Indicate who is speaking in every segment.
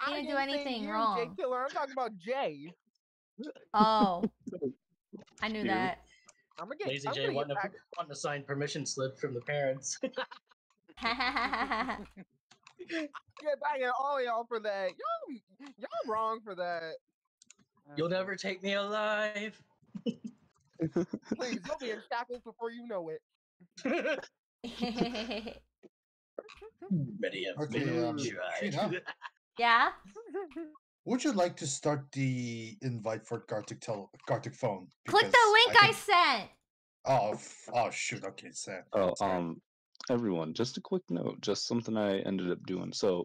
Speaker 1: I
Speaker 2: didn't do anything
Speaker 1: you,
Speaker 2: wrong.
Speaker 1: Jay Killer. I'm talking about Jay.
Speaker 2: Oh, I knew
Speaker 3: You.
Speaker 2: that.
Speaker 1: I'm gonna get.
Speaker 4: Lazy
Speaker 1: I'm
Speaker 4: J
Speaker 1: gonna
Speaker 4: wanting
Speaker 1: back.
Speaker 4: wanting to sign permission slip from the parents.
Speaker 1: Get back at all y'all for that. Y'all, y'all wrong for that.
Speaker 4: You'll never take me alive.
Speaker 1: Please, you'll be in shackles before you know it.
Speaker 4: Many have
Speaker 5: Okay,
Speaker 4: been
Speaker 5: um,
Speaker 4: tried.
Speaker 5: Trina,
Speaker 2: yeah.
Speaker 5: would you like to start the invite for Gartic tel- Gartic phone?
Speaker 2: Click the link I
Speaker 5: think-
Speaker 2: sent.
Speaker 5: Oh, f- oh shoot. Okay, Sam.
Speaker 3: Oh,
Speaker 5: Sorry.
Speaker 3: um, everyone, just a quick note, just something I ended up doing. So,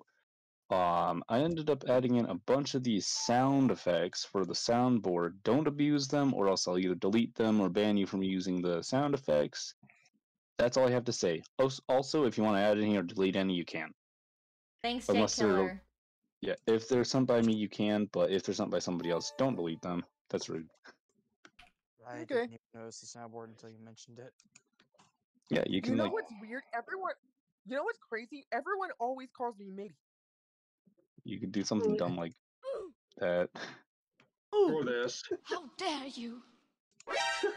Speaker 3: um, I ended up adding in a bunch of these sound effects for the soundboard. Don't abuse them, or else I'll either delete them or ban you from using the sound effects. That's all I have to say. Also, if you want to add any or delete any, you can.
Speaker 2: Thanks, Jay
Speaker 3: Unless they're-
Speaker 2: Killer.
Speaker 3: Yeah, if there's sent by me, you can, but if they're sent by somebody else, don't delete them. That's rude.
Speaker 6: I
Speaker 1: Okay.
Speaker 6: didn't even notice the soundboard until you mentioned it.
Speaker 3: Yeah, you can.
Speaker 1: You know
Speaker 3: like
Speaker 1: what's weird? Everyone. You know what's crazy? Everyone always calls me Mitty.
Speaker 3: you could do something dumb like that.
Speaker 7: Or this.
Speaker 8: How dare you?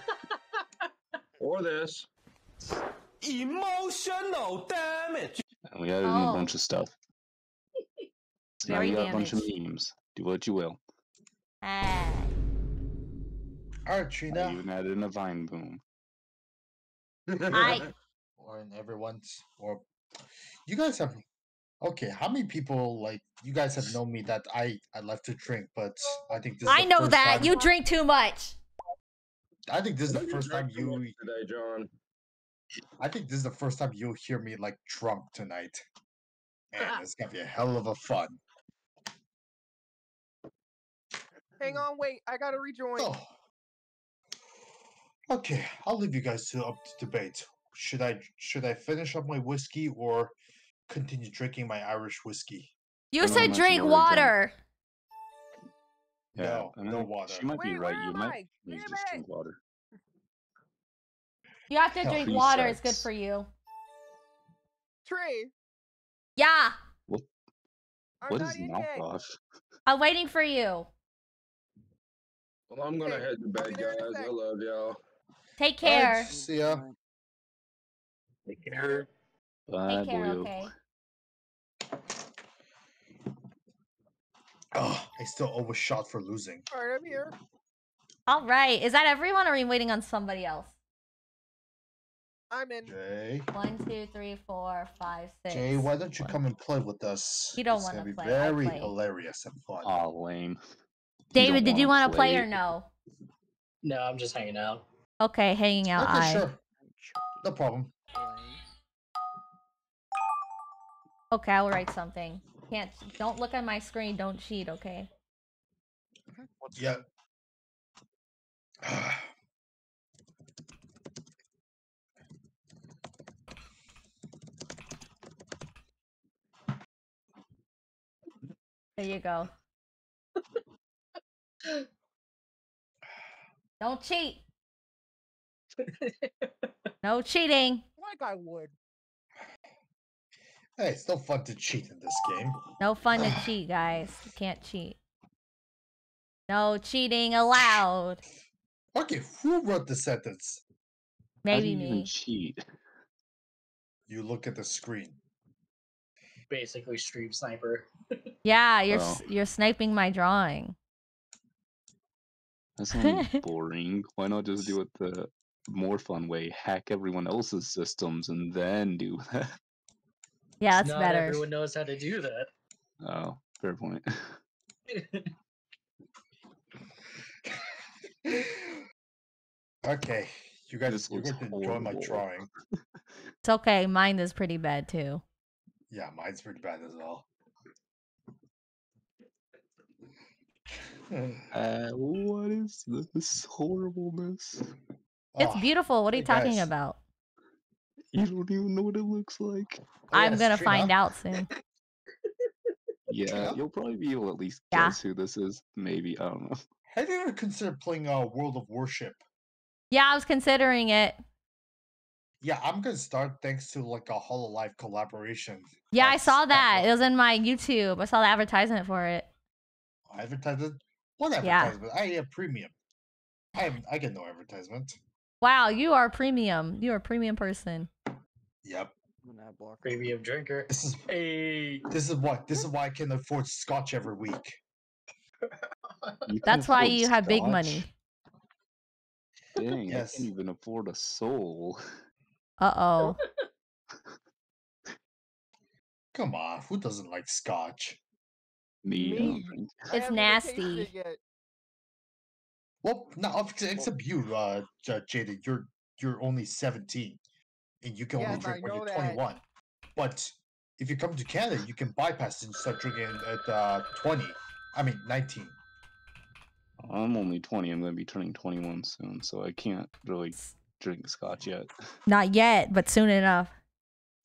Speaker 7: Or this.
Speaker 9: Emotional damage.
Speaker 3: And we added
Speaker 2: Oh.
Speaker 3: a bunch of stuff. So now
Speaker 2: Very
Speaker 3: you got a bunch of memes. Do what you will.
Speaker 2: Ah.
Speaker 5: All right,
Speaker 3: I
Speaker 5: Trina.
Speaker 3: even added in a vine boom.
Speaker 2: I
Speaker 5: Or in everyone's. Or you guys have. Okay, how many people like you guys have known me that I I love to drink, but I think this. Is
Speaker 2: I
Speaker 5: the
Speaker 2: know
Speaker 5: first
Speaker 2: that
Speaker 5: time-
Speaker 2: you drink too much.
Speaker 5: I think this is the
Speaker 7: did
Speaker 5: first time
Speaker 7: drink so much
Speaker 5: you.
Speaker 7: today, John.
Speaker 5: I think this is the first time you'll hear me like drunk tonight, and it's gonna be a hell of a fun.
Speaker 1: Hang on, wait. I gotta rejoin.
Speaker 5: Oh. Okay, I'll leave you guys to up to debate. Should I should I finish up my whiskey or continue drinking my Irish whiskey?
Speaker 2: You
Speaker 3: Everyone
Speaker 2: said drink
Speaker 3: already drunk.
Speaker 2: water.
Speaker 3: Yeah,
Speaker 5: No,
Speaker 3: I mean,
Speaker 5: no water.
Speaker 3: She might be right. You
Speaker 1: am
Speaker 3: might
Speaker 1: I?
Speaker 3: need just
Speaker 1: it.
Speaker 3: drink water.
Speaker 2: You have to
Speaker 5: Hell,
Speaker 2: drink
Speaker 3: he
Speaker 2: water. It's good for you.
Speaker 1: Tree.
Speaker 2: Yeah.
Speaker 1: I'm
Speaker 3: What
Speaker 1: not
Speaker 3: is
Speaker 1: in yet.
Speaker 3: mouthwash?
Speaker 2: I'm waiting for you.
Speaker 7: Well, I'm gonna head to bed,
Speaker 1: there in a
Speaker 7: guys. I love y'all.
Speaker 2: Take
Speaker 5: All right,
Speaker 2: care.
Speaker 5: see ya.
Speaker 4: Take care.
Speaker 3: Bye,
Speaker 2: Take care,
Speaker 3: boyo.
Speaker 2: okay?
Speaker 5: Oh, I still overshot for losing.
Speaker 1: All right, I'm here.
Speaker 2: All right. Is that everyone or are you waiting on somebody else?
Speaker 1: I'm in.
Speaker 5: Jay,
Speaker 2: One, two, three, four, five, six.
Speaker 5: Jay, why don't you
Speaker 2: one.
Speaker 5: come and play with us?
Speaker 2: You don't
Speaker 5: It's gonna
Speaker 2: wanna
Speaker 5: be
Speaker 2: play, I'll
Speaker 5: very
Speaker 2: play.
Speaker 5: hilarious and fun.
Speaker 3: Aw, lame.
Speaker 2: David, did you
Speaker 3: wanna
Speaker 2: want to play or no?
Speaker 4: No, I'm just hanging out.
Speaker 2: Okay, hanging out.
Speaker 5: okay,
Speaker 2: I.
Speaker 5: sure, no problem.
Speaker 2: Okay, I will write something. Can't. Don't look at my screen. Don't cheat. Okay.
Speaker 5: Yeah.
Speaker 2: There you go. Don't cheat. No cheating.
Speaker 1: Like I would.
Speaker 5: Hey, it's still fun to cheat in this game.
Speaker 2: No fun to cheat, guys. You can't cheat. No cheating allowed.
Speaker 5: Okay, who wrote the sentence?
Speaker 3: How do
Speaker 2: Maybe
Speaker 3: you even
Speaker 2: me.
Speaker 3: cheat?
Speaker 5: You look at the screen.
Speaker 4: Basically, stream sniper.
Speaker 2: Yeah, you're
Speaker 3: Oh.
Speaker 2: you're sniping my drawing.
Speaker 3: That sounds boring. Why not just do it the more fun way? Hack everyone else's systems and then do that.
Speaker 2: Yeah, that's
Speaker 4: Not
Speaker 2: better.
Speaker 4: everyone knows how to do that.
Speaker 3: Oh, fair point.
Speaker 5: Okay, you guys,
Speaker 3: This
Speaker 5: you're
Speaker 3: looks
Speaker 5: going to enjoy my
Speaker 3: horrible.
Speaker 5: drawing.
Speaker 2: It's okay. Mine is pretty bad too.
Speaker 5: Yeah, mine's pretty bad as well.
Speaker 3: Uh, what is this horribleness?
Speaker 2: It's
Speaker 5: Oh,
Speaker 2: beautiful. What are
Speaker 5: hey,
Speaker 2: you talking
Speaker 5: guys.
Speaker 2: about?
Speaker 3: You don't even know what it looks like.
Speaker 5: oh,
Speaker 2: I'm
Speaker 5: yes,
Speaker 2: gonna
Speaker 5: Trina,
Speaker 2: find out soon.
Speaker 3: Yeah,
Speaker 5: Yeah?
Speaker 3: you'll probably be able to at least
Speaker 2: Yeah.
Speaker 3: guess who this is. Maybe I don't know.
Speaker 5: Have you ever considered playing uh, World of Warships?
Speaker 2: Yeah, I was considering it.
Speaker 5: Yeah, I'm gonna start thanks to like a Hololive collaboration.
Speaker 2: Yeah, I saw that.
Speaker 5: what-
Speaker 2: It was in my YouTube. I saw the advertisement for it.
Speaker 5: advertisement. What
Speaker 2: Yeah.
Speaker 5: advertisement? I have premium. I have, I get no advertisement.
Speaker 2: Wow, you are premium. You are a premium person.
Speaker 5: Yep.
Speaker 6: I'm an ad.
Speaker 4: Premium drinker.
Speaker 5: This is
Speaker 4: Hey.
Speaker 5: this is what this is why I can afford scotch every week.
Speaker 2: That's why
Speaker 3: afford
Speaker 2: you have big money.
Speaker 3: Dang,
Speaker 5: Yes.
Speaker 3: I can't even afford a soul.
Speaker 2: Uh oh.
Speaker 5: Come on, who doesn't like scotch?
Speaker 3: Me, I
Speaker 1: Me.
Speaker 2: It's
Speaker 1: haven't even tasted
Speaker 2: nasty.
Speaker 1: it.
Speaker 5: Well, no, except you, uh, J- Jaden. You're you're only 17, and you can only
Speaker 1: Yes, I
Speaker 5: drink when you're
Speaker 1: that.
Speaker 5: 21. But if you come to Canada, you can bypass and start drinking at uh, 20. I mean 19.
Speaker 3: I'm only 20. I'm going to be turning 21 soon, so I can't really drink scotch yet.
Speaker 2: Not yet, but soon enough.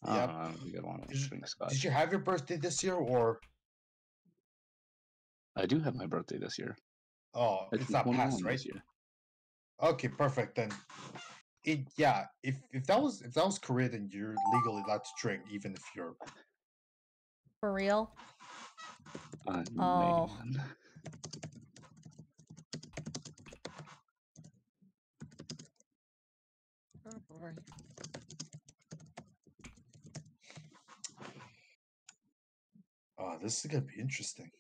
Speaker 3: I
Speaker 5: Yep.
Speaker 3: don't know, I don't think I want to
Speaker 5: Did-
Speaker 3: drink scotch.
Speaker 5: Did you have your birthday this year, or
Speaker 3: I do have my birthday this year.
Speaker 5: oh,
Speaker 3: I
Speaker 5: it's not past, right?
Speaker 3: this year.
Speaker 5: Okay, perfect then. It yeah, if if that was if that was Korea, then you're legally allowed to drink, even if you're
Speaker 2: For real?
Speaker 3: Uh,
Speaker 2: Oh.
Speaker 3: man.
Speaker 1: Oh boy.
Speaker 5: oh, this is gonna be interesting.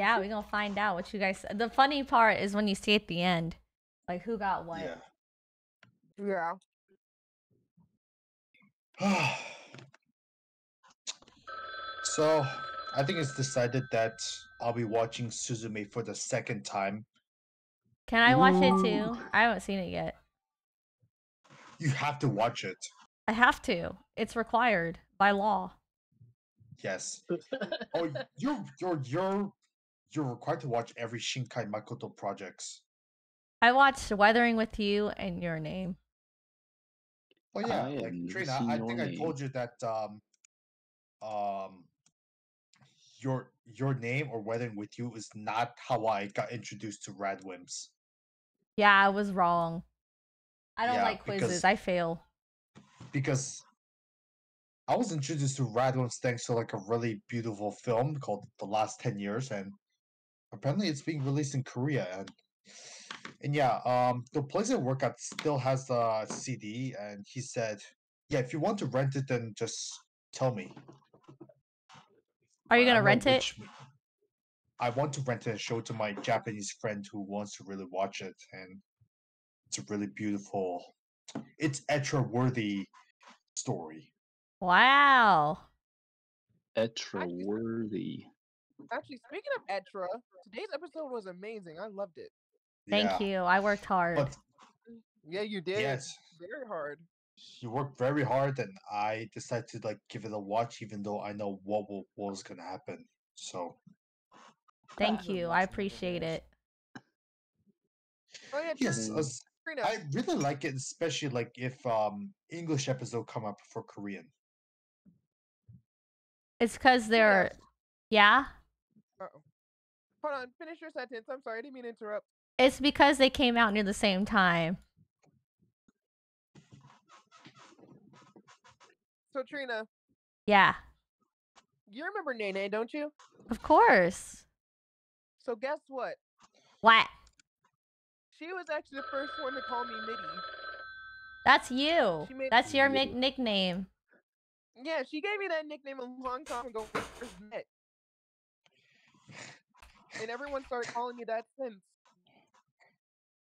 Speaker 2: Yeah, we're gonna find out what you guys. The funny part is when you see at the end, like who got what.
Speaker 5: Yeah.
Speaker 1: Yeah.
Speaker 5: so I think it's decided that I'll be watching Suzume for the second time.
Speaker 2: Can I watch it too? I haven't seen it yet.
Speaker 5: You have to watch it.
Speaker 2: I have to. It's required by law.
Speaker 5: Yes. Oh, you're you're you're you're required to watch every Shinkai Makoto projects.
Speaker 2: I watched Weathering with You and Your Name.
Speaker 5: Oh yeah,
Speaker 3: I
Speaker 5: like Trina, I
Speaker 3: your
Speaker 5: think I told you that um um your your name or Weathering with you is not how I got introduced to Radwimps.
Speaker 2: Yeah, I was wrong. I don't
Speaker 5: Yeah,
Speaker 2: like quizzes.
Speaker 5: because-
Speaker 2: I fail.
Speaker 5: Because I was introduced to Radwimps thanks to like a really beautiful film called The Last Ten Years, and apparently it's being released in Korea and and yeah, um the place I work at still has the CD and he said, Yeah, if you want to rent it then just tell me.
Speaker 2: Are you gonna rent it?
Speaker 5: which m- I want to rent it and show it to my Japanese friend who wants to really watch it, and it's a really beautiful. It's Etra worthy story.
Speaker 2: Wow.
Speaker 3: Etra worthy.
Speaker 1: Actually, speaking of Etra, today's episode was amazing. I loved it.
Speaker 2: Thank
Speaker 5: Yeah,
Speaker 2: you. I worked hard.
Speaker 5: But
Speaker 1: Yeah, you did.
Speaker 5: yes,
Speaker 1: Very hard.
Speaker 5: you worked very hard, and I decided to like give it a watch, even though I know what what was gonna happen. So
Speaker 2: Thank you. I
Speaker 6: it in a
Speaker 2: appreciate it.
Speaker 1: Oh yeah,
Speaker 5: yes. I really like it, especially like if um English episode come up for Korean.
Speaker 2: It's because they're. Yeah?
Speaker 1: Uh-oh. Hold on, finish your sentence. I'm sorry, I didn't mean to interrupt.
Speaker 2: It's because they came out near the same time.
Speaker 1: So Trina,
Speaker 2: Yeah.
Speaker 1: you remember Nene, don't you?
Speaker 2: Of course.
Speaker 1: So guess what?
Speaker 2: What?
Speaker 1: She was actually the first one to call me Mitty.
Speaker 2: That's you. That's your nick nickname.
Speaker 1: Yeah, she gave me that nickname a long time ago when we first met. And everyone started calling me that since.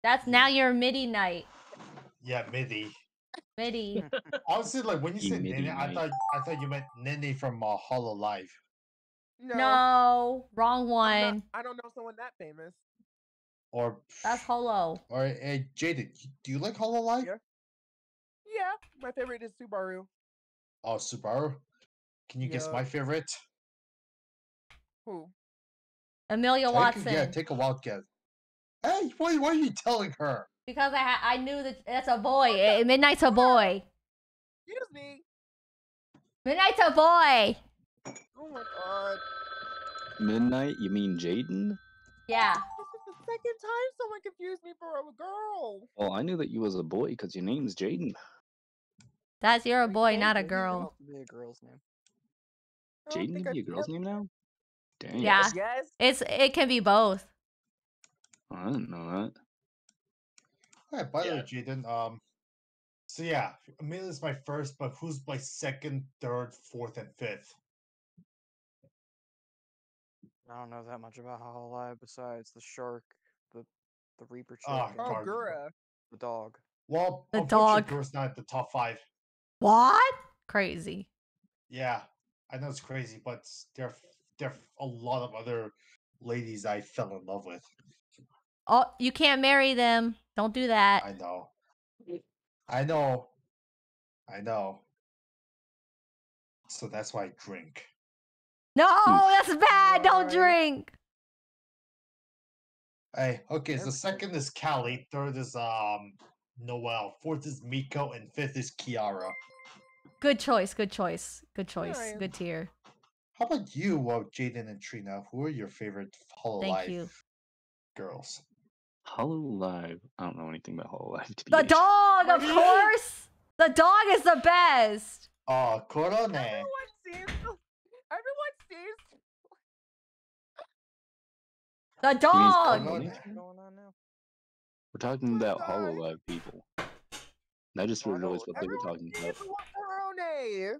Speaker 2: That's now your midi night.
Speaker 5: Yeah, Midi.
Speaker 2: Midi.
Speaker 5: Honestly, like when you
Speaker 3: You
Speaker 5: said
Speaker 3: Midi
Speaker 5: Nene, I thought I thought you meant Nene from uh, Hololive.
Speaker 1: No,
Speaker 2: no, wrong one.
Speaker 1: not- I don't know someone that famous.
Speaker 5: Or
Speaker 2: That's Holo.
Speaker 5: or hey, Jaden, do you like Hololive?
Speaker 1: Yeah. Yeah, my favorite is Subaru.
Speaker 5: Oh, Subaru. Can you guess my favorite?
Speaker 1: Who?
Speaker 2: Amelia
Speaker 5: Take
Speaker 2: Watson.
Speaker 5: yeah, take a wild guess. Hey, why, why are you telling her?
Speaker 2: because I I knew that that's a boy. Eh, Midnight's a boy.
Speaker 1: Excuse me.
Speaker 2: Midnight's a boy.
Speaker 1: Oh my god.
Speaker 3: Midnight? You mean Jaden?
Speaker 2: Yeah.
Speaker 1: This is the second time someone confused me for a girl.
Speaker 3: Well, I knew that you was a boy because your name's Jaden.
Speaker 2: That's you're a boy, not a girl.
Speaker 6: To be a girl's name.
Speaker 3: Jaden
Speaker 1: think
Speaker 3: be a
Speaker 1: I've
Speaker 3: girl's name now? Dang.
Speaker 2: Yeah.
Speaker 1: Yes.
Speaker 2: It's it can be both.
Speaker 3: I didn't know that.
Speaker 5: Alright, by the way, Jaden, um, so yeah, Amelia's my first, but who's my second, third, fourth, and fifth?
Speaker 6: I don't know that much about Hololive besides the shark, the the Reaper chick,
Speaker 5: Ah,
Speaker 6: and
Speaker 1: Oh, Gura.
Speaker 6: the dog.
Speaker 5: Well,
Speaker 2: The
Speaker 5: unfortunately,
Speaker 2: dog.
Speaker 5: Gura's not at the top five.
Speaker 2: What? Crazy.
Speaker 5: Yeah, I know it's crazy, but there are- there are a lot of other ladies I fell in love with.
Speaker 2: Oh, you can't marry them. Don't do that.
Speaker 5: I know. I know. I know. So that's why I drink.
Speaker 2: No, that's bad. Don't drink.
Speaker 5: Hey, okay, so second is Calli, third is um Noel, fourth is Miko, and fifth is Kiara.
Speaker 2: Good choice. Good choice. Good choice.
Speaker 1: Alright.
Speaker 2: Good tier.
Speaker 5: How about you, uh, Jaden and Trina? Who are your favorite Hollow
Speaker 2: Thank
Speaker 5: Live
Speaker 2: you.
Speaker 5: girls?
Speaker 3: Hololive. I don't know anything about Hololive to be
Speaker 2: The
Speaker 3: honest.
Speaker 2: dog, of course. The dog is the best.
Speaker 5: Oh, Korone.
Speaker 1: Everyone seems. Everyone seems.
Speaker 2: The dog.
Speaker 3: Korone?
Speaker 6: What's going on now?
Speaker 3: We're talking
Speaker 1: The
Speaker 3: about Hollow
Speaker 1: dog.
Speaker 3: Live people. I just
Speaker 6: I know.
Speaker 3: realized what they were talking about.
Speaker 1: to Korone.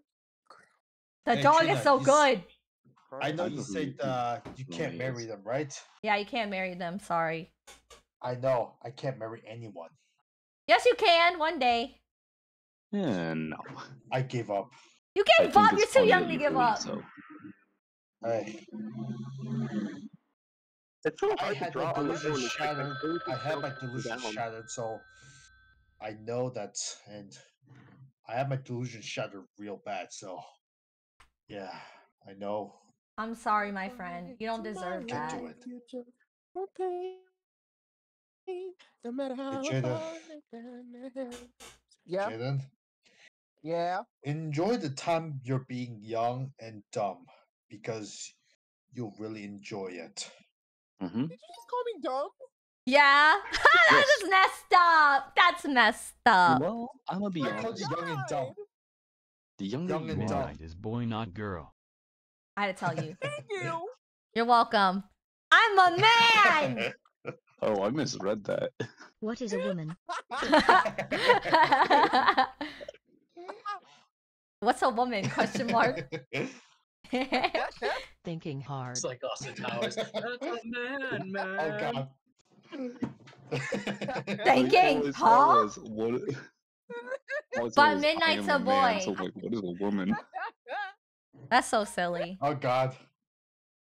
Speaker 2: The dog
Speaker 5: Trina,
Speaker 2: is so
Speaker 5: you s-
Speaker 2: good.
Speaker 5: I know you said
Speaker 3: you-
Speaker 5: uh, you can't marry them, right?
Speaker 2: Yeah, you can't marry them. Sorry.
Speaker 5: I know. I can't marry anyone.
Speaker 2: Yes, you can one day.
Speaker 3: Yeah, no.
Speaker 5: I gave up.
Speaker 2: You
Speaker 3: I
Speaker 2: gave
Speaker 3: think
Speaker 2: up. You're too young to give up.
Speaker 3: So.
Speaker 5: Hey,
Speaker 7: It's so
Speaker 5: I
Speaker 7: hard to
Speaker 5: had
Speaker 7: draw
Speaker 5: my
Speaker 7: on
Speaker 5: delusion
Speaker 7: phone. It's like
Speaker 5: shattered. I had my
Speaker 7: goes
Speaker 5: delusion shattered, so I know that, and I had my delusion shattered real bad. So, yeah, I know.
Speaker 2: I'm sorry, my friend. You don't deserve
Speaker 5: Get
Speaker 2: that.
Speaker 5: to it.
Speaker 1: No matter how
Speaker 5: Jada.
Speaker 1: hard it can- Yeah,
Speaker 5: Jaden,
Speaker 1: yeah.
Speaker 5: enjoy the time you're being young and dumb because you'll really enjoy it.
Speaker 3: Mm-hmm.
Speaker 1: Did you just call me dumb?
Speaker 2: Yeah.
Speaker 3: Yes.
Speaker 2: That's messed up. That's messed up.
Speaker 3: Well, I'm gonna be
Speaker 5: I called
Speaker 3: honest.
Speaker 5: you young and dumb.
Speaker 3: The younger
Speaker 5: young
Speaker 3: you
Speaker 5: and
Speaker 3: are,
Speaker 5: dumb.
Speaker 8: Is boy, not girl.
Speaker 2: I had to tell you.
Speaker 1: Thank you.
Speaker 2: You're welcome. I'm a man.
Speaker 3: Oh, I misread that.
Speaker 9: What is a woman?
Speaker 2: What's a woman? Question mark.
Speaker 9: Thinking hard.
Speaker 4: It's like Austin Powers. That's a man, oh, man.
Speaker 5: oh God.
Speaker 2: Thank you.
Speaker 3: that was- that
Speaker 2: Huh?
Speaker 3: was- what? all it
Speaker 2: But
Speaker 3: said was,
Speaker 2: Midnight's
Speaker 3: am
Speaker 2: a
Speaker 3: man,"
Speaker 2: boy.
Speaker 3: So like, what is a woman?
Speaker 2: That's so silly.
Speaker 5: oh God.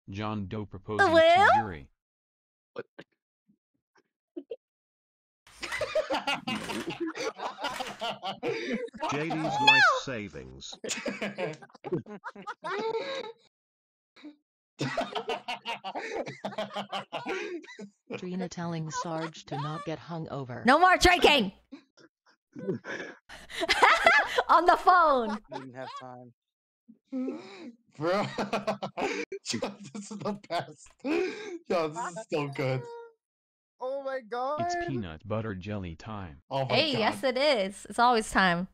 Speaker 8: John Doe proposing
Speaker 2: Will?
Speaker 8: to Yuri.
Speaker 3: What?
Speaker 10: JD's life savings.
Speaker 9: Trina telling Sarge to not get hung over.
Speaker 2: No more drinking. On the phone.
Speaker 6: Didn't have time.
Speaker 5: Bro, Yo, this is the best. Yo, this is so good.
Speaker 1: Oh my god.
Speaker 8: It's peanut butter jelly time.
Speaker 5: Oh my
Speaker 2: Hey,
Speaker 5: God.
Speaker 2: yes it is. It's always time.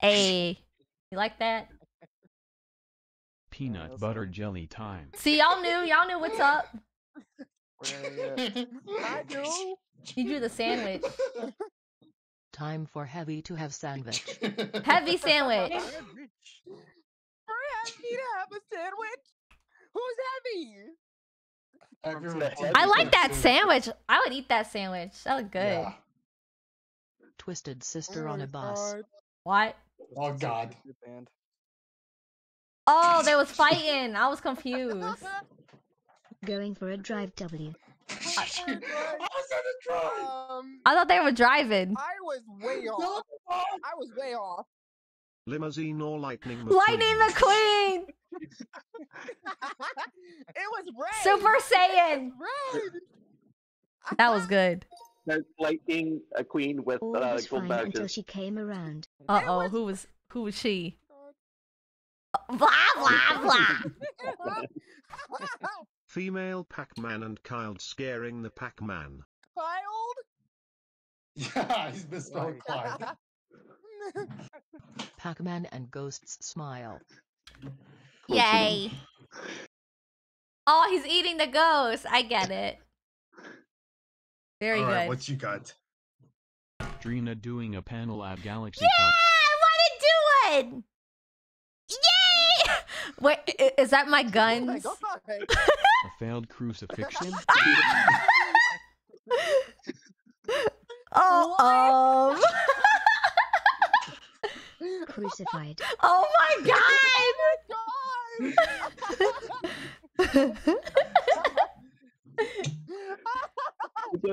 Speaker 2: Hey, you like that?
Speaker 8: Peanut
Speaker 6: that's
Speaker 8: butter
Speaker 6: fine.
Speaker 8: jelly time.
Speaker 2: See, y'all knew. Y'all knew what's up.
Speaker 6: Where are you at?
Speaker 1: I do.
Speaker 2: You drew the sandwich.
Speaker 9: Time for Heavy to have sandwich.
Speaker 2: Heavy sandwich.
Speaker 1: For happy to have a sandwich. Who's heavy?
Speaker 5: Everyone
Speaker 2: I like that sandwich. I would eat that sandwich. That looked good.
Speaker 5: Yeah.
Speaker 9: Twisted sister
Speaker 1: Oh
Speaker 9: on a bus.
Speaker 1: God.
Speaker 2: What?
Speaker 5: Oh God.
Speaker 2: Oh, they was fighting. I was confused.
Speaker 9: Going for a drive W.
Speaker 5: I was gonna try.
Speaker 1: Um,
Speaker 2: I thought they were driving.
Speaker 1: I was way off. I was way off.
Speaker 10: Limousine or lightning McQueen.
Speaker 2: Lightning McQueen.
Speaker 1: it was red.
Speaker 2: Super Saiyan.
Speaker 1: Red.
Speaker 2: That was good.
Speaker 11: That's lightning a queen with
Speaker 9: All
Speaker 11: uh,
Speaker 9: was
Speaker 11: gold
Speaker 9: fine until she came around.
Speaker 2: Uh oh, who was who was she? Blah blah blah.
Speaker 10: Female Pac-Man and Kyle scaring the Pac-Man.
Speaker 1: Child.
Speaker 5: Yeah, he's misspelled Clyde.
Speaker 9: Pac-Man and Ghosts smile.
Speaker 2: Yay. Oh, he's eating the ghost. I get it. Very
Speaker 5: All right,
Speaker 2: good.
Speaker 5: what you got?
Speaker 8: Drina doing a panel at Galaxy
Speaker 2: Yeah,
Speaker 8: Cup.
Speaker 2: I want to do it. Yay! Wait, is that my
Speaker 1: Oh my
Speaker 2: guns?
Speaker 1: god.
Speaker 8: A failed crucifixion?
Speaker 2: oh, um.
Speaker 12: Crucified.
Speaker 2: Oh my god!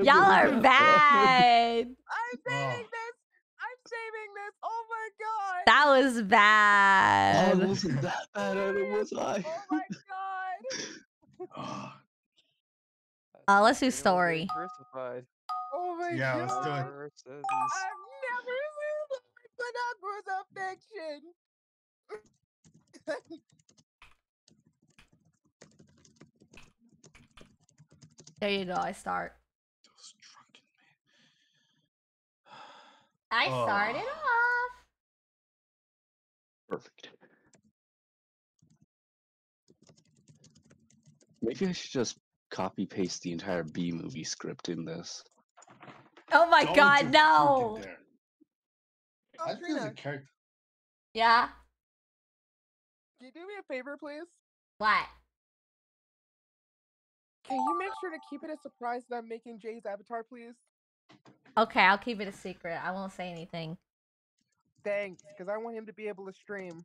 Speaker 2: Y'all are bad.
Speaker 1: I'm saving this. I'm saving this. Oh my god.
Speaker 2: That was bad.
Speaker 3: Oh, wasn't that bad, either, was I?
Speaker 1: Oh my god.
Speaker 2: Uh, let's do story.
Speaker 6: Crucified.
Speaker 1: Oh my
Speaker 5: Yeah,
Speaker 1: god.
Speaker 5: let's do it.
Speaker 6: Versus-
Speaker 1: crucifixion.
Speaker 2: There you go. I start.
Speaker 5: Those drunken
Speaker 2: I
Speaker 5: Oh.
Speaker 2: started off.
Speaker 3: Perfect. Maybe I should just copy paste the entire B movie script in this.
Speaker 2: Oh my
Speaker 5: Don't
Speaker 2: god, no.
Speaker 5: Freaking.
Speaker 1: Oh,
Speaker 5: I think a character.
Speaker 2: Yeah.
Speaker 1: can you do me a favor, please?
Speaker 2: What?
Speaker 1: Can you make sure to keep it a surprise that I'm making Jay's avatar, please?
Speaker 2: Okay, I'll keep it a secret. I won't say anything.
Speaker 1: Thanks, because I want him to be able to stream.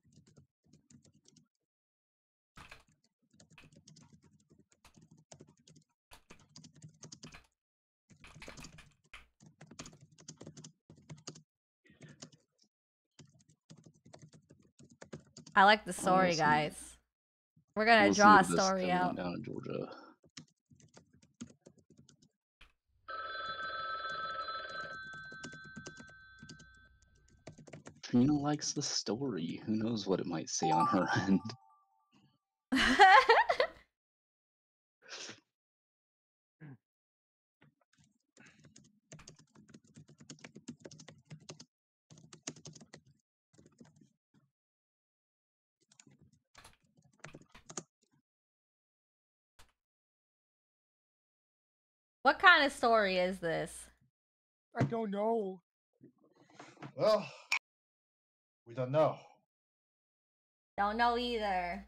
Speaker 2: I like the story, guys. We're gonna
Speaker 3: We'll
Speaker 2: draw a story out.
Speaker 3: Down in Georgia. Trina likes the story. Who knows what it might say on her end?
Speaker 2: What kind of story is this?
Speaker 1: I don't know.
Speaker 5: Well, we don't know.
Speaker 2: Don't know either.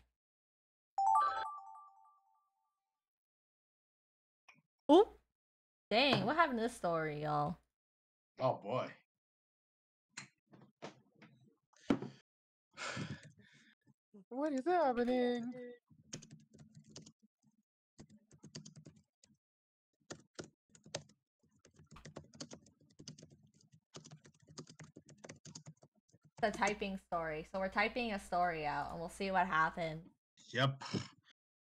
Speaker 2: Oop. Dang, what happened to this story, y'all?
Speaker 5: Oh boy.
Speaker 1: What is happening?
Speaker 2: The typing story. So we're typing a story out and we'll see what happens.
Speaker 5: Yep.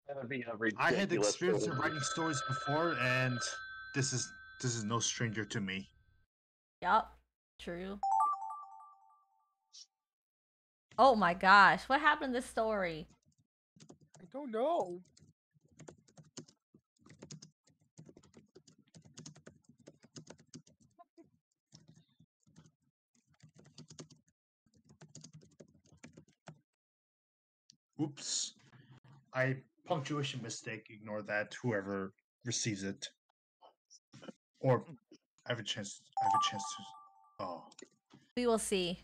Speaker 11: That would be a
Speaker 5: I had experience of
Speaker 11: story.
Speaker 5: writing stories before, and this is this is no stranger to me.
Speaker 2: Yup. True. Oh my gosh, what happened to this story?
Speaker 1: I don't know.
Speaker 5: Oops. I punctuation mistake. Ignore that. Whoever receives it, or I have a chance. I have a chance to. Oh,
Speaker 2: We will see.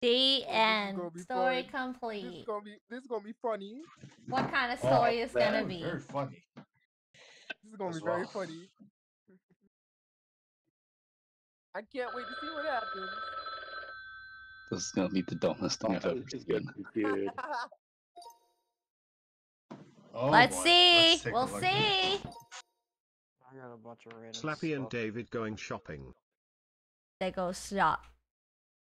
Speaker 2: The end.
Speaker 1: gonna be
Speaker 2: Story
Speaker 1: fun. This is
Speaker 2: complete.
Speaker 1: gonna be this is gonna be funny.
Speaker 2: What kind of
Speaker 5: Oh,
Speaker 2: story is gonna be?
Speaker 5: very funny.
Speaker 1: This is gonna
Speaker 5: As
Speaker 1: be very
Speaker 5: well.
Speaker 1: funny. I can't wait to see what happens.
Speaker 3: This is gonna be the dumbest thing I've ever seen.
Speaker 11: Dude.
Speaker 5: Oh,
Speaker 2: Let's
Speaker 5: boy.
Speaker 2: see.
Speaker 5: Let's
Speaker 2: we'll
Speaker 5: look.
Speaker 2: see.
Speaker 6: I got a bunch of random
Speaker 10: Slappy and. David going shopping.
Speaker 2: They go stop.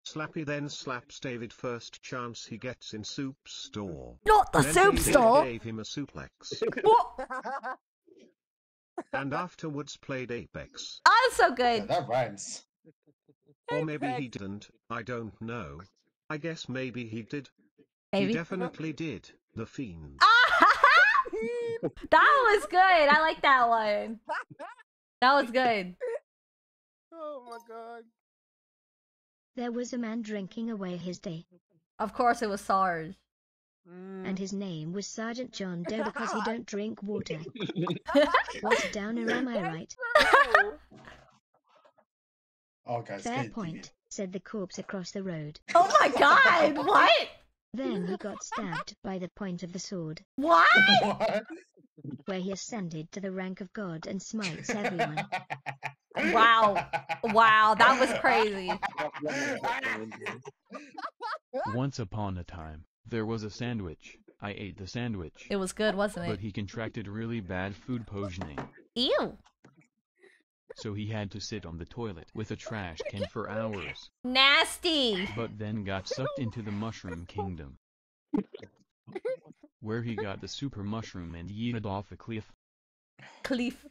Speaker 10: Slappy then slaps David first chance he gets in soup store.
Speaker 2: Not the
Speaker 10: Then
Speaker 2: soup
Speaker 10: David
Speaker 2: store.
Speaker 10: gave him a suplex.
Speaker 2: What?
Speaker 10: and afterwards played Apex.
Speaker 2: Oh, so
Speaker 5: Yeah,
Speaker 2: good.
Speaker 5: that rhymes.
Speaker 10: Or maybe he didn't, I don't know. I guess maybe he did.
Speaker 2: Maybe.
Speaker 10: He definitely did. The fiend.
Speaker 2: Ah, that was good. I like that one. That was good.
Speaker 1: Oh my god.
Speaker 12: There was a man drinking away his day,
Speaker 2: Of course, it was Sarge.
Speaker 12: and his mm. name was Sergeant John Doe because he don't drink water. What a downer, am I right?
Speaker 5: Oh, guys,
Speaker 12: Fair
Speaker 5: get it,
Speaker 12: point, said the corpse across the road.
Speaker 2: Oh my god, what?
Speaker 12: Then he got stabbed by the point of the sword,
Speaker 2: What?
Speaker 5: What?
Speaker 12: Where he ascended to the rank of God and smites everyone.
Speaker 2: Wow. Wow, that was crazy.
Speaker 8: Once upon a time, there was a sandwich. I ate the sandwich.
Speaker 2: It was good, wasn't it?
Speaker 8: But he contracted really bad food poisoning.
Speaker 2: Ew.
Speaker 8: So he had to sit on the toilet with a trash can for hours.
Speaker 2: Nasty.
Speaker 8: But then got sucked into the mushroom kingdom. Where he got the super mushroom and yeeted off a cliff.
Speaker 2: Cliff.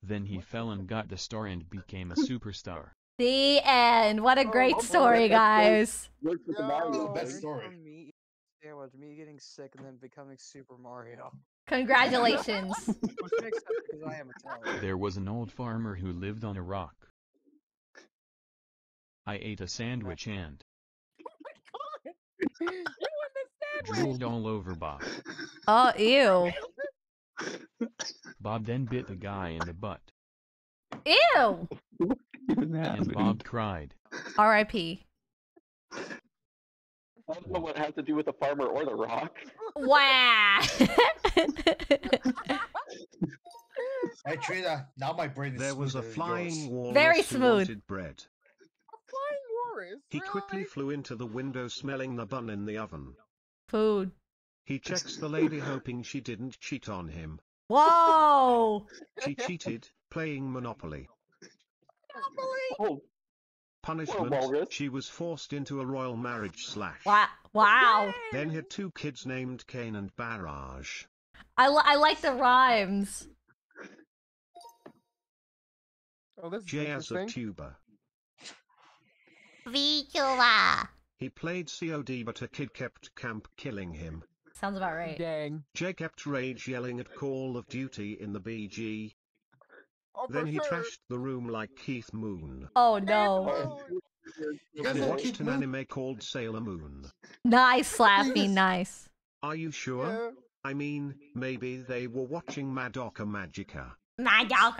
Speaker 8: Then he fell and got the star and became a superstar.
Speaker 2: The end. What a oh, great story, guys.
Speaker 11: Worked with the Mario.
Speaker 5: best story.
Speaker 6: From me sandwich, me getting sick, and then becoming Super Mario.
Speaker 2: Congratulations.
Speaker 6: Which makes sense because I am Italian.
Speaker 8: There was an old farmer who lived on a rock. I ate a sandwich and
Speaker 1: you in the sandwich.
Speaker 8: Drooled all over Bob.
Speaker 2: Oh, ew.
Speaker 8: Bob then bit the guy in the butt,
Speaker 2: Ew.
Speaker 8: and Bob cried.
Speaker 2: R.I.P.
Speaker 11: I don't know what it has to do with the farmer or the rock.
Speaker 2: Wow.
Speaker 5: Hey, Trina, now my brain is
Speaker 10: There was a flying
Speaker 5: yours.
Speaker 10: walrus
Speaker 2: Very smooth.
Speaker 10: wanted bread.
Speaker 1: Flying walrus.
Speaker 10: He quickly flew into the window smelling the bun in the oven.
Speaker 2: Food.
Speaker 10: He checks the lady hoping she didn't cheat on him.
Speaker 2: Whoa.
Speaker 10: She cheated, playing Monopoly.
Speaker 11: Oh,
Speaker 10: Punishment,
Speaker 11: walrus.
Speaker 10: she was forced into a royal marriage slash.
Speaker 2: Wow. Wow.
Speaker 10: Then had two kids named Kane and Barrage.
Speaker 2: I, li- I like the rhymes.
Speaker 1: Oh, this is
Speaker 10: J.S. a
Speaker 1: interesting.
Speaker 10: tuber.
Speaker 2: Vicula.
Speaker 10: He played COD but a kid kept camp killing him.
Speaker 2: Sounds about right.
Speaker 1: Dang.
Speaker 10: Jay kept rage yelling at Call of Duty in the BG.
Speaker 1: Oh, for
Speaker 10: Then he
Speaker 1: sure.
Speaker 10: trashed the room like Keith Moon.
Speaker 2: Oh no.
Speaker 5: You guys
Speaker 10: He watched an anime called Sailor Moon.
Speaker 2: Nice, Slappy. Nice.
Speaker 10: Are you sure?
Speaker 1: yeah.
Speaker 10: I mean, maybe they were watching Madoka Magica.
Speaker 2: Madoka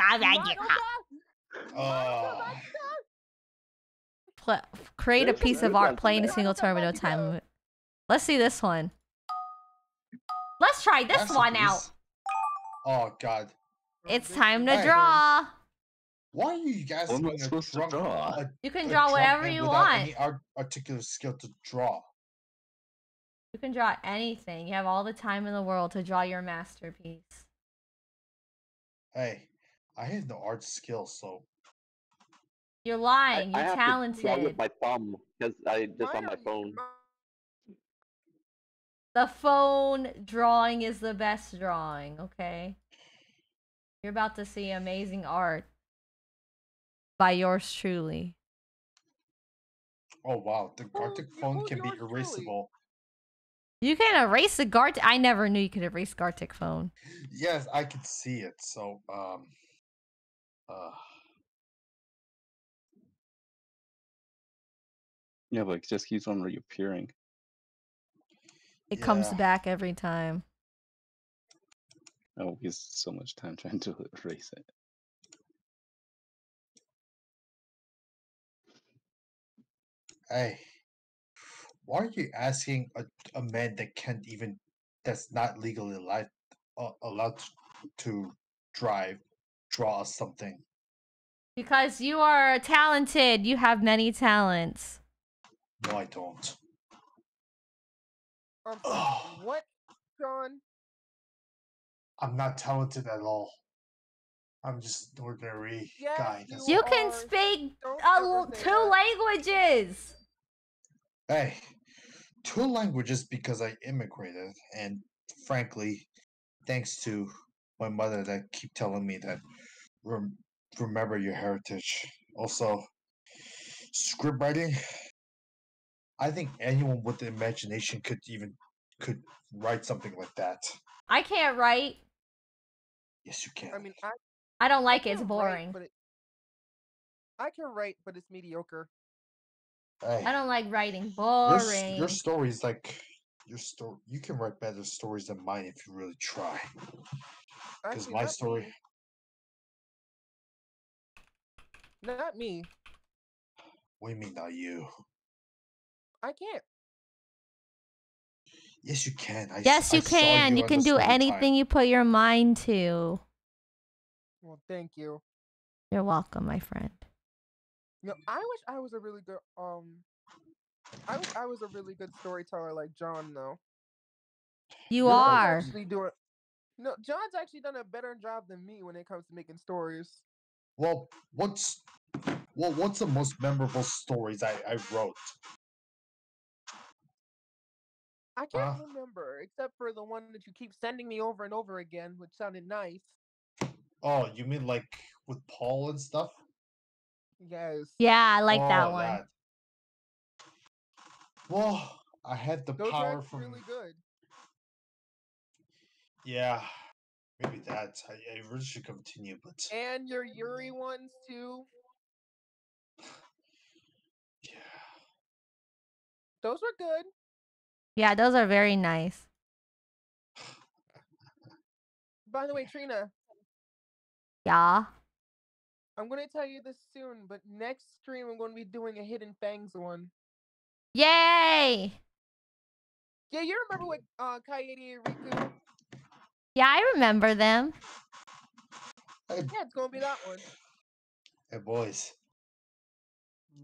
Speaker 5: Oh, ah.
Speaker 2: Pl- create a
Speaker 11: There's some
Speaker 2: piece of art
Speaker 11: ones
Speaker 2: playing a single turn with no time limit. Let's see this one. Let's try this
Speaker 5: that's
Speaker 2: one out.
Speaker 5: Oh God,
Speaker 2: It's time to draw.
Speaker 5: why are you guys
Speaker 3: What am I
Speaker 5: being a
Speaker 3: supposed to draw?
Speaker 5: a-
Speaker 2: You can
Speaker 5: a
Speaker 2: draw
Speaker 5: drunk
Speaker 2: whatever you want.
Speaker 5: Any art- articulate skill to draw.
Speaker 2: You can draw anything. You have all the time in the world to draw your masterpiece.
Speaker 5: Hey, I have no art skill, so
Speaker 2: You're lying.
Speaker 11: I
Speaker 2: You're
Speaker 11: have to draw
Speaker 2: talented.
Speaker 11: with my thumb because I just on my phone.
Speaker 2: The phone drawing is the best drawing, okay? You're about to see amazing art by yours truly.
Speaker 5: oh wow, the
Speaker 1: Who-
Speaker 5: Gartic phone
Speaker 1: who's
Speaker 5: can be
Speaker 1: yours truly?
Speaker 5: erasable.
Speaker 2: You can erase the Gartic. I never knew you could erase Gartic phone.
Speaker 5: Yes, I could see it. So um, uh,
Speaker 3: Yeah, but it just keeps on reappearing.
Speaker 2: It comes back every time.
Speaker 3: I waste so much time trying to erase it.
Speaker 5: hey, why are you asking a, a man that can't even that's not legally allowed uh, allowed to, to drive draw something?
Speaker 2: Because you are talented. You have many talents.
Speaker 5: No, I don't.
Speaker 1: Um,
Speaker 5: Ugh.
Speaker 1: what, John?
Speaker 5: I'm not talented at all. I'm just an ordinary
Speaker 1: Yes,
Speaker 5: guy. That's
Speaker 2: You
Speaker 5: all.
Speaker 2: can speak uh,
Speaker 1: ever
Speaker 2: l-
Speaker 1: say
Speaker 2: two
Speaker 1: that.
Speaker 2: languages.
Speaker 5: Hey, two languages because I immigrated, and frankly, thanks to my mother that keep telling me that rem- remember your heritage. Also, Script writing. I think anyone with the imagination could even could write something like that.
Speaker 2: I can't write.
Speaker 5: Yes, you can.
Speaker 1: I mean, I
Speaker 2: I don't like it. It's
Speaker 1: can write,
Speaker 2: boring.
Speaker 1: but it, I can write, but it's mediocre.
Speaker 5: Hey,
Speaker 2: I don't like writing.
Speaker 5: your, s-
Speaker 2: Boring.
Speaker 5: your stories like your story. You can write better stories than mine if you really try. Because my
Speaker 1: not
Speaker 5: story.
Speaker 1: me. Not me.
Speaker 5: What do mean, not you?
Speaker 1: I can't.
Speaker 5: Yes, you can. I, s-
Speaker 2: yes, you
Speaker 5: saw
Speaker 2: can. You
Speaker 5: on
Speaker 2: can do
Speaker 5: story time.
Speaker 2: anything you put your mind to.
Speaker 1: Well, thank you.
Speaker 2: You're welcome, my friend.
Speaker 1: You know, I wish I was a really good um. I wish I was a really good storyteller like John though.
Speaker 2: You
Speaker 1: John's
Speaker 2: are.
Speaker 1: actually doing. No, John's actually done a better job than me when it comes to making stories.
Speaker 5: Well, what's well, what's the most memorable stories I, I wrote?
Speaker 1: I can't
Speaker 5: Huh?
Speaker 1: remember except for the one that you keep sending me over and over again, which sounded nice.
Speaker 5: Oh, you mean like with Paul and stuff?
Speaker 1: Yes.
Speaker 2: Yeah, I like that
Speaker 5: Oh,
Speaker 2: one.
Speaker 5: Well, I had the
Speaker 1: Those are
Speaker 5: power
Speaker 1: actually
Speaker 5: from
Speaker 1: really good.
Speaker 5: yeah, maybe that. I, I really should continue, but
Speaker 1: And your Yuri mm. ones too.
Speaker 5: yeah.
Speaker 1: Those were good.
Speaker 2: Yeah, those are very nice.
Speaker 1: By the way, Trina,
Speaker 2: Yeah.
Speaker 1: I'm gonna tell you this soon, but next stream I'm gonna be doing a Hidden Fangs one.
Speaker 2: Yay!
Speaker 1: Yeah, you remember what uh Kaede and Riku?
Speaker 2: Yeah, I remember them.
Speaker 5: Hey,
Speaker 1: Yeah, it's gonna be that one.
Speaker 5: hey boys.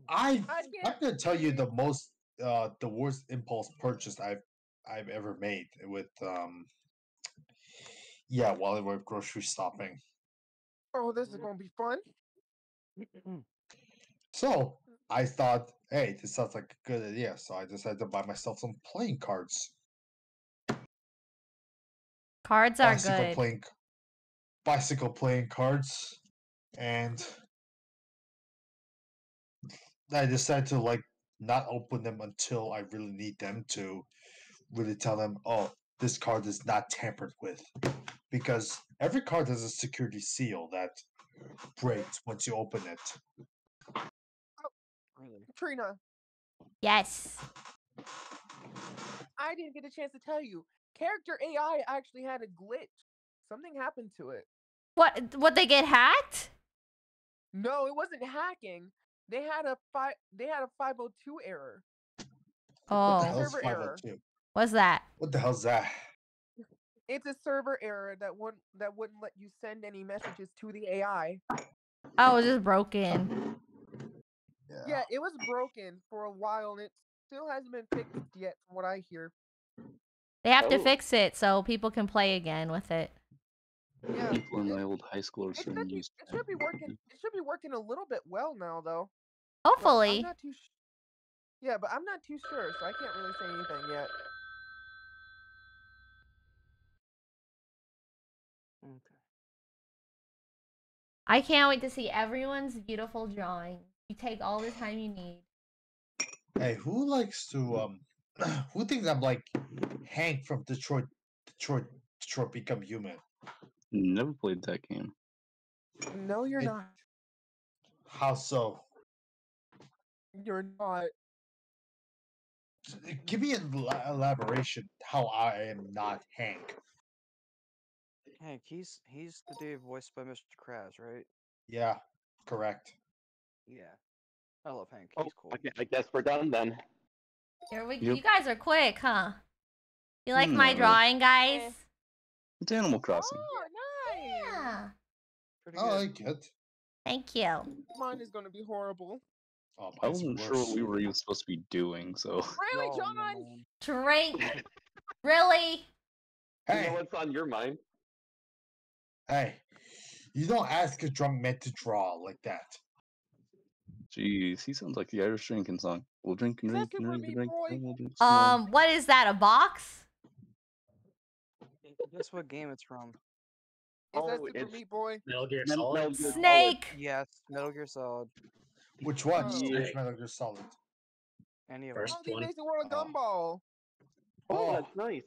Speaker 5: I
Speaker 1: I
Speaker 5: I'm
Speaker 1: can't
Speaker 5: gonna tell you the most uh the worst impulse purchase I've I've ever made with um yeah while we were grocery shopping.
Speaker 1: Oh, this is gonna be fun.
Speaker 5: So I thought, hey, this sounds like a good idea. So I decided to buy myself some playing cards.
Speaker 2: Cards are
Speaker 5: bicycle
Speaker 2: good.
Speaker 5: playing bicycle playing cards and I decided to like not open them until I really need them to really tell them, oh, this card is not tampered with. Because every card has a security seal that breaks once you open it.
Speaker 6: Oh, really?
Speaker 1: Trina,
Speaker 2: Yes.
Speaker 1: I didn't get a chance to tell you. Character AI actually had a glitch. Something happened to it.
Speaker 2: What? What they get hacked?
Speaker 1: No, it wasn't hacking. They had a fi- they had a 502 error.
Speaker 5: What the
Speaker 2: Oh,
Speaker 5: hell
Speaker 1: Server oh
Speaker 5: error.
Speaker 2: what's that?
Speaker 5: What the hell's that?
Speaker 1: It's a server error that wouldn't that wouldn't let you send any messages to the AI.
Speaker 2: Oh, it's just broken.
Speaker 1: Yeah, it was broken for a while and it still hasn't been fixed yet from what I hear.
Speaker 2: They have to
Speaker 11: Oh.
Speaker 2: fix it so people can play again with it.
Speaker 1: Yeah.
Speaker 3: People in my old high school are
Speaker 1: It
Speaker 3: starting
Speaker 1: should be it should be working it should be working a little bit well now though. But I'm
Speaker 2: Hopefully.
Speaker 1: not too sh- Yeah, but I'm not too sure, so I can't really say anything yet.
Speaker 6: Okay.
Speaker 2: I can't wait to see everyone's beautiful drawing. You take all the time you need.
Speaker 5: Hey, who likes to um who thinks I'm like Hank from Detroit Detroit Detroit Become Human?
Speaker 3: Never played that game.
Speaker 1: No, you're
Speaker 5: It-
Speaker 1: not.
Speaker 5: How so?
Speaker 1: You're not.
Speaker 5: Give me an ela- elaboration how I am not Hank.
Speaker 6: Hank, he's he's the dude voiced by Mr. Krabs, right?
Speaker 5: Yeah, correct.
Speaker 6: Yeah. I love Hank.
Speaker 11: Oh,
Speaker 6: He's cool.
Speaker 11: I I guess we're done then.
Speaker 2: Here we
Speaker 3: Yep.
Speaker 2: You guys are quick, huh? You like my
Speaker 3: hmm.
Speaker 2: drawing, guys?
Speaker 3: It's Animal Crossing.
Speaker 1: Oh, nice.
Speaker 2: Yeah.
Speaker 6: Pretty
Speaker 5: oh,
Speaker 6: I
Speaker 5: like it.
Speaker 2: Thank you.
Speaker 1: Mine is gonna be horrible.
Speaker 5: Oh,
Speaker 3: I wasn't sure what we were even supposed to be doing, so
Speaker 1: Really,
Speaker 6: No,
Speaker 1: John?
Speaker 6: man.
Speaker 2: Drink. really?
Speaker 11: You know
Speaker 5: Hey,
Speaker 11: what's on your mind?
Speaker 5: hey, you don't ask a drunk man to draw like that.
Speaker 3: jeez, he sounds like the Irish drinking song. We'll drink and drink and drink and drink,
Speaker 1: Boy?
Speaker 3: and we'll drink.
Speaker 2: Um, what is that? A box?
Speaker 6: Guess what game it's from?
Speaker 1: Is that
Speaker 11: Oh,
Speaker 1: Super
Speaker 11: it's-
Speaker 1: Meat Boy?
Speaker 4: Metal Gear Solid.
Speaker 11: Metal Gear Solid.
Speaker 2: Snake.
Speaker 6: Yes, Metal Gear Solid.
Speaker 5: Which one?
Speaker 1: Oh.
Speaker 5: Which Metal Gear Solid?
Speaker 6: Any of
Speaker 4: First
Speaker 6: them.
Speaker 1: Oh, the
Speaker 4: one.
Speaker 1: Amazing World of Gumball.
Speaker 11: Oh,
Speaker 5: Oh.
Speaker 11: that's nice.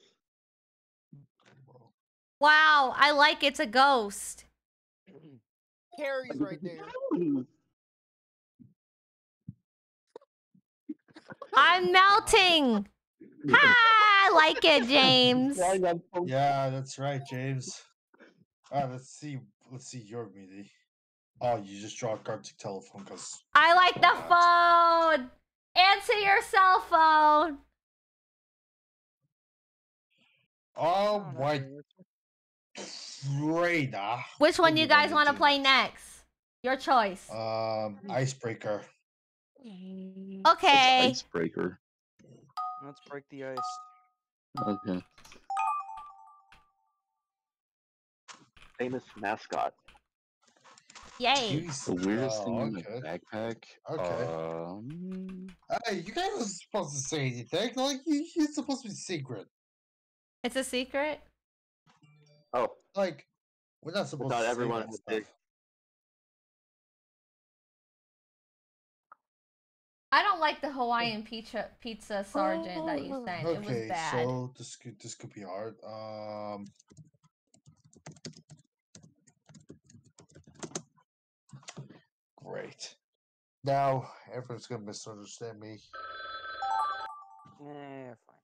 Speaker 2: Wow, I like it's a ghost.
Speaker 1: Carrie's right there.
Speaker 2: I'm melting. Ha! I like it, James.
Speaker 11: Flying on foam.
Speaker 5: Yeah, that's right, James. Alright, let's see. Let's see your meaty. Oh, you just draw a Gartic telephone because
Speaker 2: I like the phone. Answer your cell phone.
Speaker 5: Oh my
Speaker 6: it's-
Speaker 5: Trainer.
Speaker 2: Which one
Speaker 5: do
Speaker 2: you
Speaker 5: you
Speaker 2: guys
Speaker 5: wanna
Speaker 2: want to
Speaker 5: do
Speaker 2: play next? Your choice.
Speaker 5: Um, Icebreaker.
Speaker 2: Okay.
Speaker 3: Icebreaker.
Speaker 6: Let's break the ice.
Speaker 3: Okay.
Speaker 11: Famous mascot.
Speaker 2: Yay.
Speaker 5: Jeez.
Speaker 3: The weirdest
Speaker 5: Oh,
Speaker 3: thing in the backpack.
Speaker 5: Okay.
Speaker 3: Um,
Speaker 5: Hey, you guys are supposed to say anything. Like, you, it's supposed to be secret.
Speaker 2: It's a secret.
Speaker 11: Oh,
Speaker 5: Like, we're not supposed
Speaker 11: thought
Speaker 5: to
Speaker 11: everyone
Speaker 5: say that
Speaker 11: had
Speaker 5: stuff.
Speaker 11: to-
Speaker 2: I don't like the Hawaiian pizza pizza sergeant that you sent. it was
Speaker 5: Okay,
Speaker 2: bad.
Speaker 5: so this could this could be hard. Um, great. Now everyone's gonna misunderstand me.
Speaker 6: Eh, fine.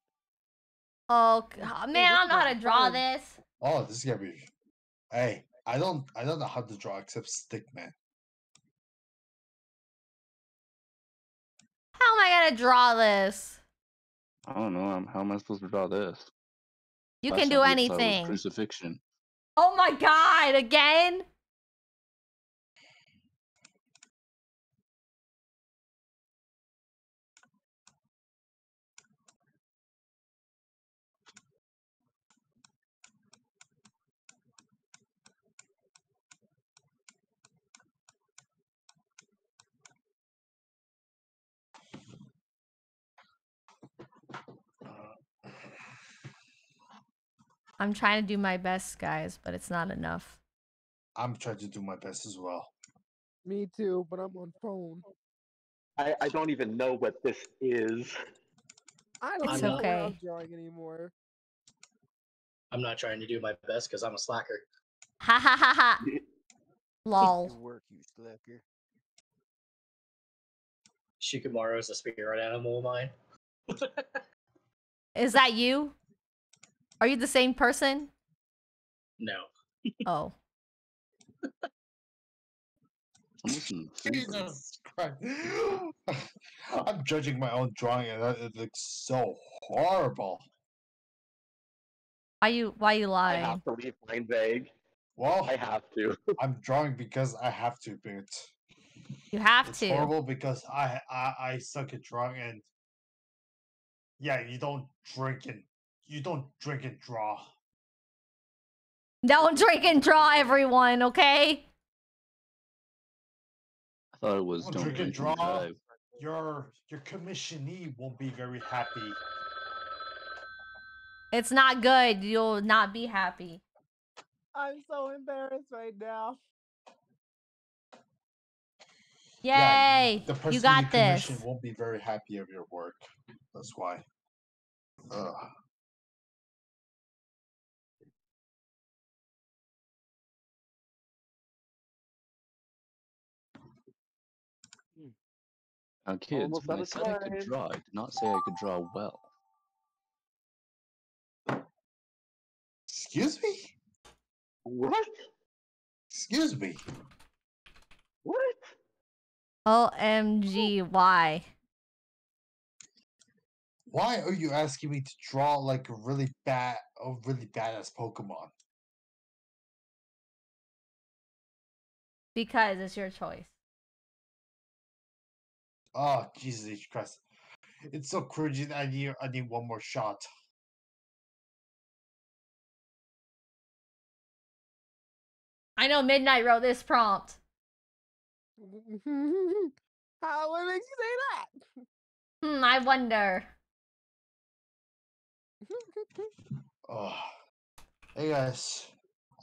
Speaker 2: Oh g- man, I don't know how to draw this.
Speaker 5: Oh, this is gonna be. Hey, I don't I don't know how to draw except stick man.
Speaker 2: How am I gonna draw this?
Speaker 3: I don't know. How am I supposed to draw this?
Speaker 2: You
Speaker 3: Last
Speaker 2: can do
Speaker 3: we saw was
Speaker 2: anything.
Speaker 3: Crucifixion.
Speaker 2: Oh my god, again? I'm trying to do my best, guys, but it's not enough.
Speaker 5: I'm trying to do my best as well.
Speaker 1: Me too, but I'm on phone.
Speaker 11: I, I don't even know what this is.
Speaker 1: I don't
Speaker 2: It's
Speaker 1: know what I'm
Speaker 2: okay.
Speaker 1: drawing anymore.
Speaker 4: I'm not trying to do my best because I'm a slacker.
Speaker 2: Ha ha ha ha. Lol.
Speaker 6: Work, you slacker.
Speaker 4: Shikamaru is a spirit animal of mine.
Speaker 2: Is that you? Are you the same person?
Speaker 4: No.
Speaker 2: Oh.
Speaker 5: Jesus Christ! I'm judging my own drawing, and that- it looks so horrible.
Speaker 2: Why you why you
Speaker 11: I
Speaker 2: lying?
Speaker 11: have to leave mine vague.
Speaker 5: Well,
Speaker 11: I have to.
Speaker 5: I'm drawing because I have to, but
Speaker 2: You have
Speaker 5: it's
Speaker 2: to.
Speaker 5: horrible because I, I I suck at drawing, and yeah, you don't drink and you don't drink and draw.
Speaker 2: Don't drink and draw everyone, okay?
Speaker 3: I thought it was
Speaker 5: Don't
Speaker 3: don't
Speaker 5: drink and
Speaker 3: drink and
Speaker 5: draw.
Speaker 3: drive.
Speaker 5: Your your commissionee won't be very happy.
Speaker 2: It's not good. You'll not be happy.
Speaker 1: I'm so embarrassed right now. Yay!
Speaker 5: Yeah,
Speaker 2: Yay!
Speaker 5: The person
Speaker 2: you got this.
Speaker 5: commission won't be very happy of your work. That's why. Ugh.
Speaker 3: Now, kids,
Speaker 11: Almost
Speaker 3: when I said I could draw, I did not say I could draw well.
Speaker 5: Excuse me?
Speaker 11: What?
Speaker 5: Excuse me.
Speaker 11: What?
Speaker 2: OMG, oh. why?
Speaker 5: Why are you asking me to draw like a really bad, a really badass Pokemon?
Speaker 2: Because it's your choice.
Speaker 5: Oh Jesus Christ! It's so cringy. that I need, I need one more shot.
Speaker 2: I know Midnight wrote this prompt.
Speaker 1: How what makes you say that?
Speaker 2: Hmm, I wonder.
Speaker 5: Oh. Hey guys,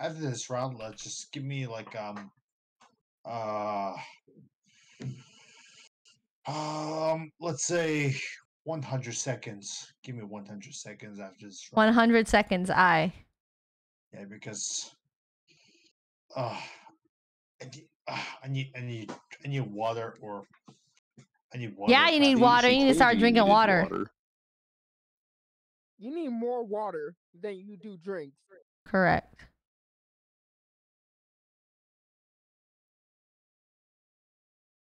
Speaker 5: after this round, let's just give me like um, uh, Um, let's say 100 seconds. Give me 100 seconds after this. round.
Speaker 2: 100 seconds, I.
Speaker 5: Yeah, because uh, I need, uh, I need, I need, I need water or I need water.
Speaker 2: Yeah, you need
Speaker 5: badly.
Speaker 2: water. You need to start drinking
Speaker 3: needed
Speaker 2: water.
Speaker 1: You need more water than you do drinks.
Speaker 2: Correct.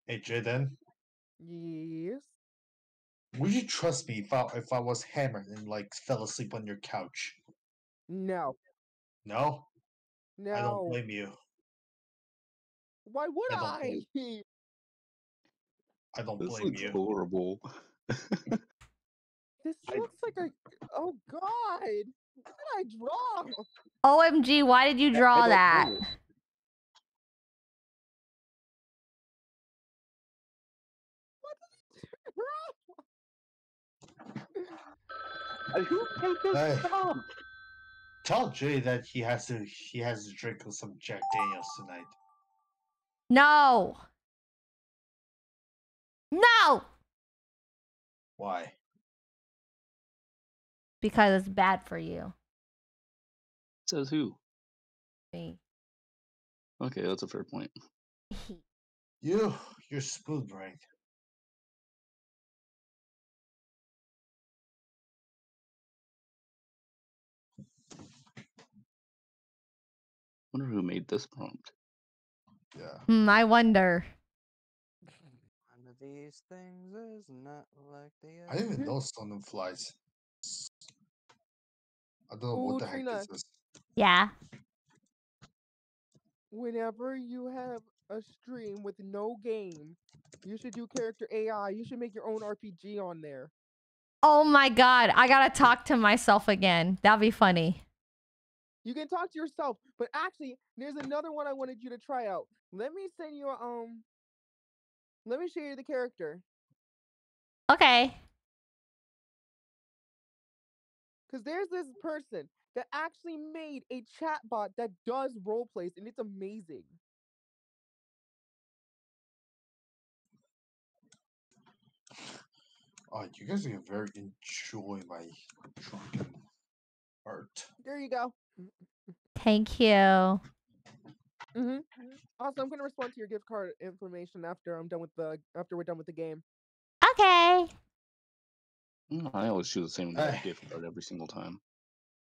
Speaker 5: Hey, Jaden,
Speaker 1: Yes.
Speaker 5: would you trust me if I if I was hammered and like fell asleep on your couch?
Speaker 1: No.
Speaker 5: No,
Speaker 1: No.
Speaker 5: I don't blame you.
Speaker 1: Why would
Speaker 5: I don't
Speaker 1: I?
Speaker 5: blame- I don't
Speaker 3: This
Speaker 5: blame
Speaker 3: looks
Speaker 5: you.
Speaker 3: horrible.
Speaker 1: This
Speaker 11: I-
Speaker 1: looks like a. Oh God! What did I draw?
Speaker 2: OMG, why did you draw
Speaker 11: don't
Speaker 2: that?
Speaker 11: know. Uh, Who made this
Speaker 5: Hey.
Speaker 11: prompt?
Speaker 5: Tell Jay that he has to he has to drink some Jack Daniels tonight.
Speaker 2: No. No.
Speaker 5: Why?
Speaker 2: Because it's bad for you.
Speaker 3: Says who?
Speaker 2: Me.
Speaker 3: Okay, that's a fair point.
Speaker 5: You, you're spoon brain.
Speaker 3: Wonder who made this prompt.
Speaker 5: Yeah.
Speaker 2: Hmm, I wonder.
Speaker 6: One of these things is not like the
Speaker 5: I didn't even
Speaker 6: other.
Speaker 5: know Stone flies. I don't know
Speaker 1: Ooh,
Speaker 5: what the heck
Speaker 1: Trina.
Speaker 5: this is.
Speaker 2: Yeah.
Speaker 1: Whenever you have a stream with no game, you should do character AI. You should make your own RPG on there.
Speaker 2: Oh my god, I gotta talk to myself again. That'd be funny.
Speaker 1: You can talk to yourself, but actually, there's another one I wanted you to try out. Let me send you a, um. Let me show you the character,
Speaker 2: Okay.
Speaker 1: cause there's this person that actually made a chatbot that does role plays, and it's amazing.
Speaker 5: Oh, you guys are gonna very enjoy my drunken art.
Speaker 1: There you go.
Speaker 2: Thank you.
Speaker 1: Mm-hmm. Also, I'm gonna respond to your gift card information after I'm done with the after we're done with the game.
Speaker 2: Okay.
Speaker 3: Mm, I always choose the same
Speaker 5: Hey.
Speaker 3: gift card every single time.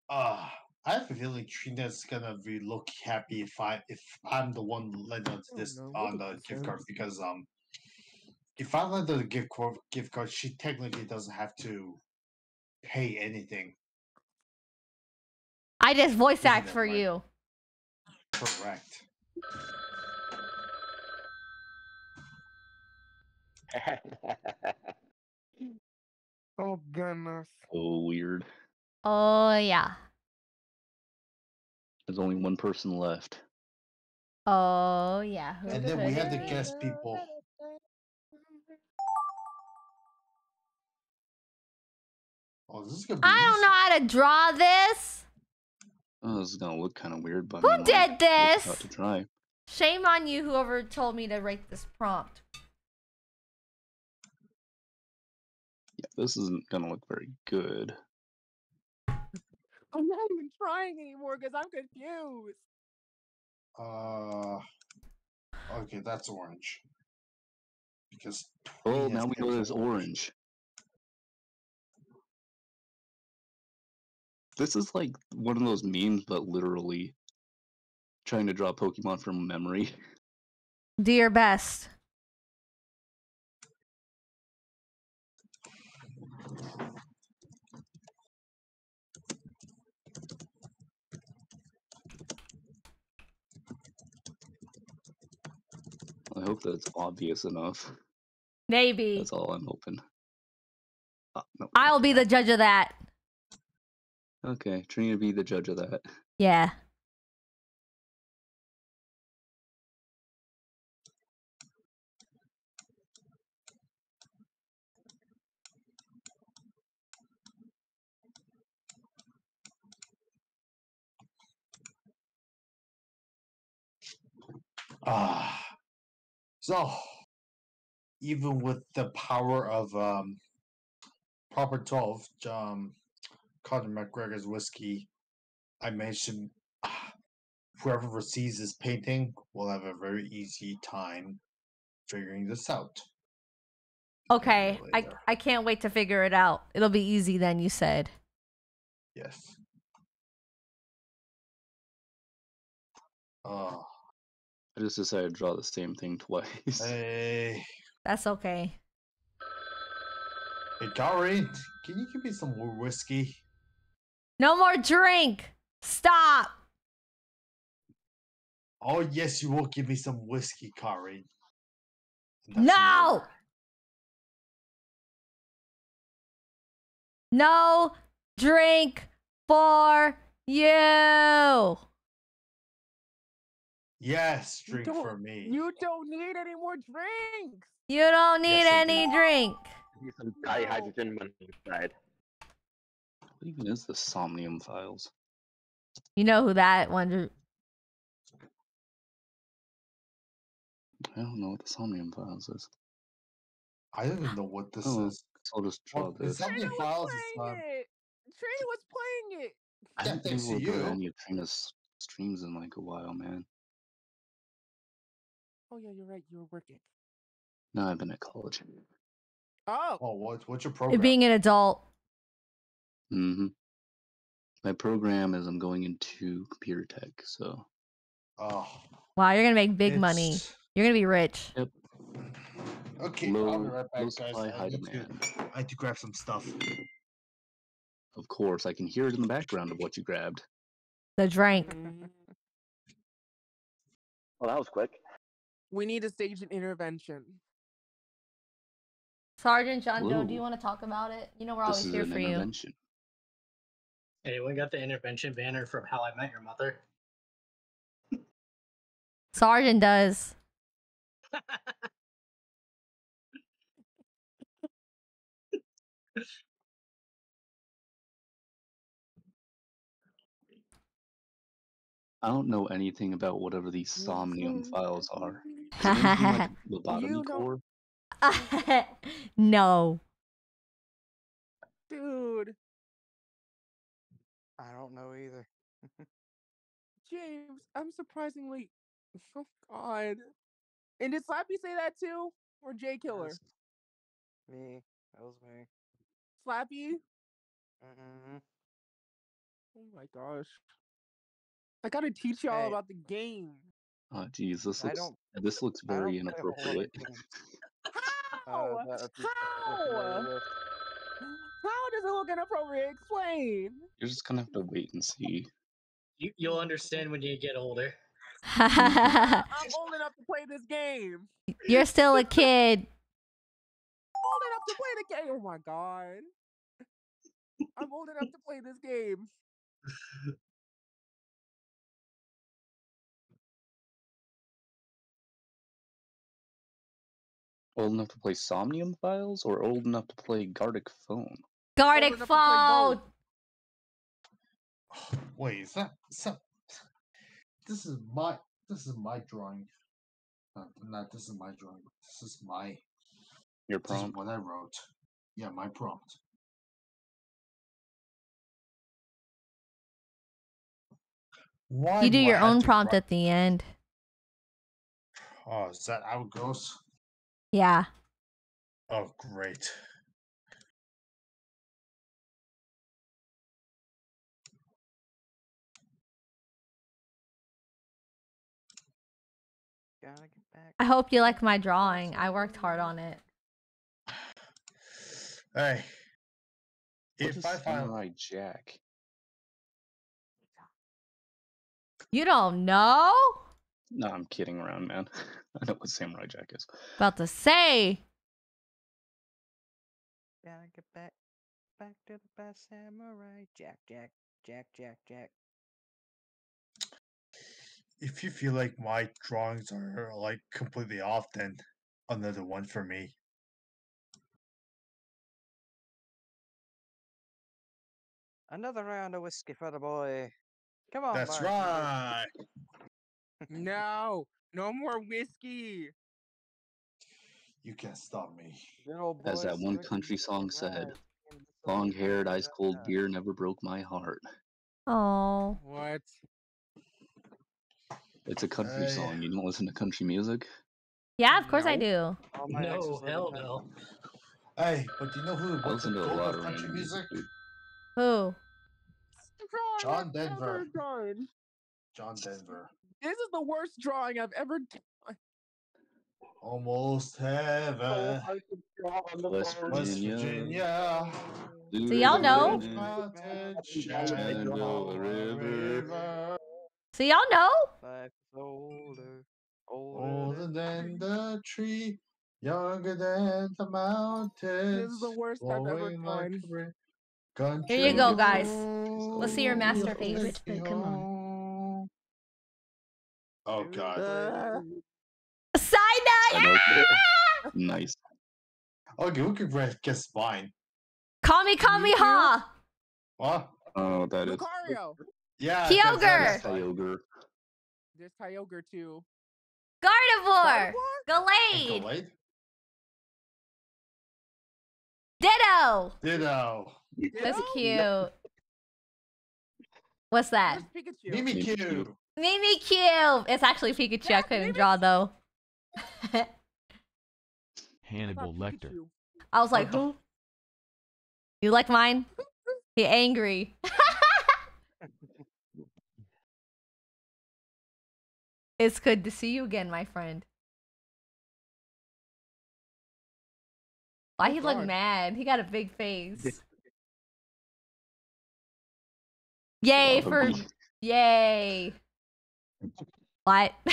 Speaker 5: Uh I have a feeling Trina's gonna be look happy if I if I'm the one letting on
Speaker 1: Oh,
Speaker 5: this
Speaker 1: no,
Speaker 5: on
Speaker 1: the
Speaker 5: the gift card because um if I let the gift card gift card she technically doesn't have to pay anything.
Speaker 2: I just voice
Speaker 5: Isn't
Speaker 2: act for
Speaker 5: right?
Speaker 2: you.
Speaker 5: Correct.
Speaker 1: Oh goodness.
Speaker 3: So weird.
Speaker 2: Oh yeah.
Speaker 3: There's only one person left.
Speaker 2: Oh yeah. Who
Speaker 5: And then we have
Speaker 2: it
Speaker 5: the guest people. Oh, this is gonna be
Speaker 2: I don't know how to draw this.
Speaker 3: Oh, this is gonna look kind of weird, but
Speaker 2: Who
Speaker 3: I mean,
Speaker 2: did
Speaker 3: I'll
Speaker 2: this?
Speaker 3: have to try.
Speaker 2: Shame on you, whoever told me to write this prompt.
Speaker 3: Yeah, this isn't gonna look very good.
Speaker 1: I'm not even trying anymore because I'm confused.
Speaker 5: Uh okay, that's orange. Because
Speaker 3: Oh, now we know
Speaker 5: hair's
Speaker 3: there's orange. This is like one of those memes, but literally trying to draw Pokemon from memory.
Speaker 2: Do your best.
Speaker 3: I hope that's obvious enough.
Speaker 2: Maybe.
Speaker 3: That's all I'm hoping. Ah, no.
Speaker 2: I'll be the judge of that.
Speaker 3: Okay, Trina be the judge of that.
Speaker 2: Yeah.
Speaker 5: Ah. So even with the power of um, Proper 12, um, Conor McGregor's whiskey, I mentioned ah, whoever receives this painting will have a very easy time figuring this out.
Speaker 2: Okay, I. I can't wait to figure it out. It'll be easy then, you said.
Speaker 5: Yes. Oh,
Speaker 3: I just decided to draw the same thing twice.
Speaker 5: hey,
Speaker 2: That's okay.
Speaker 5: hey, Doreen, can you give me some more whiskey?
Speaker 2: No more drink. Stop.
Speaker 5: Oh, yes, you will give me some whiskey, Kari.
Speaker 2: No. No drink for you.
Speaker 5: Yes, drink for me.
Speaker 1: You don't need any more drinks.
Speaker 2: You don't need
Speaker 5: Yes,
Speaker 2: any
Speaker 5: do.
Speaker 2: drink.
Speaker 11: Need some dihydrogen monoxide.
Speaker 3: What even is the Somnium Files?
Speaker 2: You know who that one?
Speaker 3: I don't know what the Somnium Files is.
Speaker 5: I don't even know what this
Speaker 3: Oh,
Speaker 5: is.
Speaker 3: so I'll just draw
Speaker 5: Well,
Speaker 3: this.
Speaker 5: is
Speaker 1: Trina was
Speaker 5: files? Is,
Speaker 1: playing it. Trina was playing it.
Speaker 3: I
Speaker 5: Yeah,
Speaker 3: haven't been
Speaker 5: thanks to
Speaker 3: able to go to
Speaker 5: you.
Speaker 3: any of Trina's streams in like a while, man.
Speaker 1: Oh yeah, you're right. You were working.
Speaker 3: No, I've been at college.
Speaker 1: Oh,
Speaker 5: oh, what, what's your program?
Speaker 2: Being an adult.
Speaker 3: Hmm My program is I'm going into computer tech, so
Speaker 5: oh,
Speaker 2: Wow, you're gonna make big money.
Speaker 5: it's-
Speaker 2: You're gonna be rich.
Speaker 3: yep.
Speaker 5: Okay,
Speaker 3: low,
Speaker 5: I'll be right back, guys.
Speaker 3: supply,
Speaker 5: I
Speaker 3: high
Speaker 5: need, to,
Speaker 3: demand.
Speaker 5: I need to grab some stuff.
Speaker 3: Of course, I can hear it in the background of what you grabbed.
Speaker 2: The drink.
Speaker 11: Well, that was quick.
Speaker 1: we need to stage an intervention.
Speaker 2: Sergeant John Doe, do
Speaker 3: Ooh.
Speaker 2: you want to talk about it? You know we're
Speaker 3: This
Speaker 2: always
Speaker 3: is
Speaker 2: here
Speaker 3: an
Speaker 2: for you.
Speaker 3: intervention.
Speaker 4: Anyone got the intervention banner from How I Met Your Mother?
Speaker 2: Sergeant does.
Speaker 3: I don't know anything about whatever these Somnium Files are. Is like lobotomy
Speaker 1: You don't-
Speaker 3: core?
Speaker 2: no.
Speaker 1: Dude,
Speaker 6: I don't know either.
Speaker 1: James, I'm surprisingly. Oh God. And did Slappy say that too, or Jay Killer?
Speaker 6: Yes. Me. That was me.
Speaker 1: Slappy.
Speaker 6: hmm
Speaker 1: Oh my gosh. I gotta teach y'all
Speaker 6: Hey.
Speaker 1: about the game.
Speaker 3: Oh, geez, this
Speaker 6: I
Speaker 3: looks
Speaker 6: don't-
Speaker 3: this looks very
Speaker 6: play a whole lot of
Speaker 3: inappropriate.
Speaker 1: How?
Speaker 6: Uh, that- if you- if you
Speaker 1: How?
Speaker 6: Know this.
Speaker 1: How does it look inappropriate? Explain.
Speaker 3: You're just gonna have to wait and see.
Speaker 4: You, you'll understand when you get older.
Speaker 1: I'm old enough to play this game.
Speaker 2: You're still a kid.
Speaker 1: Old enough to play the game. Oh my god. I'm old enough to play this game.
Speaker 3: Old enough to play Somnium Files or old enough to play Gartic Phone?
Speaker 2: Gartic
Speaker 1: enough to play both.
Speaker 2: phone.
Speaker 5: Wait, is that, is that this is my this is my drawing. Uh, not, not this is my drawing. This is my
Speaker 3: Your
Speaker 5: this is
Speaker 3: prompt.
Speaker 5: what I wrote. Yeah, my prompt. Why
Speaker 2: You do
Speaker 5: I
Speaker 2: your
Speaker 5: have
Speaker 2: own
Speaker 5: to
Speaker 2: prompt at the end.
Speaker 5: Oh, is that how it goes?
Speaker 2: Yeah.
Speaker 5: Oh, great.
Speaker 6: Gotta get back.
Speaker 2: I hope you like my drawing. I worked hard on it.
Speaker 5: Hey,
Speaker 3: What
Speaker 5: if I find
Speaker 3: Samurai Jack?
Speaker 2: You don't know?
Speaker 3: No, I'm kidding around, man. I know what Samurai Jack is.
Speaker 2: About to say.
Speaker 6: Gotta get back. Back to the best samurai. Jack, Jack, Jack, Jack, Jack.
Speaker 5: If you feel like my drawings are like completely off, then another one for me.
Speaker 6: Another round of whiskey for the boy. Come on,
Speaker 5: That's
Speaker 6: barkeep.
Speaker 5: right.
Speaker 1: No, no more whiskey.
Speaker 5: You can't stop me.
Speaker 3: As that one country song said, long haired, ice cold beer never broke my heart.
Speaker 2: Oh.
Speaker 1: What?
Speaker 3: It's a country
Speaker 5: Hey.
Speaker 3: song. You don't listen to country music?
Speaker 2: Yeah, of course I do.
Speaker 6: All my
Speaker 4: No,
Speaker 6: live in
Speaker 4: hell no.
Speaker 5: Hey, but do you know who
Speaker 3: I listen to a lot
Speaker 5: of
Speaker 3: of
Speaker 5: country music?
Speaker 3: music.
Speaker 2: Who?
Speaker 5: John Denver. John Denver.
Speaker 1: This is the worst drawing I've ever done.
Speaker 5: Almost heaven.
Speaker 3: West
Speaker 5: West
Speaker 3: Virginia.
Speaker 5: Virginia.
Speaker 2: So y'all know?
Speaker 5: Mountain,
Speaker 3: Shenandoah River.
Speaker 5: River.
Speaker 2: So y'all know?
Speaker 6: Life is older, older,
Speaker 5: Older
Speaker 6: than
Speaker 5: than the tree, younger than the mountains.
Speaker 1: This is the worst I've ever
Speaker 5: flowing like
Speaker 1: done.
Speaker 5: Country
Speaker 2: Here you go, guys. Let's see your
Speaker 5: road,
Speaker 2: masterpiece.
Speaker 12: favorite
Speaker 5: take me
Speaker 12: Pokemon.
Speaker 5: Oh god.
Speaker 1: Uh,
Speaker 2: Side note. Ah!
Speaker 3: Nice.
Speaker 5: Okay, we could re- guess mine.
Speaker 2: Kami Kami Ha.
Speaker 5: What?
Speaker 3: Oh, that is.
Speaker 1: Lucario.
Speaker 5: Yeah.
Speaker 2: Kyogre.
Speaker 5: that's- that's-
Speaker 3: Kyogre.
Speaker 1: There's Kyogre too.
Speaker 2: Gardevoir.
Speaker 1: Gardevoir?
Speaker 2: Gallade.
Speaker 5: Gallade?
Speaker 2: Ditto.
Speaker 5: Ditto.
Speaker 2: That's
Speaker 1: Ditto?
Speaker 2: cute. What's that?
Speaker 1: Where's Pikachu?
Speaker 5: Mimikyu.
Speaker 2: Mimikyu. It's actually Pikachu. I couldn't
Speaker 1: Mimikyu.
Speaker 2: draw though.
Speaker 8: Hannibal Lecter.
Speaker 2: I was like, who? You like mine? He angry. it's good to see you again, my friend. Why
Speaker 1: Oh,
Speaker 2: he look mad? He got a big face. Yay for yay. What?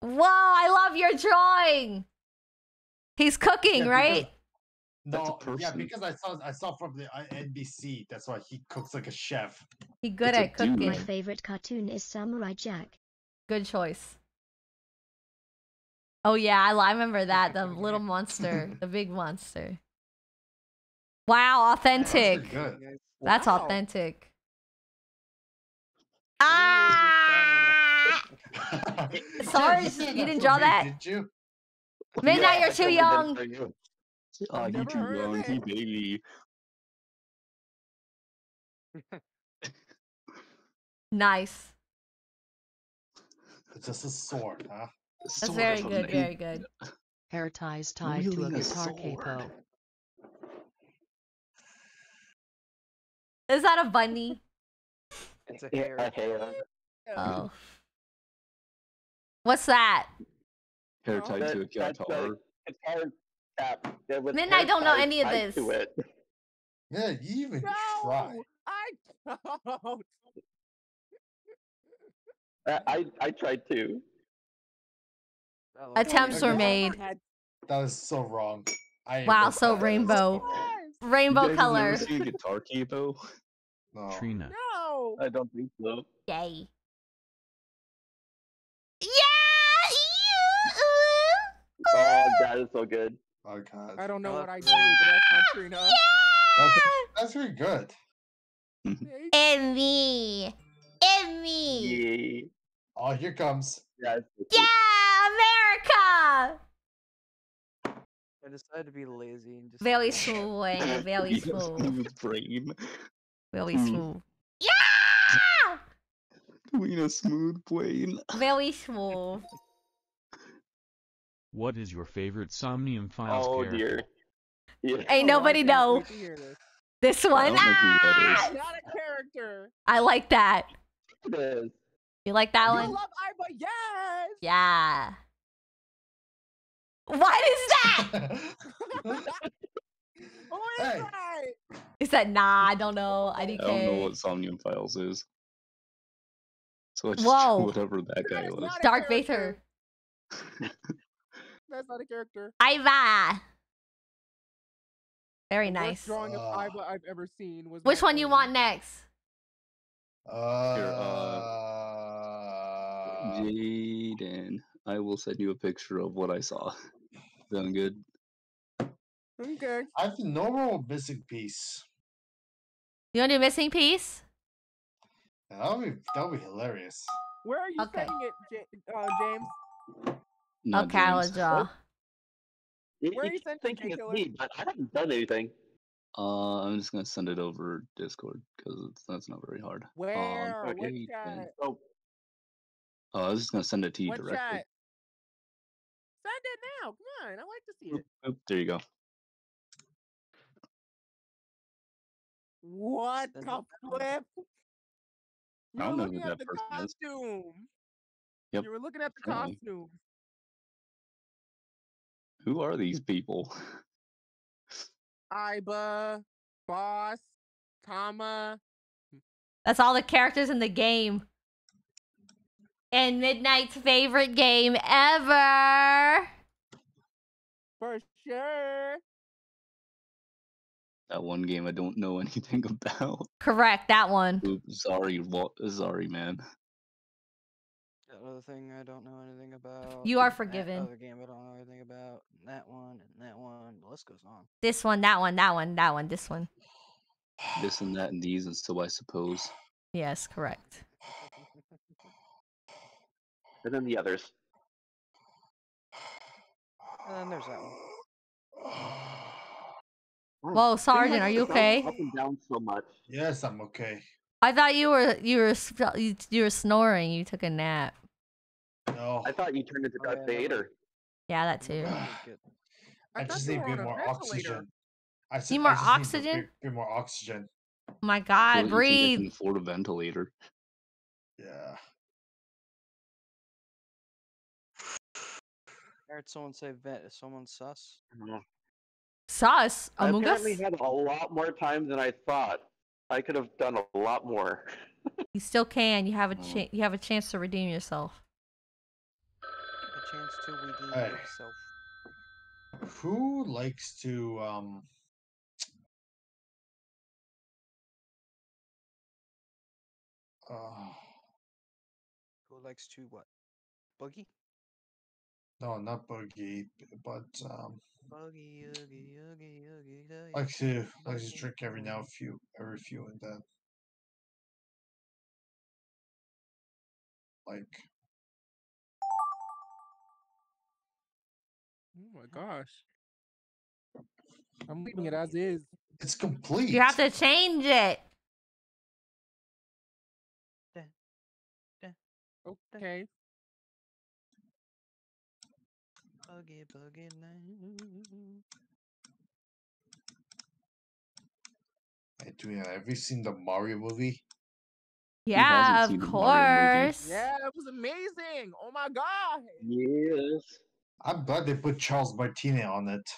Speaker 2: Whoa, I love your drawing. He's cooking, right?
Speaker 3: That's a
Speaker 5: No, yeah, because I saw I saw from the uh, NBC. That's why he cooks like a chef.
Speaker 2: He good
Speaker 3: It's
Speaker 2: at cooking.
Speaker 3: dude.
Speaker 12: My favorite cartoon is Samurai Jack.
Speaker 2: Good choice. Oh yeah, I, I remember that the little monster, the big monster. Wow,
Speaker 5: That's pretty
Speaker 2: authentic.
Speaker 5: good.
Speaker 2: That's
Speaker 1: Wow.
Speaker 2: authentic. Ah! Sorry, you didn't draw that?
Speaker 5: Did you?
Speaker 2: Midnight, you're too
Speaker 11: I
Speaker 2: young.
Speaker 11: Did for you.
Speaker 1: Never
Speaker 3: too
Speaker 1: heard of
Speaker 3: young.
Speaker 1: it.
Speaker 3: He baby.
Speaker 2: Nice.
Speaker 5: It's just a sword, huh?
Speaker 2: That's
Speaker 3: Sort
Speaker 2: very good.
Speaker 3: man.
Speaker 2: Very good.
Speaker 9: Hair ties tied to a
Speaker 3: Wielding a
Speaker 9: guitar capo.
Speaker 2: Is that a bunny?
Speaker 6: It's a
Speaker 11: Yeah,
Speaker 6: hair.
Speaker 11: a hair.
Speaker 2: Oh. What's that?
Speaker 3: Hair
Speaker 1: Oh.
Speaker 3: tied to a
Speaker 11: That- that's uh,
Speaker 3: guitar.
Speaker 11: a guitar cap. yeah, with
Speaker 2: Midnight
Speaker 11: hair
Speaker 2: don't know any of
Speaker 11: tied to
Speaker 2: this.
Speaker 11: it.
Speaker 5: Yeah, you even try.
Speaker 1: I don't.
Speaker 11: I, I I tried to.
Speaker 2: Attempts were
Speaker 6: a-
Speaker 2: made.
Speaker 5: That is so wrong. I
Speaker 2: Wow, so
Speaker 5: that.
Speaker 2: rainbow.
Speaker 1: Yes.
Speaker 2: Rainbow
Speaker 3: you guys have
Speaker 2: color.
Speaker 3: Never seen a guitar capo?
Speaker 5: No.
Speaker 8: Trina.
Speaker 1: No.
Speaker 11: I don't think so.
Speaker 2: Yay. Yeah!
Speaker 11: Oh, that is so good.
Speaker 5: Oh god.
Speaker 1: I don't know
Speaker 6: Oh,
Speaker 1: what I
Speaker 6: that's
Speaker 1: do, but that's not Trina.
Speaker 5: That's, that's pretty good.
Speaker 1: Thank
Speaker 2: And me. And me.
Speaker 11: Yeah.
Speaker 5: Oh, here comes.
Speaker 11: Yeah.
Speaker 2: Yeah. America.
Speaker 6: I decided to be lazy and just
Speaker 2: Very smooth, way, very
Speaker 3: You have
Speaker 2: smooth,
Speaker 3: smooth brain.
Speaker 2: very
Speaker 3: Hmm.
Speaker 2: smooth. Yeah,
Speaker 3: Doing a smooth brain.
Speaker 2: very smooth.
Speaker 8: What is your favorite Somnium Files
Speaker 11: Oh
Speaker 8: character?
Speaker 11: dear. Yeah.
Speaker 2: Ain't
Speaker 1: Oh,
Speaker 2: nobody know
Speaker 1: wait to hear this.
Speaker 2: this
Speaker 3: I
Speaker 2: one.
Speaker 3: don't know who that
Speaker 2: Ah!
Speaker 1: Not a character.
Speaker 2: I like that. You like that
Speaker 1: You
Speaker 2: one?
Speaker 1: love Iba, yes.
Speaker 2: Yeah. What is that?
Speaker 1: Who is
Speaker 5: Hey.
Speaker 1: that?
Speaker 2: He said, "Nah, I don't know.
Speaker 3: I don't know what Somnium Files is. So I just
Speaker 2: Whoa.
Speaker 3: drew whatever that guy
Speaker 1: That is
Speaker 3: was.
Speaker 2: Dark
Speaker 1: character.
Speaker 2: Vader.
Speaker 1: That's not a character.
Speaker 2: Iva. Very
Speaker 1: The worst
Speaker 2: nice.
Speaker 1: drawing of. Iba I've ever seen was.
Speaker 2: Which
Speaker 1: my
Speaker 2: one you want next?
Speaker 5: Uh,
Speaker 3: Jaden, I will send you a picture of what I saw. Feeling good?
Speaker 1: Okay.
Speaker 5: I have the normal missing piece.
Speaker 2: You want to do missing piece?
Speaker 5: That'll be that would be hilarious.
Speaker 1: Where are you
Speaker 2: Okay.
Speaker 1: setting it, Ja- uh, James?
Speaker 3: Not
Speaker 2: okay, I'll
Speaker 3: James.
Speaker 2: draw.
Speaker 11: You,
Speaker 1: Where
Speaker 11: you
Speaker 1: are you
Speaker 11: keep
Speaker 1: sending it,
Speaker 11: thinking it's me, but I haven't done anything.
Speaker 3: Uh, I'm just gonna send it over Discord because that's not very hard.
Speaker 1: Where?
Speaker 3: Um,
Speaker 1: what
Speaker 3: okay,
Speaker 1: chat?
Speaker 3: then.
Speaker 11: Oh,
Speaker 3: Oh, I was just gonna send it to you
Speaker 1: What
Speaker 3: directly.
Speaker 1: chat? Send it now. Come on, I like to see it.
Speaker 3: oop, there you go.
Speaker 1: What the flip? You
Speaker 3: I
Speaker 1: were
Speaker 3: don't know
Speaker 1: looking
Speaker 3: who that
Speaker 1: at the
Speaker 3: person is.
Speaker 1: costume.
Speaker 3: Yep.
Speaker 1: You were looking at the costume.
Speaker 3: Who are these people?
Speaker 1: Iba, Boss, Tama.
Speaker 2: That's all the characters in the game. And Midnight's favorite game ever.
Speaker 1: For sure.
Speaker 3: That one game I don't know anything about.
Speaker 2: Correct, that one.
Speaker 3: Oop, sorry, Wa- sorry, man.
Speaker 6: That other thing I don't know anything about.
Speaker 2: You are
Speaker 6: that
Speaker 2: forgiven.
Speaker 6: other game I don't know anything about. That one and that one. The list goes on.
Speaker 2: This one, that one, that one, that one, this one.
Speaker 3: This and that and these and so I suppose.
Speaker 2: Yes, correct.
Speaker 11: and then the others.
Speaker 6: And then there's that one.
Speaker 2: Whoa, Sergeant, are you
Speaker 11: bounce
Speaker 2: okay?
Speaker 11: Up and down so much.
Speaker 5: Yes, I'm okay.
Speaker 2: I thought you were you were you, you were snoring. You took a nap.
Speaker 5: No,
Speaker 11: I thought you turned into
Speaker 6: Oh,
Speaker 11: Darth
Speaker 6: yeah,
Speaker 11: Vader.
Speaker 2: Yeah, that too.
Speaker 6: Nobody did get-
Speaker 5: I,
Speaker 1: I
Speaker 5: just need a bit more oxygen. I said,
Speaker 2: Need
Speaker 5: I
Speaker 2: more
Speaker 5: just need a bit, bit more oxygen.
Speaker 2: Oh my God,
Speaker 3: like you think I
Speaker 2: breathe.
Speaker 3: can afford a ventilator.
Speaker 5: Yeah.
Speaker 6: I heard someone say vet. Is someone sus? Mm-hmm.
Speaker 2: Sus,
Speaker 11: I
Speaker 2: Among Us.
Speaker 11: apparently had a lot more time than I thought. I could have done a lot more.
Speaker 2: You still can. You have a
Speaker 3: Oh.
Speaker 2: you have a chance to redeem yourself.
Speaker 6: To redeem
Speaker 5: Hey.
Speaker 6: yourself.
Speaker 5: Who likes to um uh,
Speaker 6: Who likes to what? Boogie?
Speaker 5: no, not boogie, but um
Speaker 6: Boogie, oogie, oogie, oogie, oogie.
Speaker 5: likes to likes to drink every now few every few and then. Like
Speaker 1: Oh my gosh. I'm leaving it as is.
Speaker 5: it's complete.
Speaker 2: You have to change it.
Speaker 1: Okay.
Speaker 6: Boogie, boogie, night.
Speaker 5: Hey, do have you seen the Mario movie?
Speaker 2: Yeah, of
Speaker 3: the movie?
Speaker 2: course.
Speaker 1: Yeah, it was amazing. Oh my god.
Speaker 11: Yes.
Speaker 5: I'm glad they put Charles Martinet on it.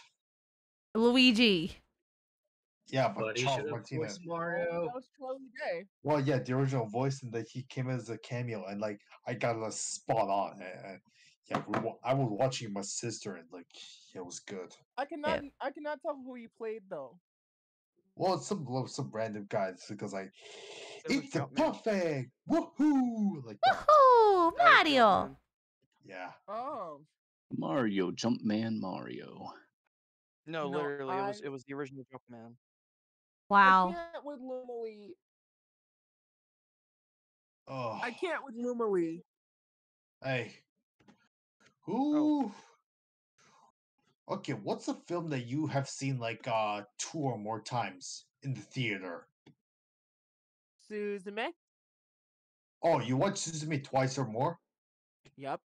Speaker 2: Luigi.
Speaker 5: Yeah, but
Speaker 4: But
Speaker 5: Charles
Speaker 4: should have
Speaker 5: Martinet.
Speaker 4: Mario.
Speaker 1: Oh, that was Charlie Day.
Speaker 5: Well, yeah, the original voice, and that he came as a cameo, and like I got a spot on. And, and yeah, we, I was watching my sister, and like it was good.
Speaker 1: I cannot I cannot tell who he played though.
Speaker 5: Well, it's some some random guys because like
Speaker 6: It
Speaker 5: it's the
Speaker 6: Jumpman.
Speaker 5: buffet, woohoo, like that.
Speaker 2: Woohoo! Mario.
Speaker 5: Yeah,
Speaker 1: Oh.
Speaker 3: Mario, Jumpman Mario.
Speaker 6: No,
Speaker 1: No,
Speaker 6: literally, it was
Speaker 1: I-
Speaker 6: it was the original Jumpman.
Speaker 2: Wow.
Speaker 1: I can't with Lumily.
Speaker 5: oh,
Speaker 1: I can't with Lumily.
Speaker 5: hey, who? Okay, what's a film that you have seen like uh two or more times in the theater?
Speaker 1: Suzume?
Speaker 5: Oh, you watched Suzume twice or more?
Speaker 1: Yep.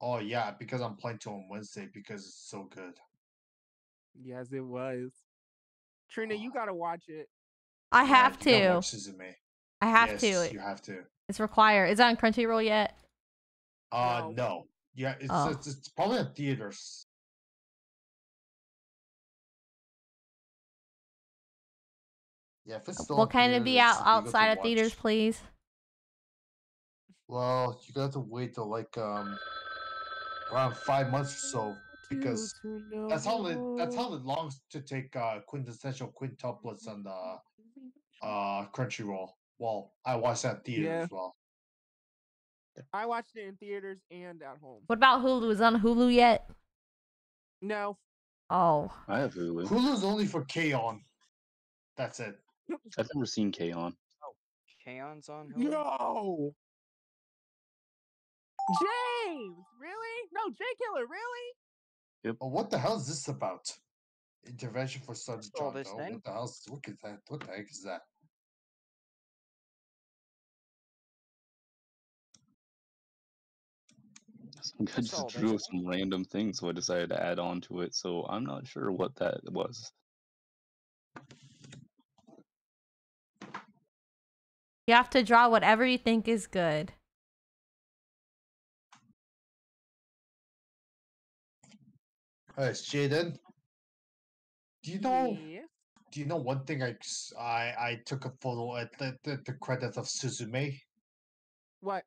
Speaker 5: Oh yeah, because I'm playing to on Wednesday because it's so good.
Speaker 1: Yes, it was. Trina, you gotta watch it.
Speaker 2: I
Speaker 5: Yeah,
Speaker 2: have
Speaker 5: you gotta
Speaker 2: to.
Speaker 5: watch Suzume.
Speaker 2: I have
Speaker 5: yes,
Speaker 2: to.
Speaker 5: You have to.
Speaker 2: It's required. Is that on Crunchyroll yet?
Speaker 5: Uh
Speaker 1: No.
Speaker 5: no. Yeah, it's
Speaker 2: Oh.
Speaker 5: it's, it's probably in theaters. Yeah, if it's still
Speaker 2: Well,
Speaker 5: in
Speaker 2: can it be out
Speaker 5: you got to
Speaker 2: outside of theaters, please?
Speaker 5: Well, you got to wait till like um around five months or so because that's how it that's how it longs to take uh quintessential quintuplets on the uh Crunchyroll. Well, I watched that theater
Speaker 1: Yeah.
Speaker 5: as well.
Speaker 1: I watched it in theaters and at home.
Speaker 2: What about Hulu? Is it on Hulu yet?
Speaker 1: No.
Speaker 2: Oh.
Speaker 3: I have Hulu.
Speaker 5: Hulu's only for K-On! That's it.
Speaker 3: I've never seen K on.
Speaker 6: K-on's on Hulu.
Speaker 1: No. James, really? No, J Killer, really?
Speaker 5: Oh, what the hell is this about? Intervention for Sergeant
Speaker 6: Stole
Speaker 5: John Doe. What the hell? is- What is that? What the heck is that?
Speaker 3: Some guy
Speaker 6: That's all
Speaker 3: just drew
Speaker 6: say.
Speaker 3: some random thing, so I decided to add on to it. So I'm not sure what that was.
Speaker 2: You have to draw whatever you think is good.
Speaker 5: Uh, it's Jaden. Do you know?
Speaker 1: Yeah.
Speaker 5: Do you know one thing? I I, I took a photo at the the, the credits of Suzume.
Speaker 1: What?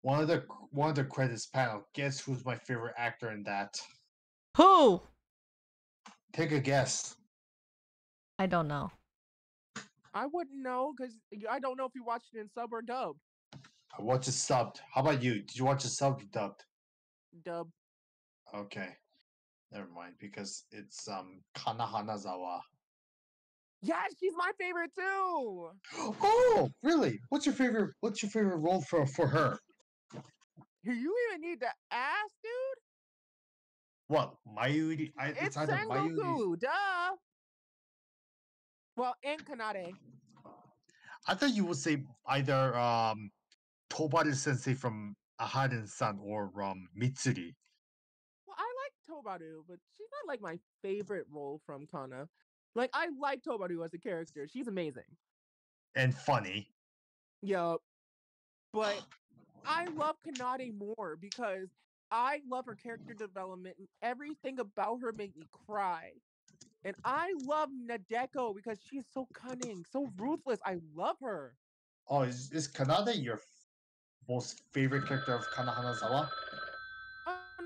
Speaker 5: One of the one of the credits panel. Guess who's my favorite actor in that?
Speaker 2: Who?
Speaker 5: Take a guess.
Speaker 2: I don't know.
Speaker 1: I wouldn't know because I don't know if you watched it in sub or dub.
Speaker 5: I watched it subbed. How about you? Did you watch it subbed or dubbed?
Speaker 1: Dub.
Speaker 5: Okay. Never mind, because it's um Kana Hanazawa.
Speaker 1: Yeah, she's my favorite too.
Speaker 5: Oh, really? What's your favorite what's your favorite role for for her?
Speaker 1: Do You even need to ask, dude.
Speaker 5: What? Mayuri? I, it's,
Speaker 1: It's
Speaker 5: either Mayuri.
Speaker 1: Duh. Well, and Kanade.
Speaker 5: I thought you would say either um Tobaru sensei from Aharen san or um Mitsuri.
Speaker 1: Tobaru, but she's not like my favorite role from Kana. Like, I like Tobaru as a character. She's amazing.
Speaker 5: And funny.
Speaker 1: Yup. But I love Kanade more because I love her character development and everything about her made me cry. And I love Nadeko because she's so cunning, so ruthless. I love her.
Speaker 5: Oh, is is Kanade your f- most favorite character of Kana Hanazawa?
Speaker 1: Uh,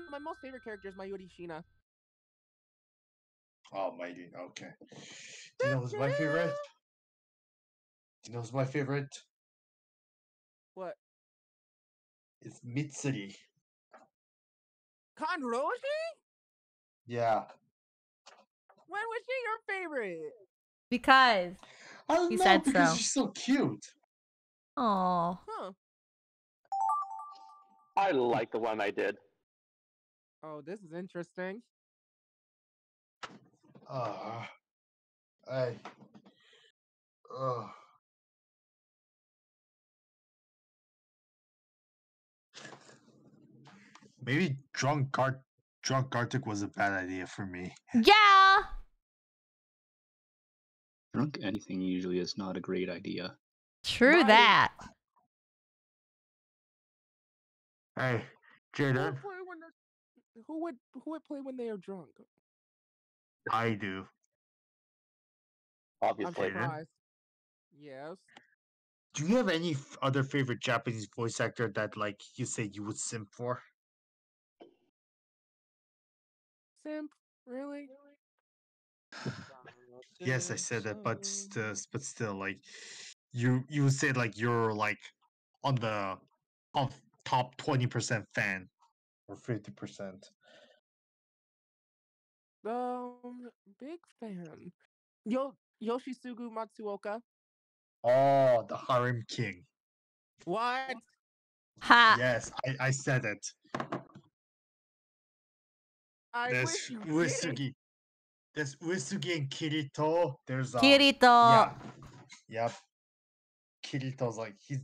Speaker 1: my most favorite character is Mayuri Shiina.
Speaker 5: Oh, Mayuri. Okay. Do you know who's my favorite? Do you know who's my favorite?
Speaker 1: What?
Speaker 5: It's Mitsuri.
Speaker 1: Kanroji?
Speaker 5: Yeah.
Speaker 1: When was she your favorite?
Speaker 2: Because
Speaker 5: I don't
Speaker 2: he
Speaker 5: know
Speaker 2: said
Speaker 5: because
Speaker 2: so.
Speaker 5: she's so cute.
Speaker 2: Oh,
Speaker 1: Huh.
Speaker 11: I like the one I did.
Speaker 1: Oh, this is interesting.
Speaker 5: Uh, I. Uh. Maybe drunk Gar- drunk Gartic was a bad idea for me.
Speaker 2: yeah.
Speaker 3: Drunk anything usually is not a great idea.
Speaker 2: True
Speaker 1: Right.
Speaker 2: that.
Speaker 5: Hey,
Speaker 1: Who
Speaker 5: Jaden,
Speaker 1: would play when they're- who would who would play when they are drunk?
Speaker 5: I do.
Speaker 11: Obviously.
Speaker 1: Yes.
Speaker 5: Do you have any f- other favorite Japanese voice actor that like you say you would simp for?
Speaker 1: Simp, really?
Speaker 5: Yes, I said that, but still, but still, like you, you would say like you're like on the on top twenty percent fan or fifty percent.
Speaker 1: Um, big fan. Yo, Yoshitsugu Matsuoka.
Speaker 5: Oh, the harem king.
Speaker 1: What?
Speaker 2: Ha.
Speaker 5: Yes, I, I said it.
Speaker 1: I
Speaker 5: There's
Speaker 1: wish you did.
Speaker 5: Uesugi. There's Uesugi and Kirito. There's um,
Speaker 2: Kirito.
Speaker 5: Yeah. Yep. Kirito's like he's.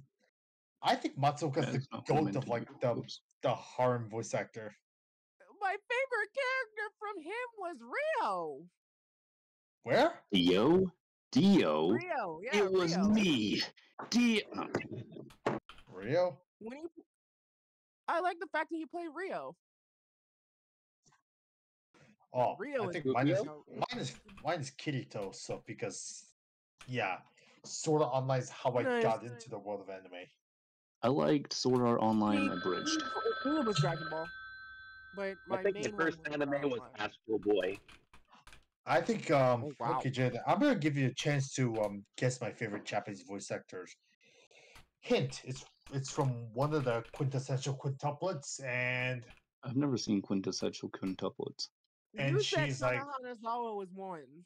Speaker 5: I think Matsuoka's the
Speaker 3: it's not what I
Speaker 5: goat of like
Speaker 3: do.
Speaker 5: the
Speaker 3: Oops.
Speaker 5: The harm voice actor.
Speaker 1: Uh, my favorite character from him was Rio.
Speaker 5: Where?
Speaker 3: Dio? Dio?
Speaker 1: Rio, yeah,
Speaker 3: it was me. Dio.
Speaker 5: Rio?
Speaker 1: When he, I like the fact that he played Rio.
Speaker 5: Oh,
Speaker 1: Rio
Speaker 5: I
Speaker 1: is
Speaker 5: think
Speaker 1: the
Speaker 5: mine is
Speaker 1: goat.
Speaker 5: mine is mine is Kirito. So because, yeah, Sword Art Online is how I
Speaker 1: Nice.
Speaker 5: got into the world of anime.
Speaker 3: I liked Sword Art Online
Speaker 1: Me-
Speaker 3: abridged.
Speaker 1: me- me was Dragon Ball, but my
Speaker 11: I think
Speaker 1: main
Speaker 11: the first
Speaker 1: one was
Speaker 11: anime was
Speaker 1: Online.
Speaker 11: Astro Boy.
Speaker 5: I think um
Speaker 1: Oh, wow.
Speaker 5: okay, Jada, I'm gonna give you a chance to um guess my favorite Japanese voice actors. Hint: It's it's from one of the quintessential quintuplets, and
Speaker 3: I've never seen quintessential quintuplets.
Speaker 5: and
Speaker 1: you said
Speaker 5: she's like-
Speaker 1: Kana Hanazawa was one.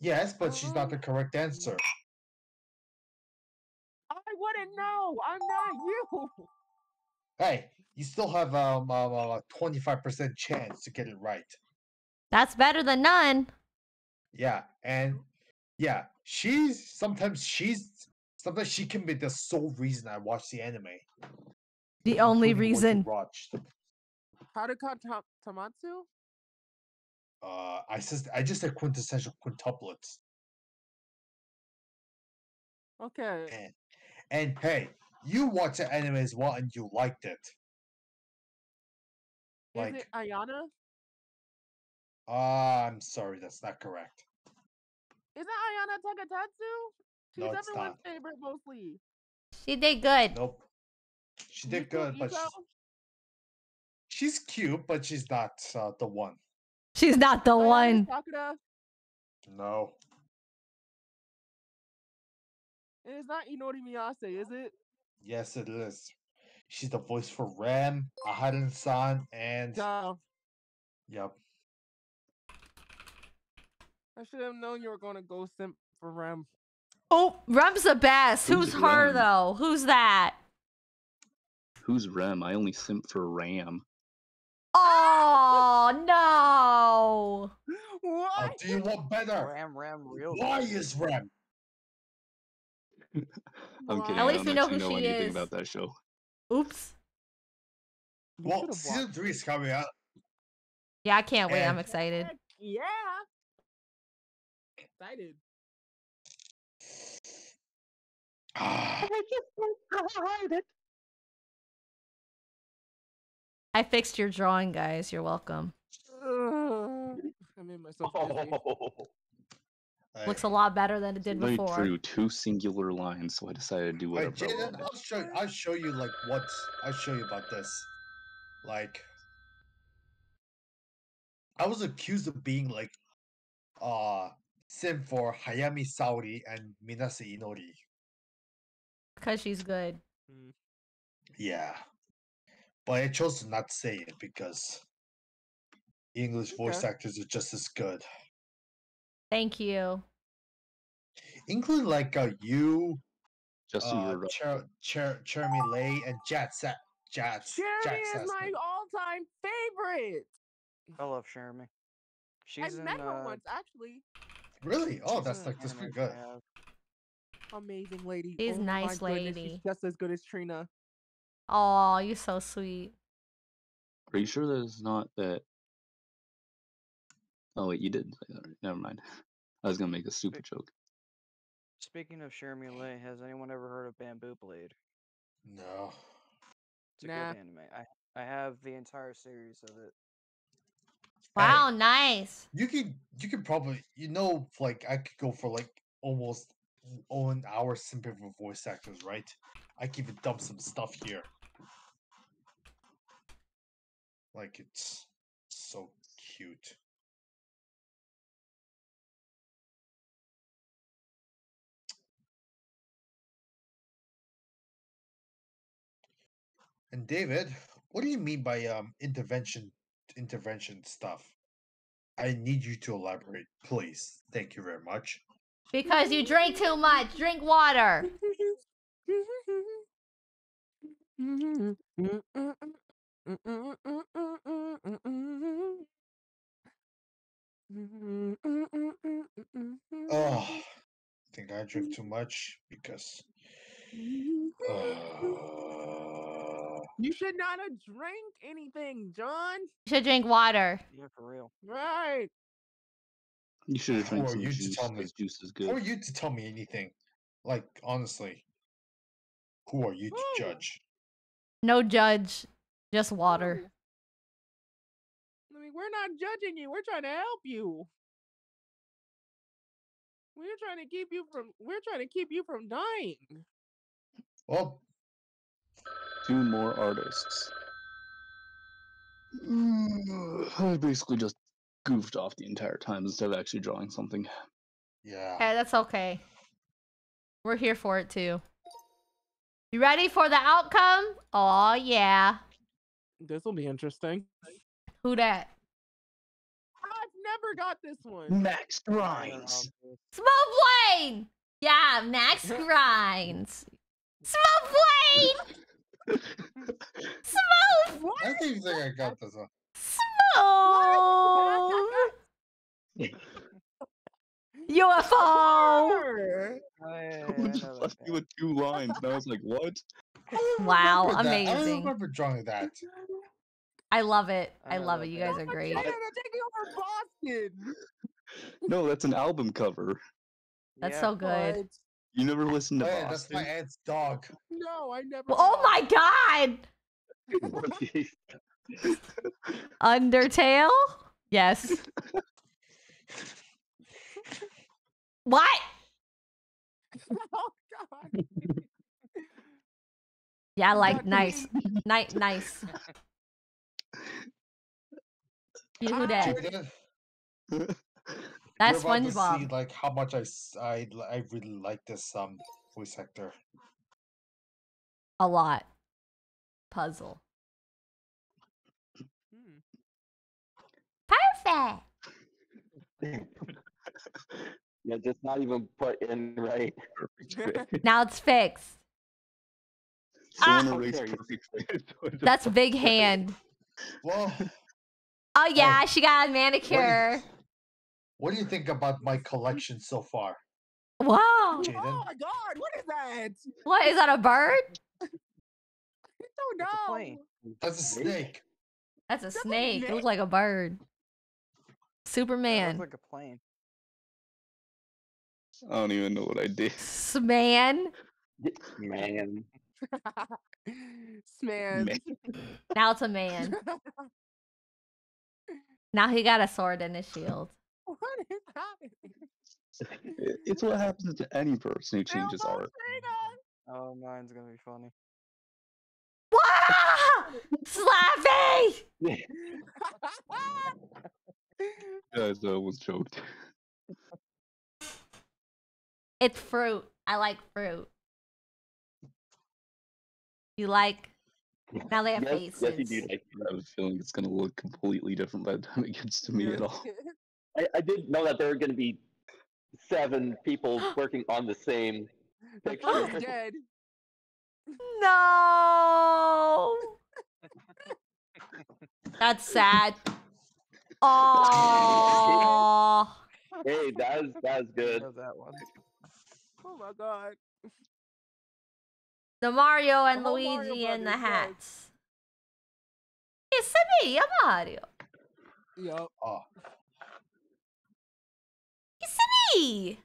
Speaker 5: yes, but she's not the
Speaker 1: Um,
Speaker 5: correct answer.
Speaker 1: I didn't know. I'm not you.
Speaker 5: Hey, you still have um a twenty five percent chance to get it right.
Speaker 2: That's better than none.
Speaker 5: Yeah, and yeah, she's sometimes she's sometimes she can be the sole reason I watch the anime.
Speaker 2: The only
Speaker 5: including what you
Speaker 2: reason.
Speaker 5: watched.
Speaker 1: Haruka Ta- Tomatsu?
Speaker 5: Uh, I just I just said quintessential quintuplets.
Speaker 1: Okay.
Speaker 5: And, and hey, you watch the anime as well, and you liked it.
Speaker 1: Is
Speaker 5: Like,
Speaker 1: it Ayana?
Speaker 5: ah, I'm sorry, that's not correct.
Speaker 1: Isn't Ayana Taketatsu? She's
Speaker 5: No, it's
Speaker 1: everyone's
Speaker 5: not.
Speaker 1: favorite mostly.
Speaker 2: She did good.
Speaker 5: Nope. She did
Speaker 1: Miku
Speaker 5: good, but she's, she's cute, but she's not uh, the one.
Speaker 2: She's not the
Speaker 1: Ayane
Speaker 2: one.
Speaker 1: Sakura?
Speaker 5: No.
Speaker 1: And it's not Inori Minase, is it?
Speaker 5: Yes, it is. She's the voice for Ram, Aharen-san, and
Speaker 1: Duh.
Speaker 5: yep.
Speaker 1: I should have known you were going to go simp for Rem.
Speaker 2: Oh, Rem's the best. Who's,
Speaker 3: Who's
Speaker 2: her
Speaker 3: Rem?
Speaker 2: though? Who's that?
Speaker 3: Who's Rem? I only simp for Ram.
Speaker 2: Oh no!
Speaker 5: Oh,
Speaker 1: What?
Speaker 5: do you want better?
Speaker 6: Ram Ram real.
Speaker 5: Why is Ram?
Speaker 3: I'm
Speaker 1: Wow.
Speaker 3: kidding.
Speaker 2: At least
Speaker 3: don't
Speaker 2: we know who
Speaker 3: know
Speaker 2: she
Speaker 3: anything
Speaker 2: is.
Speaker 3: about that show.
Speaker 2: Oops.
Speaker 1: You
Speaker 5: Well,
Speaker 1: should've
Speaker 5: season
Speaker 1: watched
Speaker 5: three is coming out.
Speaker 2: Yeah, I can't wait. I'm
Speaker 5: And-
Speaker 2: excited.
Speaker 1: Heck yeah. Excited.
Speaker 5: Ah,
Speaker 2: I fixed your drawing, guys. You're welcome.
Speaker 1: I made myself dizzy.
Speaker 5: hey,
Speaker 2: Looks a lot better than it did
Speaker 3: I
Speaker 2: before.
Speaker 3: drew two singular lines, so I decided to do
Speaker 5: Hey,
Speaker 3: whatever I
Speaker 5: Jaden,
Speaker 3: wanted.
Speaker 5: I'll show I'll show you like what I'll show you about this. Like I was accused of being like uh sim for Hayami Saori and Minase Inori.
Speaker 2: Because she's good.
Speaker 5: Yeah. But I chose to not say it because English voice
Speaker 1: Okay.
Speaker 5: actors are just as good.
Speaker 2: Thank you.
Speaker 5: Include like uh you,
Speaker 3: Just so
Speaker 5: uh,
Speaker 3: you're right.
Speaker 5: Cher, Cher, Cherami Leigh and Jet Set. Jet.
Speaker 1: Jeremy
Speaker 5: Jack
Speaker 1: is my all-time favorite.
Speaker 6: I love Jeremy. She's
Speaker 1: I
Speaker 6: in,
Speaker 1: met her
Speaker 6: uh,
Speaker 1: once, actually.
Speaker 5: Really? Oh,
Speaker 6: she's
Speaker 5: that's like that's pretty good.
Speaker 1: Amazing lady.
Speaker 2: She's
Speaker 1: oh my
Speaker 2: nice
Speaker 1: goodness,
Speaker 2: lady.
Speaker 1: She's just as good as Trina.
Speaker 2: Oh, you're so sweet.
Speaker 3: Are you sure there's not that? Oh wait, you did say that. Right. Never mind. I was gonna make a stupid joke.
Speaker 6: Speaking of Cherami Leigh, has anyone ever heard of Bamboo Blade?
Speaker 5: No.
Speaker 6: It's a
Speaker 1: Nah.
Speaker 6: good anime. I I have the entire series of it.
Speaker 2: Wow, nice.
Speaker 5: You could you could probably you know like I could go for like almost one hour simply for voice actors, right? I could even dump some stuff here. Like it's so cute. And David, what do you mean by um intervention intervention stuff? I need you to elaborate, please. Thank you very much.
Speaker 2: Because you drink too much. Drink water.
Speaker 5: Oh, I think I drink too much because. uh,
Speaker 1: You should not have drank anything, John.
Speaker 2: You should drink water.
Speaker 6: Yeah, for real.
Speaker 1: Right.
Speaker 3: You should have
Speaker 5: Who
Speaker 3: drank
Speaker 5: are
Speaker 3: some
Speaker 5: you to
Speaker 3: juice.
Speaker 5: tell me?
Speaker 3: Because juice is
Speaker 5: who are
Speaker 3: good.
Speaker 5: you to tell me anything? Like honestly, who are you to
Speaker 1: Who?
Speaker 5: judge?
Speaker 2: No judge. Just water.
Speaker 1: I mean, we're not judging you. We're trying to help you. We're trying to keep you from. We're trying to keep you from dying.
Speaker 5: Well,
Speaker 3: Two more artists. Mm, I basically just goofed off the entire time instead of actually drawing something.
Speaker 5: yeah.
Speaker 2: Okay, that's okay. We're here for it too. You ready for the outcome? Oh yeah.
Speaker 1: This will be interesting.
Speaker 2: Who that?
Speaker 1: I've never got this one.
Speaker 3: Max Grinds.
Speaker 2: Smoke Blade! Yeah, Max Grinds. Smooth Wayne! Smooth!
Speaker 5: I think I got this one.
Speaker 2: Smooth! UFO!
Speaker 3: Someone just left me with two lines, and I was like, "What?"
Speaker 2: Wow,
Speaker 5: Remember that. I don't
Speaker 2: amazing.
Speaker 5: remember drawing that.
Speaker 2: I love it. I
Speaker 6: I
Speaker 2: love
Speaker 6: love
Speaker 2: it. You guys are great.
Speaker 1: Taking over Boston.
Speaker 3: No, that's an album cover.
Speaker 2: That's
Speaker 6: Yeah.
Speaker 2: so good.
Speaker 1: What?
Speaker 3: You never listened to
Speaker 5: Oh, yeah, that's my aunt's dog.
Speaker 1: No, I never.
Speaker 2: Oh
Speaker 1: have.
Speaker 2: my god! Undertale? Yes. what?
Speaker 1: oh God.
Speaker 2: Yeah, like nice.
Speaker 1: me.
Speaker 2: Nice nice. You who that?
Speaker 5: Trina,
Speaker 2: That's
Speaker 5: you're about to see
Speaker 2: SpongeBob.
Speaker 5: like how much I, s- I, li- I really like this um voice actor.
Speaker 2: A lot. Puzzle.
Speaker 1: Hmm.
Speaker 2: Perfect.
Speaker 11: yeah, just not even put in right.
Speaker 2: Now it's fixed.
Speaker 11: Ah!
Speaker 3: erased
Speaker 11: There you
Speaker 3: perfect fit. so it just
Speaker 2: That's big hand.
Speaker 5: Well,
Speaker 2: Oh yeah, she got a manicure.
Speaker 5: What do you think about my collection so far,
Speaker 2: Wow.
Speaker 5: Jaden?
Speaker 1: Oh my God, what is that?
Speaker 2: What is that a bird?
Speaker 1: I don't
Speaker 6: It's a
Speaker 1: know.
Speaker 6: plane.
Speaker 5: That's a snake.
Speaker 2: That's a
Speaker 1: That's a
Speaker 2: snake. It looks like a bird.
Speaker 6: It
Speaker 2: Superman.
Speaker 6: looks like a plane.
Speaker 3: I don't even know what I did.
Speaker 2: Sman.
Speaker 11: Man.
Speaker 1: Man.
Speaker 3: Man.
Speaker 2: Now it's a man. Now he got a sword and a shield.
Speaker 1: what is happening?
Speaker 3: It's what happens to any person who changes
Speaker 1: Elmo
Speaker 3: art.
Speaker 6: Oh, mine's gonna be funny.
Speaker 2: Wah! Slappy!
Speaker 3: Guys, I was choked.
Speaker 2: It's fruit. I like fruit. You like? Now they have
Speaker 11: Yes,
Speaker 2: faces.
Speaker 11: yes, you do like
Speaker 3: I have a feeling it's gonna look completely different by the time it gets to me at all.
Speaker 11: I, I didn't know that there were going to be seven people working on the same picture.
Speaker 1: first dead.
Speaker 2: No. That's sad. Oh.
Speaker 11: hey, that is that is good.
Speaker 6: That one.
Speaker 1: Oh my God.
Speaker 2: The Mario and
Speaker 1: The whole Mario
Speaker 2: Luigi and the
Speaker 1: Brothers, yes.
Speaker 2: hats. It's me, I'm Mario.
Speaker 1: Yup.
Speaker 5: Oh,
Speaker 2: It's me,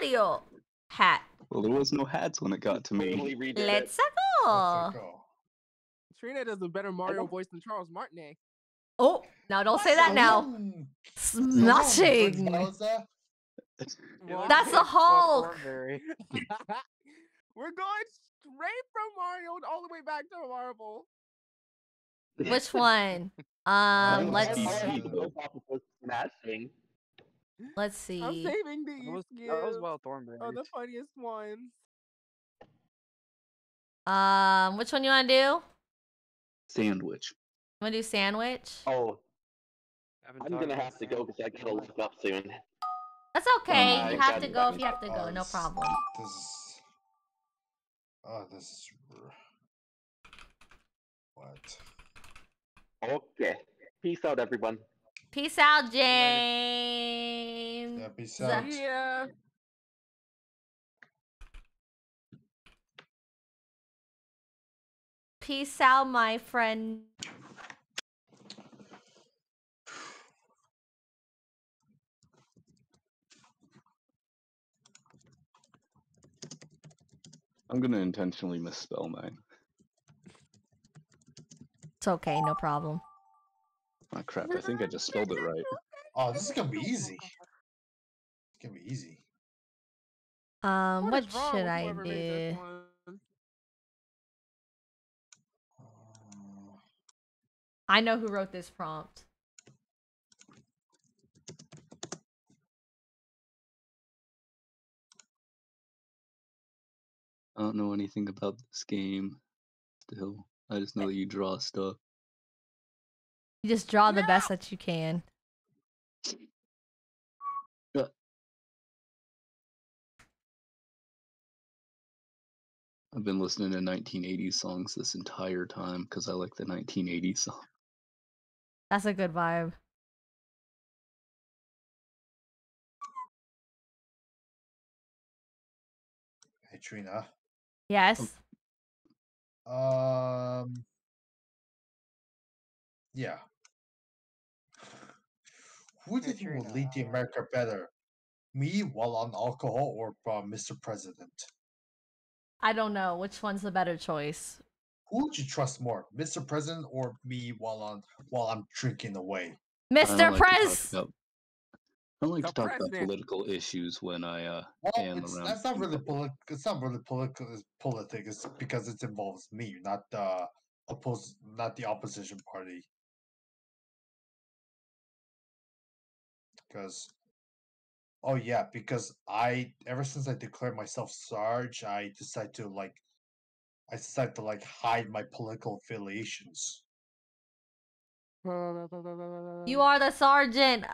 Speaker 2: Mario. Hat.
Speaker 3: Well, there was no hats when it got to me.
Speaker 11: Totally redid it.
Speaker 2: Let's
Speaker 5: let's
Speaker 2: go.
Speaker 5: go.
Speaker 1: Trina does a better Mario voice than Charles Martinet.
Speaker 2: Oh, now don't say that now. Smashing. That's the
Speaker 6: Well,
Speaker 2: Hulk.
Speaker 1: We're going straight from Mario all the way back to Marvel.
Speaker 2: Which one? Um, let's
Speaker 3: DC,
Speaker 11: All I have to
Speaker 3: though.
Speaker 11: go off of was smashing.
Speaker 2: Let's see.
Speaker 1: I'm
Speaker 2: see.
Speaker 1: saving
Speaker 6: That
Speaker 1: these
Speaker 6: was, that was
Speaker 1: gifts
Speaker 6: well Thornberry.
Speaker 1: are the funniest ones.
Speaker 2: Um, which one you wanna do? Sandwich. You
Speaker 3: Sandwich.
Speaker 2: wanna do sandwich?
Speaker 11: Oh, I'm gonna have to go because I gotta look up soon.
Speaker 2: That's okay.
Speaker 11: I
Speaker 2: you have
Speaker 11: got
Speaker 2: to go if you have to go.
Speaker 5: Oh,
Speaker 2: No problem.
Speaker 5: This is. Oh, this is. r- What?
Speaker 11: Okay. Peace out, everyone.
Speaker 2: Peace out, James.
Speaker 5: Yeah, peace out.
Speaker 1: Yeah.
Speaker 2: Peace out, my friend.
Speaker 3: I'm gonna intentionally misspell mine.
Speaker 2: It's okay, no problem.
Speaker 3: Oh crap! I think I just spelled it right.
Speaker 5: Oh, this is gonna be easy. It's gonna be easy.
Speaker 2: Um,
Speaker 1: What
Speaker 2: what
Speaker 1: is wrong
Speaker 2: should I
Speaker 1: whoever
Speaker 2: do?
Speaker 5: Uh,
Speaker 2: I know who wrote this prompt.
Speaker 3: I don't know anything about this game. Still, I just know that you draw stuff.
Speaker 2: You just draw the best that you can.
Speaker 3: I've been listening to 1980s songs this entire time because I like the 1980s song.
Speaker 2: That's a good vibe.
Speaker 5: Hey Trina.
Speaker 2: Yes.
Speaker 5: Um. Yeah. Who do you think will lead the America better? Me while on alcohol or uh, Mr. President?
Speaker 2: I don't know which one's the better choice.
Speaker 5: Who would you trust more, Mr. President or me while on while I'm drinking away?
Speaker 2: Mr.
Speaker 3: President. to talk
Speaker 2: Press.
Speaker 3: about- I don't like
Speaker 1: The
Speaker 3: to talk about political issues when I uh
Speaker 5: Well,
Speaker 3: am
Speaker 5: it's,
Speaker 3: around.
Speaker 5: that's not really
Speaker 3: people.
Speaker 5: political. It's not really political. It's politic. It's because it involves me, not the oppose, not the opposition party. Because, oh yeah, because I ever since I declared myself Sarge, I decided to like, I decided to like hide my political affiliations.
Speaker 2: You are the sergeant.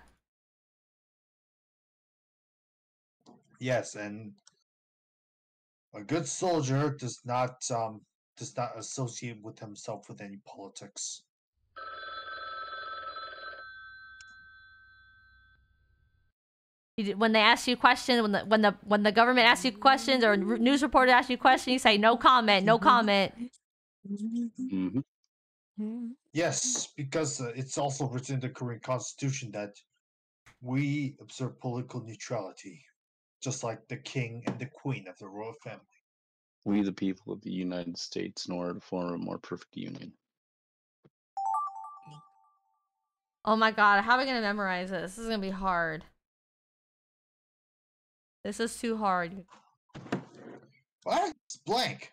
Speaker 5: Yes, and a good soldier does not um does not associate with himself with any politics.
Speaker 2: You When they ask you questions, when the when the when the government asks you questions or news reporter asks you questions, you say no comment, no comment.
Speaker 3: Mhm.
Speaker 5: Yes, because uh, it's also written in the Korean constitution that we observe political neutrality, just like the king and the queen of the royal family.
Speaker 3: We, the people of the United States, in order to form a more perfect union.
Speaker 2: Oh my god, how are we gonna memorize this? This is gonna be hard. This is too hard.
Speaker 5: What? It's blank.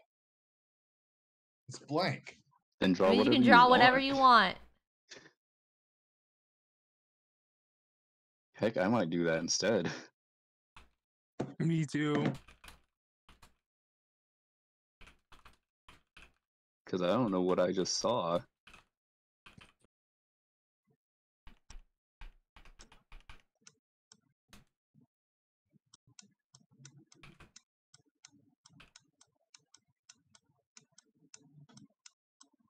Speaker 5: It's blank.
Speaker 3: Then draw
Speaker 2: But you
Speaker 3: whatever
Speaker 2: can draw whatever
Speaker 3: want.
Speaker 2: you want.
Speaker 3: Heck, I might do that instead.
Speaker 1: Me too.
Speaker 3: Because I don't know what I just saw.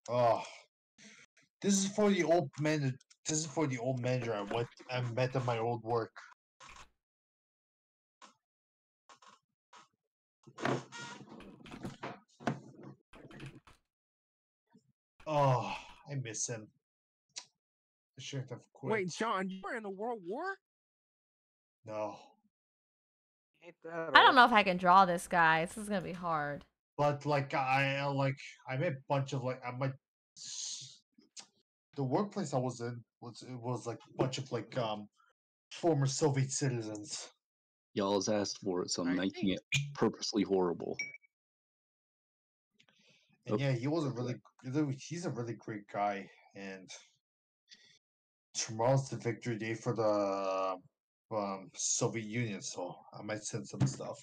Speaker 5: Oh, this is for the old man. This is for the old manager I went I met at my old work. Oh, I miss him. I shouldn't have quit.
Speaker 1: Wait, John, you were in the World War?
Speaker 5: No,
Speaker 2: I don't know if I can draw this guy. This is gonna be hard.
Speaker 5: But like I uh, like I met a bunch of like I might the workplace I was in was it was like a bunch of like um former Soviet citizens.
Speaker 3: Y'all's asked for it, so I'm making it purposely horrible.
Speaker 5: And yeah, he was a really really- he's a really great guy and tomorrow's the victory day for the um Soviet Union, so I might send some stuff.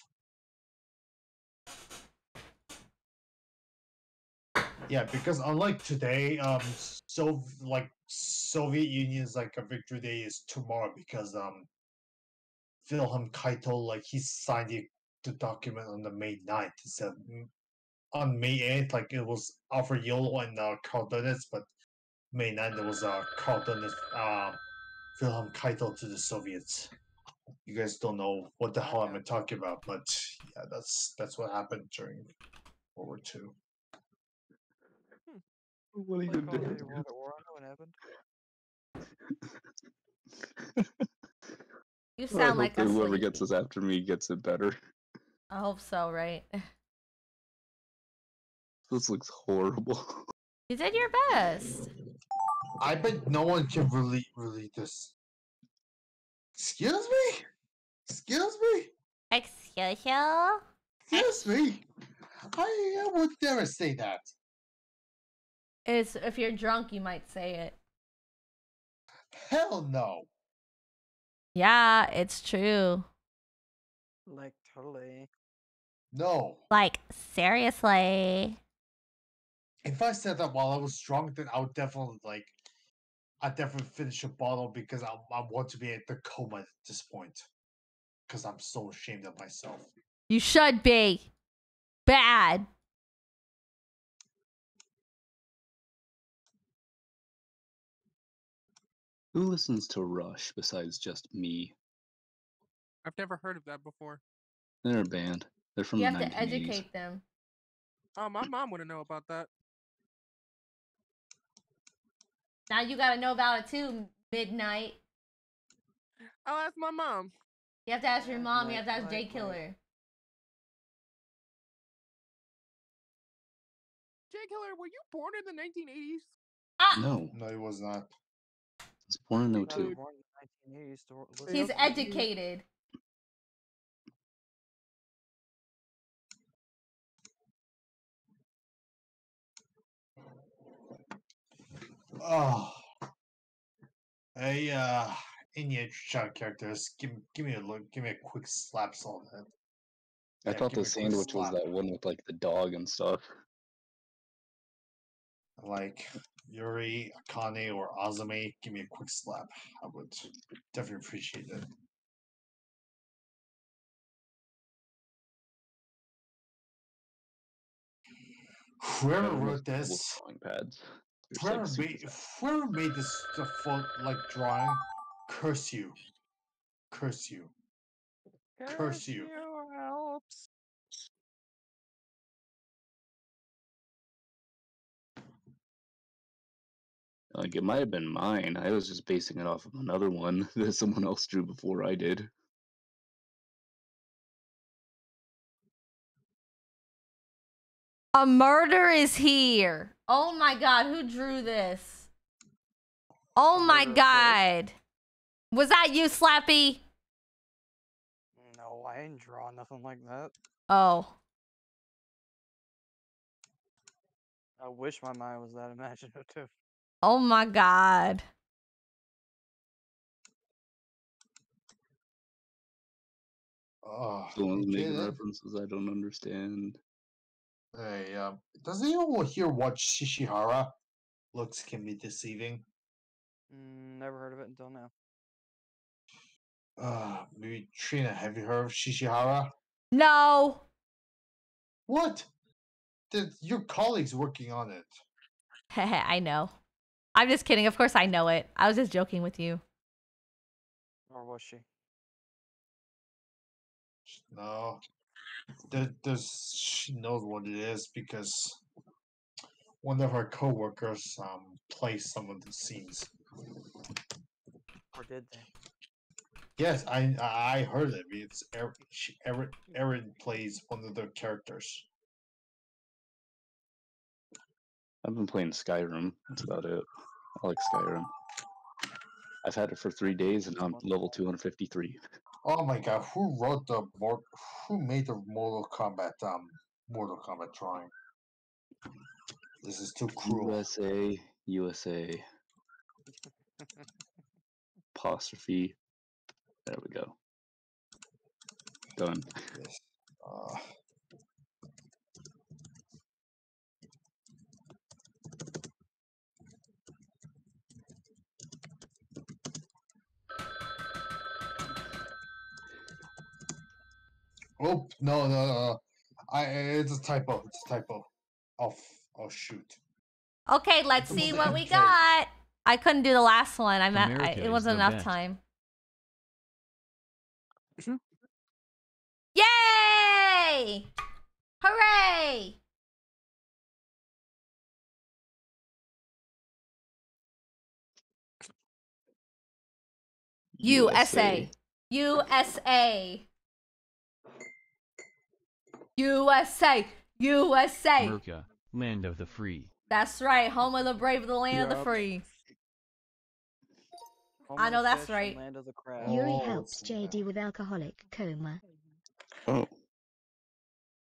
Speaker 5: Yeah, because unlike today, um, so like Soviet Union's like a victory day is tomorrow because um, Wilhelm Keitel like he signed the, the document on the May 9th. He said mm, on May 8th, like it was Alfred Jodl and uh, Karl Dönitz, but May 9th it was uh Karl Dönitz, uh, Wilhelm Keitel to the Soviets. You guys don't know what the hell I'm talking about, but yeah, that's that's what happened during World War II.
Speaker 3: What oh, are you
Speaker 6: Like
Speaker 3: doing?
Speaker 6: Duty World at War, I know what happened.
Speaker 2: You sound
Speaker 3: hope
Speaker 2: like
Speaker 3: that
Speaker 2: a
Speaker 3: whoever
Speaker 2: sleep.
Speaker 3: gets this after me gets it better.
Speaker 2: I hope so, right?
Speaker 3: This looks horrible.
Speaker 2: You did your best.
Speaker 5: I bet no one can really really this. Excuse me? Excuse me?
Speaker 2: Excuse you?
Speaker 5: Excuse me? I, I would never say that.
Speaker 2: It's if you're drunk, you might say it.
Speaker 5: Hell no.
Speaker 2: Yeah, it's true.
Speaker 6: Like totally.
Speaker 5: No.
Speaker 2: Like seriously.
Speaker 5: If I said that while I was drunk, then I would definitely like I'd definitely finish a bottle because I, I want to be at the coma at this point. Because I'm so ashamed of myself.
Speaker 2: You should be. Bad.
Speaker 3: Who listens to Rush besides just me?
Speaker 1: I've never heard of that before.
Speaker 3: They're a band. They're from the
Speaker 2: You
Speaker 3: the
Speaker 2: have to
Speaker 3: 1980s.
Speaker 2: educate them.
Speaker 1: Oh, my mom wouldn't know about that.
Speaker 2: Now you gotta know about it too, Midnight.
Speaker 1: I'll ask my mom.
Speaker 2: You have to ask your mom, you have to ask
Speaker 6: right,
Speaker 2: Jay
Speaker 6: right.
Speaker 2: Killer.
Speaker 1: Jay Killer, were you born in the 1980s?
Speaker 2: Ah!
Speaker 3: No,
Speaker 5: No, it was not.
Speaker 3: I was born in
Speaker 6: Not
Speaker 3: 02.
Speaker 6: born in the 1980s to listen
Speaker 2: He's educated.
Speaker 5: Oh. Hey, uh, Indian child characters, give give me a look, give me a quick slaps on that.
Speaker 3: I
Speaker 5: Yeah,
Speaker 3: thought the sandwich was that one with like the dog and stuff.
Speaker 5: Like Yuri, Akane, or Azumi, give me a quick slap. I would definitely appreciate it. Whoever wrote this,
Speaker 3: drawing pads.
Speaker 5: Whoever
Speaker 3: like,
Speaker 5: made,
Speaker 3: fast.
Speaker 5: whoever made this the full like drawing, curse you, curse you. Curse you.
Speaker 6: helps.
Speaker 3: Like it might have been mine. I was just basing it off of another one that someone else drew before I did.
Speaker 2: A murder is here. Oh my god, who drew this? Oh my god. Was that you, Slappy?
Speaker 6: No, I ain't draw nothing like that.
Speaker 2: Oh.
Speaker 6: I wish my mind was that imaginative.
Speaker 2: Oh my god.
Speaker 5: Oh,
Speaker 3: The ones making
Speaker 5: it?
Speaker 3: references I don't understand.
Speaker 5: Hey, um, does anyone here watch Shishihara? Looks can be deceiving.
Speaker 6: Mm, never heard of it until now.
Speaker 5: Uh, maybe Trina, have you heard of Shishihara?
Speaker 2: No.
Speaker 5: What? Did your colleagues working on it.
Speaker 2: I know. I'm just kidding. Of course I know it. I was just joking with you.
Speaker 6: Or was she?
Speaker 5: No, there, there's she knows what it is because one of her coworkers um plays some of the scenes.
Speaker 6: Or did they?
Speaker 5: Yes, I I I heard it. It's Erin. She, Erin, Erin plays one of the characters.
Speaker 3: I've been playing Skyrim. That's about it. I like Skyrim. I've had it for three days and I'm level 253.
Speaker 5: Oh my god, who wrote the who made the Mortal Kombat um Mortal Kombat drawing? This is too cruel.
Speaker 3: USA, USA. Apostrophe. There we go. Done.
Speaker 5: Yes. Uh, oh no no no! no. I it's a typo. It's a typo. Oh oh shoot.
Speaker 2: Okay, let's see what we got. I couldn't do the last one. I meant I,
Speaker 8: America
Speaker 2: it
Speaker 8: is
Speaker 2: wasn't enough
Speaker 8: best.
Speaker 2: time.
Speaker 1: Mhm.
Speaker 2: Yay! Hooray! USA. USA. USA. USA. USA.
Speaker 8: America, land of the free.
Speaker 2: That's right. Home of the brave, the land of the free.
Speaker 6: Home
Speaker 2: I know that's right.
Speaker 6: Land of the crab.
Speaker 12: Yuri
Speaker 5: Oh,
Speaker 12: helps
Speaker 5: it's in
Speaker 12: JD with alcoholic coma.
Speaker 3: Oh,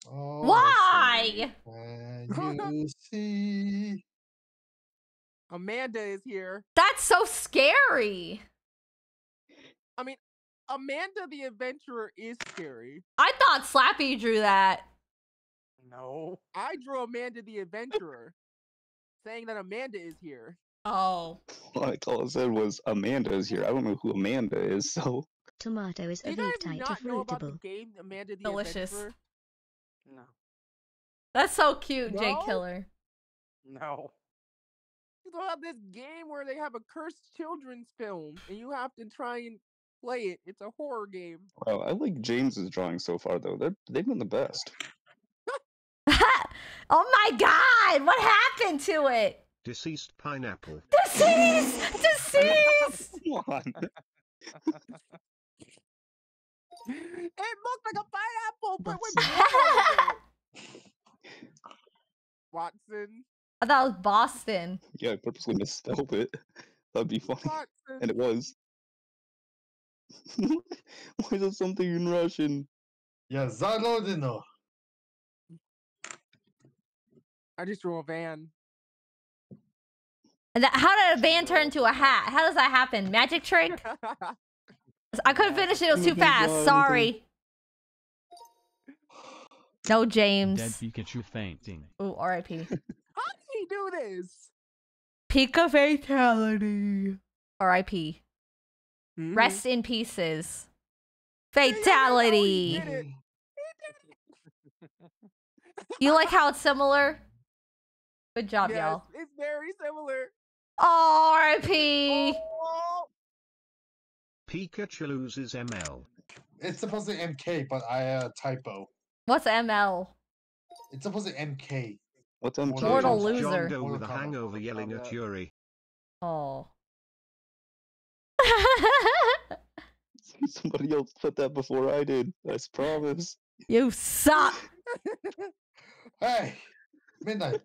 Speaker 5: Oh,
Speaker 2: Why?
Speaker 5: When you see.
Speaker 1: Amanda is here.
Speaker 2: That's so scary.
Speaker 1: I mean, Amanda the Adventurer is scary.
Speaker 2: I thought Slappy drew that.
Speaker 6: No.
Speaker 1: I drew Amanda the Adventurer, saying that Amanda is here.
Speaker 2: Oh.
Speaker 3: like all I said was Amanda is here. I don't know who Amanda is, so
Speaker 12: Tomato is a
Speaker 1: you guys
Speaker 12: type of
Speaker 1: know about the
Speaker 12: rootable.
Speaker 1: game Amanda the
Speaker 2: Delicious.
Speaker 1: Adventurer?
Speaker 6: No.
Speaker 2: That's so cute, Jake
Speaker 1: No?
Speaker 2: Killer.
Speaker 6: No.
Speaker 1: It's about this game where they have a cursed children's film and you have to try and play it. It's a horror game.
Speaker 3: Wow, I like James's drawing so far though. They're they've been the best.
Speaker 2: oh my god! What happened to it?
Speaker 10: Deceased pineapple.
Speaker 2: Deceased! Deceased!
Speaker 3: Come on.
Speaker 1: It looked like a pineapple, but with blood on it. Watson.
Speaker 2: I thought it was Boston.
Speaker 3: Yeah, I purposely misspelled it. That'd be funny.
Speaker 1: Watson.
Speaker 3: And it was. Why is it something in Russian?
Speaker 5: Yeah, Zalodino.
Speaker 1: I just drew a van.
Speaker 2: That- How did a van turn into a hat? How does that happen? Magic trick? I couldn't finish it. It was too
Speaker 8: Oh my
Speaker 2: fast.
Speaker 8: God.
Speaker 2: Sorry. No,
Speaker 8: Dead
Speaker 2: James.
Speaker 8: Pikachu fainting.
Speaker 2: Ooh, R.I.P.
Speaker 1: How did he do this?
Speaker 2: Pika fatality. R.I.P.
Speaker 1: Mhm.
Speaker 2: Rest in pieces.
Speaker 1: Yeah, yeah, that's how he
Speaker 2: Fatality. You like how it's similar? Good job,
Speaker 1: Yes,
Speaker 2: y'all.
Speaker 1: it's very similar.
Speaker 2: R.I.P.
Speaker 1: Oh,
Speaker 10: Pikachu loses ML.
Speaker 5: It's supposed to be MK, but I uh, typo.
Speaker 2: What's ML?
Speaker 5: It's supposed to be MK.
Speaker 3: What's
Speaker 5: Mortal
Speaker 3: MK?
Speaker 2: Mortal loser.
Speaker 10: John Doe with a hangover yelling at Yuri.
Speaker 2: Oh.
Speaker 3: Somebody else put that before I did. I promise.
Speaker 2: you suck.
Speaker 5: Hey, midnight.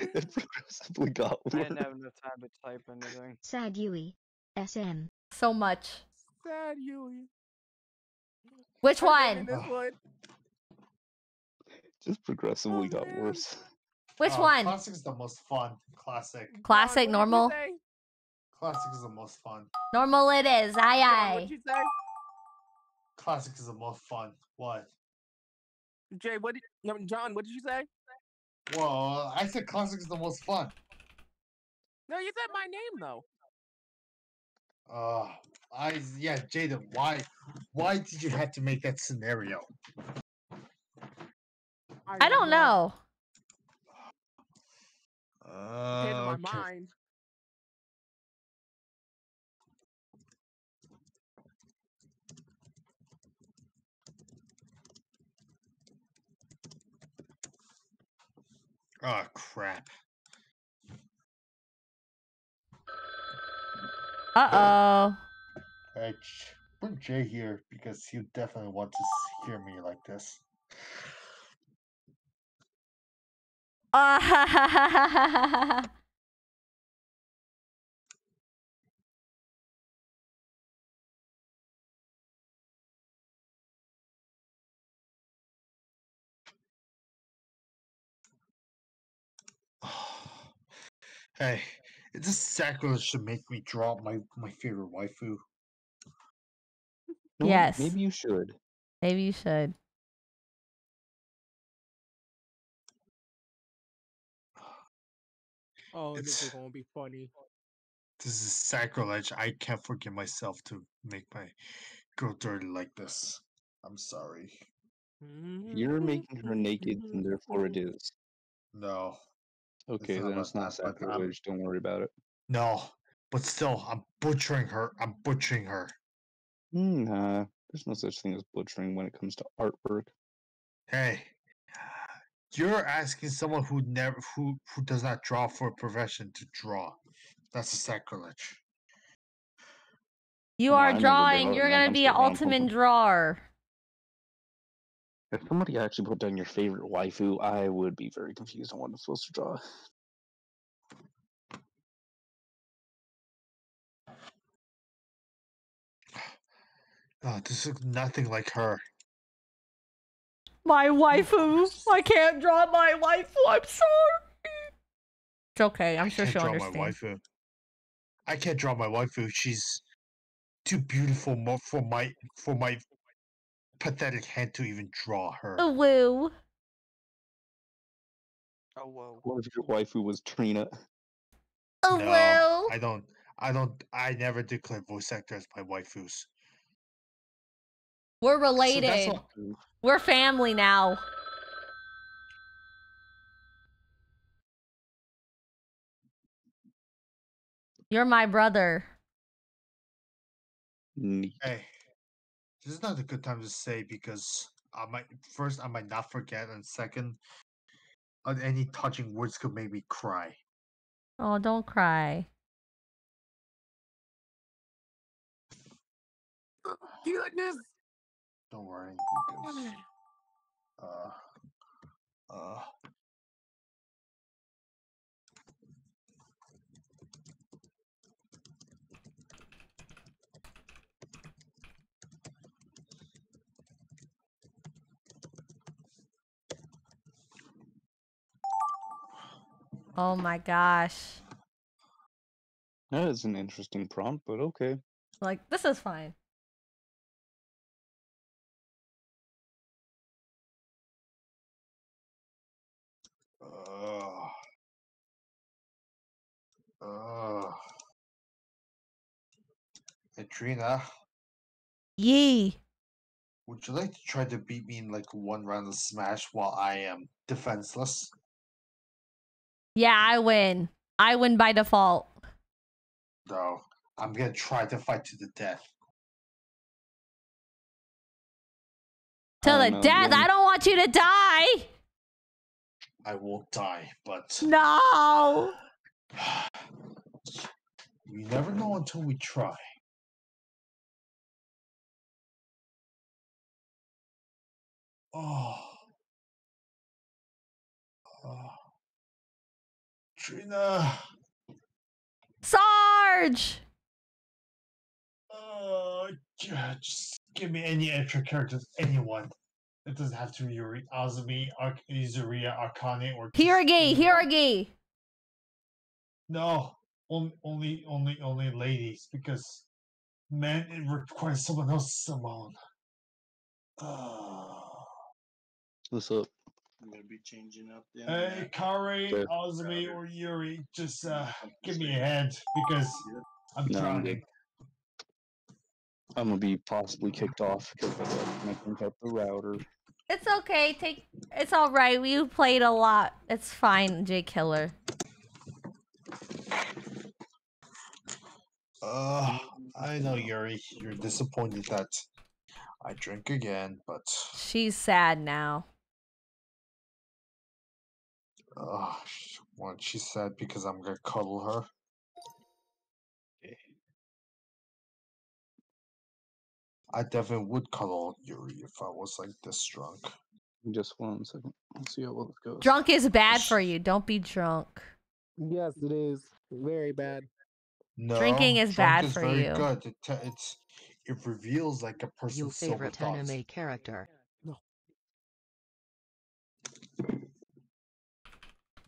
Speaker 3: it progressively got worse.
Speaker 6: I didn't have enough time to type anything.
Speaker 12: Sad Yui. SM.
Speaker 2: so much.
Speaker 1: sad Yui.
Speaker 2: Which one?
Speaker 1: This one.
Speaker 3: Just progressively oh, got
Speaker 1: man.
Speaker 3: worse.
Speaker 2: Which
Speaker 5: Uh,
Speaker 2: one?
Speaker 5: Classic is the most fun. Classic.
Speaker 2: Classic,
Speaker 1: John, what did you
Speaker 2: normal?
Speaker 5: Classic is the most fun.
Speaker 2: Normal it is. Aye
Speaker 1: John,
Speaker 2: aye.
Speaker 1: what'd you say?
Speaker 5: Classic is the most fun. What?
Speaker 1: Jay, what did no, John? What did you say?
Speaker 5: Well, I said classic is the most fun.
Speaker 1: No, you said my name though.
Speaker 5: Uh, I yeah, Jaden. Why? Why did you have to make that scenario?
Speaker 2: I don't know.
Speaker 5: Uh,
Speaker 1: Came my
Speaker 5: okay.
Speaker 1: mind.
Speaker 5: Oh crap!
Speaker 2: Uh oh.
Speaker 5: Hey, Ch- bring Jay here because he'll definitely want to hear me like this.
Speaker 2: Uh,
Speaker 5: hey, it's a sacrilege to make me draw my my favorite waifu.
Speaker 2: Yes.
Speaker 3: Maybe you should.
Speaker 2: Maybe you should.
Speaker 1: Oh, this is gonna be funny.
Speaker 5: This is sacrilege. I can't forgive myself to make my girl dirty like this. I'm sorry.
Speaker 3: You're making her naked, and therefore it is.
Speaker 5: No,
Speaker 3: Okay,
Speaker 5: not
Speaker 3: then
Speaker 5: about
Speaker 3: it's not
Speaker 5: that, but I'm-
Speaker 3: sacrilege. Don't worry about it.
Speaker 5: no, but still, I'm butchering her. I'm butchering her.
Speaker 3: Hmm, Nah, there's no such thing as butchering when it comes to artwork.
Speaker 5: Hey, you're asking someone who never who who does not draw for a profession to draw. That's a sacrilege.
Speaker 2: You are
Speaker 3: never did
Speaker 2: drawing. You're gonna be an ultimate
Speaker 3: something.
Speaker 2: drawer.
Speaker 3: If somebody actually put down your favorite waifu, I would be very confused on what I'm supposed to draw.
Speaker 5: Oh, this looks nothing like her.
Speaker 2: My waifu. I can't draw my waifu. I'm sorry. It's okay. I'm sure
Speaker 5: can't
Speaker 2: she'll
Speaker 5: draw
Speaker 2: understand.
Speaker 5: my waifu. I can't draw my waifu. She's too beautiful for my for my pathetic hand to even draw her.
Speaker 2: Ooh, woo.
Speaker 6: Oh whoa.
Speaker 3: What if your waifu was Trina?
Speaker 2: Oh
Speaker 5: no,
Speaker 2: woo.
Speaker 5: I don't. I don't. I never declare voice actor as my waifus.
Speaker 2: We're
Speaker 5: So that's
Speaker 2: related.
Speaker 5: all-
Speaker 2: we're family now. You're my brother.
Speaker 5: Hey, this is not a good time to say because I might first I might not forget, and second, uh, any touching words could make me cry.
Speaker 2: Oh, don't cry.
Speaker 1: Goodness.
Speaker 5: Don't worry, because uh, uh,
Speaker 2: Oh my gosh.
Speaker 3: That is an interesting prompt, but okay.
Speaker 2: Like, this is fine.
Speaker 5: Uh, uh. Hey, Trina,
Speaker 2: Yee.
Speaker 5: would you like to try to beat me in like one round of Smash while I am defenseless?
Speaker 2: Yeah, I win. I win by default.
Speaker 5: No, I'm gonna try to fight to the death.
Speaker 2: To the
Speaker 3: know,
Speaker 2: death.
Speaker 3: then-
Speaker 2: I don't want you to die.
Speaker 5: I won't die, but
Speaker 2: No.
Speaker 5: you never know until we try. Oh. Oh. Trina.
Speaker 2: Sarge.
Speaker 5: Oh, just give me any extra characters, anyone. It doesn't have to be Yuri, Azumi, Arc- Izuria, Akane, or just
Speaker 2: Hiragi. Hiragi.
Speaker 5: No, only, only, only, only ladies, because men it requires someone else to summon. Oh.
Speaker 3: What's up?
Speaker 13: I'm gonna be changing up the
Speaker 5: Hey, Kari,
Speaker 3: Good.
Speaker 5: Azumi, or Yuri, just uh, give me a hand because I'm
Speaker 3: No, I'm I'm gonna be possibly kicked off because I got connecting up the router.
Speaker 2: It's okay. Take. It's all right. We played a lot. It's fine, J Killer.
Speaker 5: Uh, I know, Yuri, you're disappointed that I drink again, but
Speaker 2: She's sad now.
Speaker 5: uh, what she said because I'm gonna cuddle her. I definitely would cuddle Yuri if I was like this drunk.
Speaker 3: Just one second. Let's see how well it goes.
Speaker 2: Drunk is bad for you. Don't be drunk.
Speaker 1: Yes, it is very bad.
Speaker 5: No,
Speaker 2: Drinking is
Speaker 5: drunk
Speaker 2: bad
Speaker 5: is
Speaker 2: for
Speaker 5: very
Speaker 2: you.
Speaker 5: Good. It, te- it's it reveals like a
Speaker 9: Your
Speaker 5: person's sober
Speaker 9: favorite
Speaker 5: thoughts.
Speaker 9: anime character.
Speaker 5: No.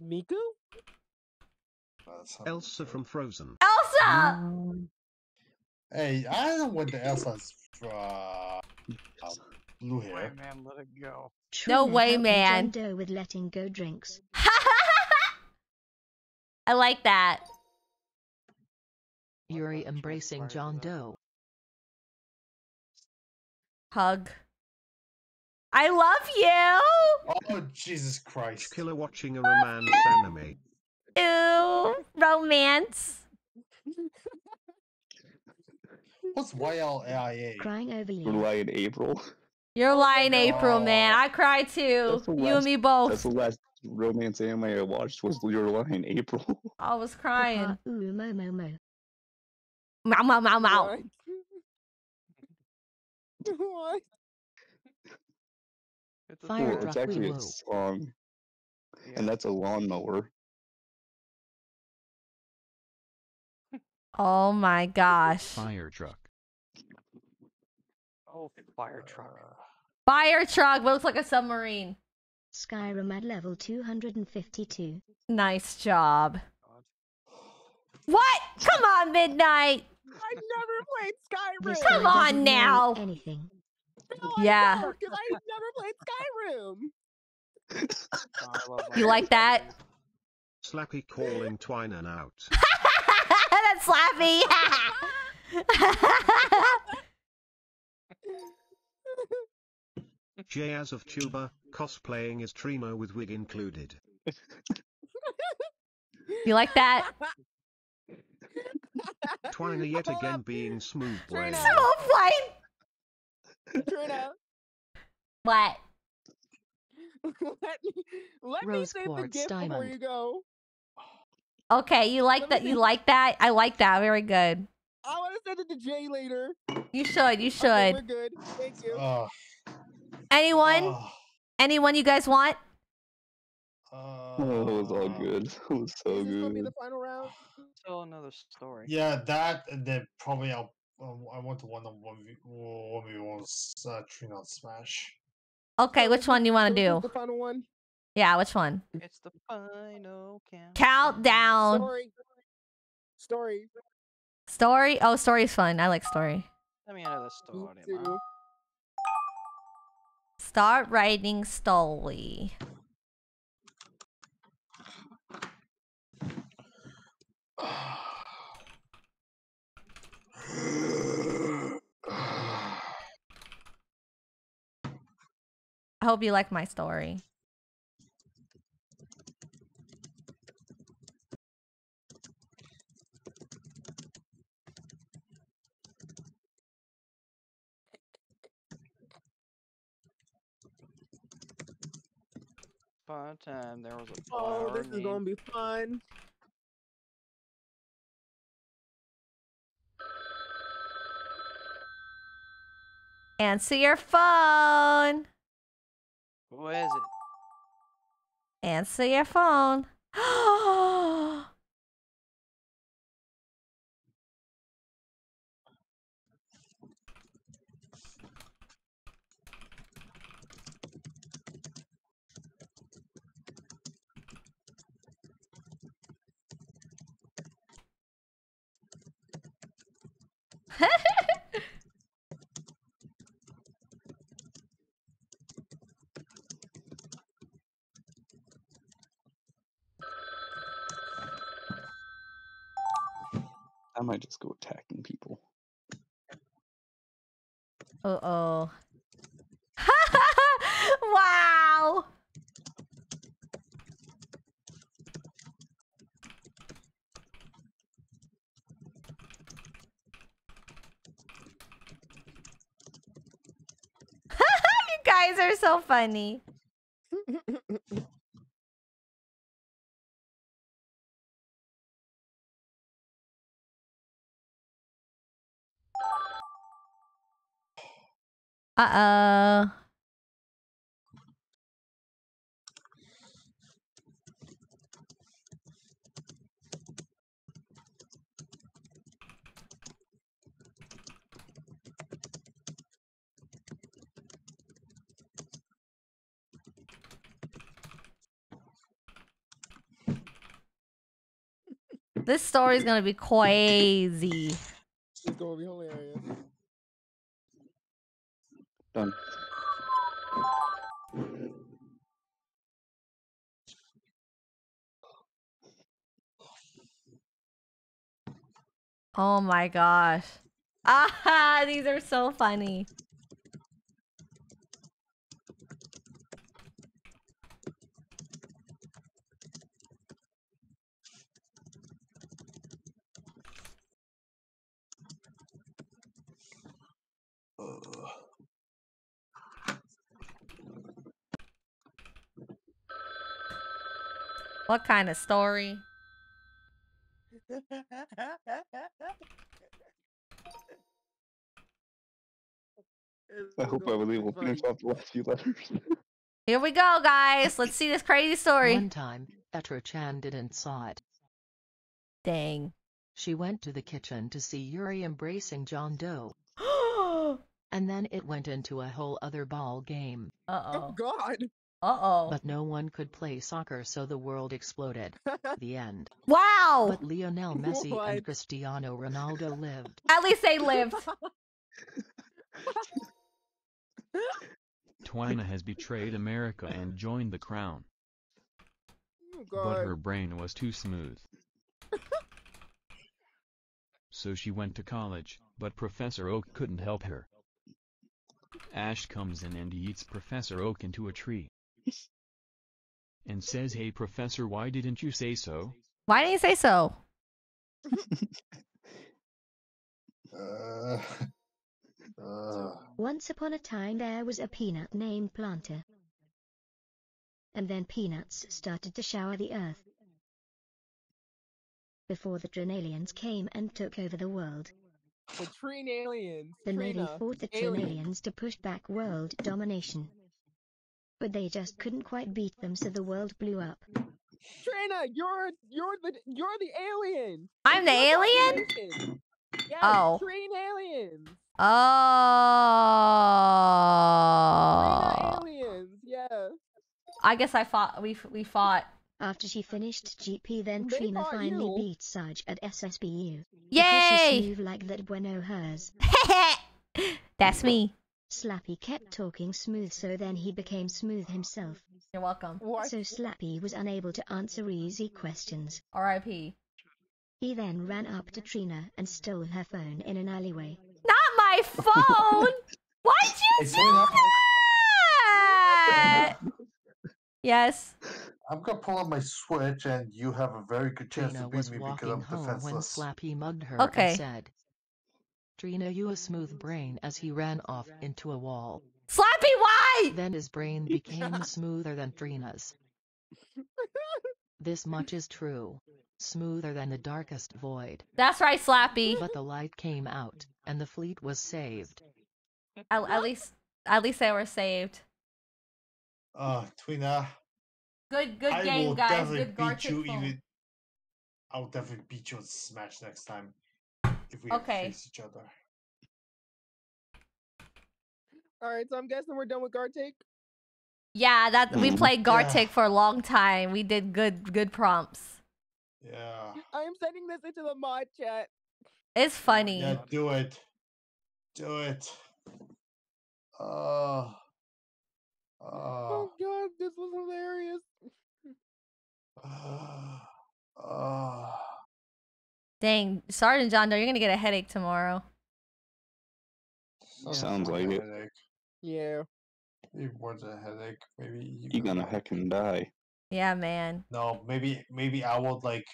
Speaker 5: Miku?
Speaker 10: Elsa from Frozen.
Speaker 2: Elsa.
Speaker 5: Hey, I don't want the Elsa's uh, uh, blue hair.
Speaker 6: man, let it go.
Speaker 2: No
Speaker 12: Trina
Speaker 2: way,
Speaker 12: helping
Speaker 2: man.
Speaker 12: John Doe with letting go drinks.
Speaker 2: I like that.
Speaker 9: Yuri embracing John Doe.
Speaker 2: Hug. I love you.
Speaker 5: Oh Jesus Christ!
Speaker 10: Killer watching a romance anime.
Speaker 2: Ew. Romance.
Speaker 5: What's YLAIA?
Speaker 12: Crying over
Speaker 3: We're
Speaker 12: you.
Speaker 3: lying April.
Speaker 2: You're lying, April, man. I cry too.
Speaker 3: That's the
Speaker 2: You and
Speaker 3: last-
Speaker 2: me
Speaker 3: That's the last romance anime I watched was Your Lie in April.
Speaker 2: I was crying.
Speaker 12: Uh-huh. Ooh, mo, mo, mo.
Speaker 2: Mow, mow, mow, mow.
Speaker 1: What? what?
Speaker 6: It's a
Speaker 9: Fire
Speaker 3: it's actually a
Speaker 9: Draculo.
Speaker 3: song, and that's a lawnmower.
Speaker 2: Oh my gosh.
Speaker 8: Fire truck.
Speaker 6: Oh, fire truck.
Speaker 2: Fire truck, looks like a submarine.
Speaker 12: Skyrim at level 252.
Speaker 2: Nice job. What? Come on, Midnight.
Speaker 1: I never played Skyrim.
Speaker 2: Come on now.
Speaker 12: Anything.
Speaker 1: No,
Speaker 2: Yeah.
Speaker 1: don't, 'cause I never played Skyrim.
Speaker 6: Oh,
Speaker 2: You like that?
Speaker 10: Slappy calling Twinan out.
Speaker 2: That's Slappy.
Speaker 10: Jazz of Tuba, cosplaying as Trimo with wig included.
Speaker 2: you like that?
Speaker 10: Twiner yet
Speaker 1: Hold
Speaker 10: again
Speaker 1: up.
Speaker 10: being smooth brain.
Speaker 1: Smooth
Speaker 2: So fine.
Speaker 1: Trina,
Speaker 2: What?
Speaker 1: let me let me
Speaker 9: Rose
Speaker 1: save the
Speaker 9: quartz
Speaker 1: gift before
Speaker 9: diamond.
Speaker 1: you go.
Speaker 2: Okay, you like
Speaker 1: Let
Speaker 2: that? You like that? I like that. Very good.
Speaker 1: I want to send it to Jay later.
Speaker 2: You should. You
Speaker 1: Okay,
Speaker 2: should.
Speaker 1: we're good. Thank you.
Speaker 5: Uh,
Speaker 2: Anyone?
Speaker 5: uh,
Speaker 2: Anyone you guys want?
Speaker 3: Oh, it was all
Speaker 5: uh,
Speaker 3: good. It was so
Speaker 1: Is this gonna be the final round?
Speaker 6: Tell another story.
Speaker 5: Yeah, that and then probably I'll. Um, I want to one on one v one v one uh, Trina on Smash.
Speaker 2: Okay, which one do you want to do?
Speaker 1: The final one.
Speaker 2: Yeah, which one?
Speaker 6: It's the final count.
Speaker 2: Countdown.
Speaker 1: Story. Story.
Speaker 2: Story. Oh, story's fun. I like story.
Speaker 6: Let me another
Speaker 1: Me
Speaker 6: story,
Speaker 1: too.
Speaker 6: man.
Speaker 2: Start writing story. I hope you like my story.
Speaker 6: Fun time. There was a
Speaker 1: Oh,
Speaker 6: flower
Speaker 1: this is
Speaker 6: named
Speaker 1: gonna be fun.
Speaker 2: Answer your phone.
Speaker 6: What is it?
Speaker 2: Answer your phone.
Speaker 3: Oh, I might just go attacking people.
Speaker 2: Uh oh. wow. you guys are so funny. Uh oh. This story is gonna be crazy.
Speaker 1: It's gonna be hilarious.
Speaker 3: Done.
Speaker 2: Oh my gosh. Ah, these are so funny. What kind of story?
Speaker 3: I hope I was able to finish off the last few letters.
Speaker 2: Here we go, guys. Let's see this crazy story.
Speaker 9: One time, Etra-chan didn't saw it.
Speaker 2: Dang.
Speaker 9: She went to the kitchen to see Yuri embracing John Doe. and then it went into a whole other ball game.
Speaker 2: Uh
Speaker 1: Oh
Speaker 2: oh.
Speaker 1: God.
Speaker 2: Uh oh.
Speaker 9: But no one could play soccer so the world exploded. the end.
Speaker 2: Wow.
Speaker 9: But Lionel Messi
Speaker 1: What?
Speaker 9: and Cristiano Ronaldo lived.
Speaker 2: At least they lived.
Speaker 8: Twina has betrayed America and joined the crown.
Speaker 1: Oh
Speaker 8: But her brain was too smooth. so she went to college, but Professor Oak couldn't help her. Ash comes in and eats Professor Oak into a tree. And says, Hey Professor, why didn't you say so?
Speaker 2: Why didn't you say so?
Speaker 5: Uh, uh,
Speaker 12: Once upon a time there was a peanut named Planter. And then peanuts started to shower the earth. Before the Drenalians came and took over the world,
Speaker 1: The Trine aliens.
Speaker 12: the Navy fought the
Speaker 1: aliens.
Speaker 12: Drenalians to push back world domination. But they just couldn't quite beat them so the world blew up.
Speaker 1: Trina, you're you're the you're the alien.
Speaker 2: I'm the
Speaker 1: You're
Speaker 2: alien?
Speaker 1: population. Yes,
Speaker 2: Oh.
Speaker 1: Trine aliens.
Speaker 2: Oh.
Speaker 1: aliens. Yeah.
Speaker 2: I guess I fought. We we fought.
Speaker 12: After she finished GP, then
Speaker 1: They
Speaker 12: Trina finally
Speaker 1: you.
Speaker 12: beat Sarge at SSBU. Because
Speaker 2: Yay!
Speaker 12: she's smooth like that bueno hers.
Speaker 2: That's me.
Speaker 12: Slappy kept talking smooth so then he became smooth himself.
Speaker 2: You're welcome.
Speaker 12: So Slappy was unable to answer easy questions.
Speaker 2: R.I.P.
Speaker 12: He then ran up to Trina and stole her phone in an alleyway.
Speaker 2: Not my phone. Why'd you
Speaker 5: Hey,
Speaker 2: do
Speaker 5: Trina.
Speaker 2: that? Yes.
Speaker 5: I'm gonna pull out my switch, and you have a very good chance
Speaker 9: Trina
Speaker 5: to beat me because I'm
Speaker 9: home when
Speaker 5: defenseless.
Speaker 9: Slappy mugged her
Speaker 2: Okay.
Speaker 9: and said, Trina you a smooth brain as he ran off into a wall.
Speaker 2: Slappy, why?
Speaker 9: Then his brain became smoother than Trina's. This much is true. Smoother than the darkest void.
Speaker 2: That's right, Slappy.
Speaker 9: But the light came out, and the fleet was saved.
Speaker 2: At, at least, at least they were saved.
Speaker 5: Uh, Twina.
Speaker 2: Good, good
Speaker 5: I
Speaker 2: game,
Speaker 5: will
Speaker 2: guys.
Speaker 5: definitely
Speaker 2: Good
Speaker 5: beat you even. I will definitely beat you in Smash next time if we
Speaker 2: Okay.
Speaker 5: face each other.
Speaker 1: All right, so I'm guessing we're done with Gartic.
Speaker 2: Yeah, that we
Speaker 3: Mhm.
Speaker 2: played
Speaker 5: Yeah.
Speaker 2: Gartic for a long time. We did good, good prompts.
Speaker 5: Yeah.
Speaker 1: I am sending this into the mod chat.
Speaker 2: It's funny.
Speaker 5: Yeah, do it. Do it. Uh. Uh.
Speaker 1: Oh god, this was hilarious.
Speaker 5: Uh. uh.
Speaker 2: Dang, Sergeant John Doe, you're gonna get a headache tomorrow.
Speaker 3: Sounds like it.
Speaker 5: Headache.
Speaker 1: Yeah.
Speaker 5: Maybe more than a headache. Maybe you
Speaker 3: You're gonna heckin' die.
Speaker 2: Yeah, man.
Speaker 5: No, maybe maybe I will like.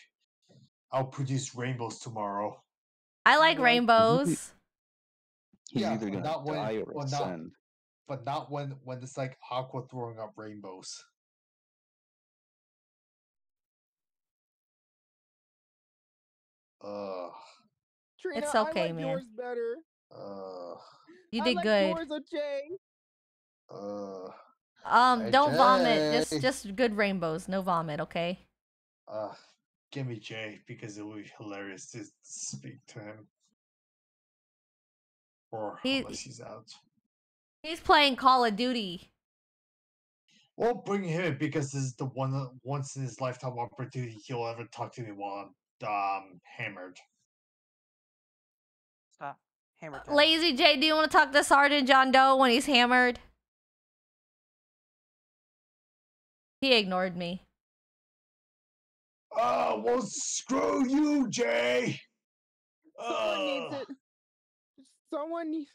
Speaker 5: I'll produce rainbows tomorrow.
Speaker 2: I like rainbows.
Speaker 3: He's
Speaker 5: Yeah,
Speaker 3: either gonna
Speaker 5: not when-
Speaker 3: or
Speaker 5: well, not- but not when when it's like aqua throwing up rainbows. Uh,
Speaker 1: Trina,
Speaker 2: It's
Speaker 1: I
Speaker 2: okay,
Speaker 1: like
Speaker 2: man.
Speaker 1: yours better.
Speaker 5: uh,
Speaker 2: You
Speaker 1: I
Speaker 2: did
Speaker 1: like
Speaker 2: good.
Speaker 1: Yours, Jay.
Speaker 5: uh,
Speaker 2: Um,
Speaker 5: Hey,
Speaker 2: don't vomit. Just, just good rainbows. No vomit, okay?
Speaker 5: uh. Give me Jay because it would be hilarious to speak to him. Or
Speaker 2: He-
Speaker 5: unless he's out.
Speaker 2: He's playing Call of Duty.
Speaker 5: We'll bring him because this is the one once in his lifetime opportunity he'll ever talk to me while I'm um hammered.
Speaker 6: Stop. Hammer time.
Speaker 2: Lazy J, do you want to talk to Sergeant John Doe when he's hammered? He ignored me.
Speaker 5: Oh, well, screw you, Jay.
Speaker 1: Someone needs it. Someone needs.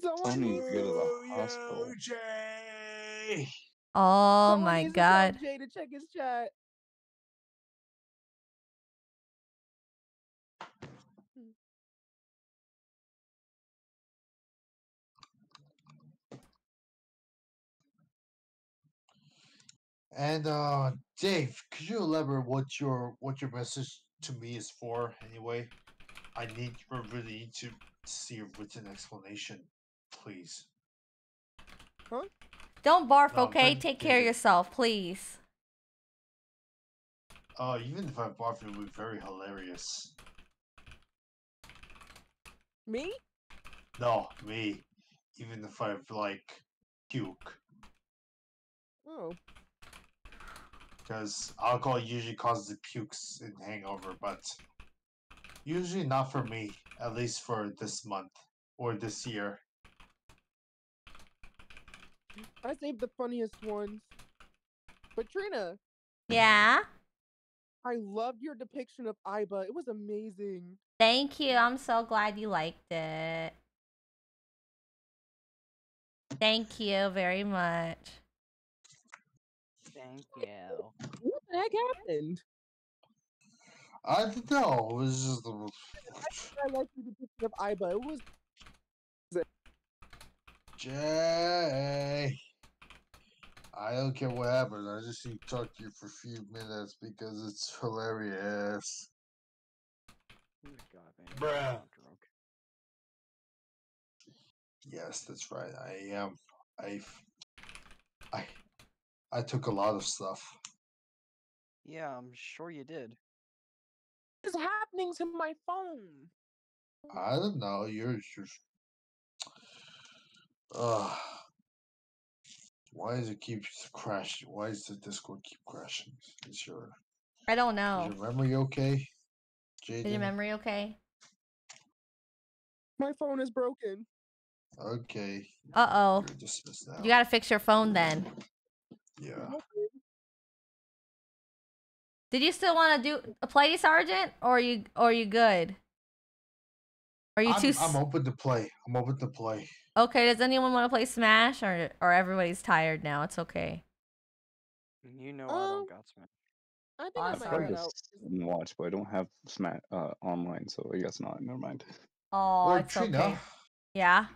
Speaker 1: Someone
Speaker 3: Someone
Speaker 1: needs.
Speaker 3: needs to go to the hospital.
Speaker 5: you, Jay.
Speaker 2: Oh
Speaker 1: someone
Speaker 2: my
Speaker 1: needs to tell
Speaker 2: god.
Speaker 1: Jay to check his chat.
Speaker 5: And uh, Dave, could you elaborate what your what your message to me is for? Anyway, I need or really need to see a written explanation, please.
Speaker 2: Don't barf,
Speaker 5: No,
Speaker 2: okay? Take care of yourself, please.
Speaker 5: Uh, even if I barf, it would be very hilarious.
Speaker 1: Me?
Speaker 5: No, me. Even if I like puke,
Speaker 1: Oh.
Speaker 5: Because alcohol usually causes the pukes and hangover, but usually not for me. At least for this month or this year.
Speaker 1: I saved the funniest ones. But Trina,
Speaker 2: Yeah?
Speaker 1: I loved your depiction of Iba. It was amazing.
Speaker 2: Thank you. I'm so glad you liked it. Thank you very much.
Speaker 6: Thank you.
Speaker 1: What the heck happened?
Speaker 5: I don't know. It was just the
Speaker 1: I like the depiction of Iba. It was
Speaker 5: Jay. I don't care what happened. I just need to talk to you for a few minutes because it's hilarious. Bruh. Yes, that's right. I am. I. I. I took a lot of stuff.
Speaker 6: Yeah, I'm sure you did.
Speaker 1: what is happening to my phone?
Speaker 5: I don't know. You're just. Ugh. Why does it keep crashing? Why does the Discord keep crashing? Is your
Speaker 2: I don't
Speaker 5: is
Speaker 2: know.
Speaker 5: your memory okay,
Speaker 2: Is your memory okay?
Speaker 1: My phone is broken.
Speaker 5: Okay.
Speaker 2: Uh oh.
Speaker 5: You're.
Speaker 2: You gotta fix your phone then.
Speaker 5: Yeah.
Speaker 2: Did you still want to do a play, Sergeant, or are you or are you good? Are you
Speaker 5: I'm,
Speaker 2: too?
Speaker 5: I'm open to play. I'm open to play.
Speaker 2: Okay. Does anyone want to play Smash, or or everybody's tired now? It's okay.
Speaker 6: You know I
Speaker 1: Um,
Speaker 6: don't got smash.
Speaker 1: I think
Speaker 3: I
Speaker 1: I might
Speaker 3: tried to
Speaker 1: out.
Speaker 3: watch, but I don't have Smash uh, online, so I guess not. Never mind.
Speaker 2: Oh,
Speaker 5: or
Speaker 2: it's
Speaker 5: Trina,
Speaker 2: okay. Yeah.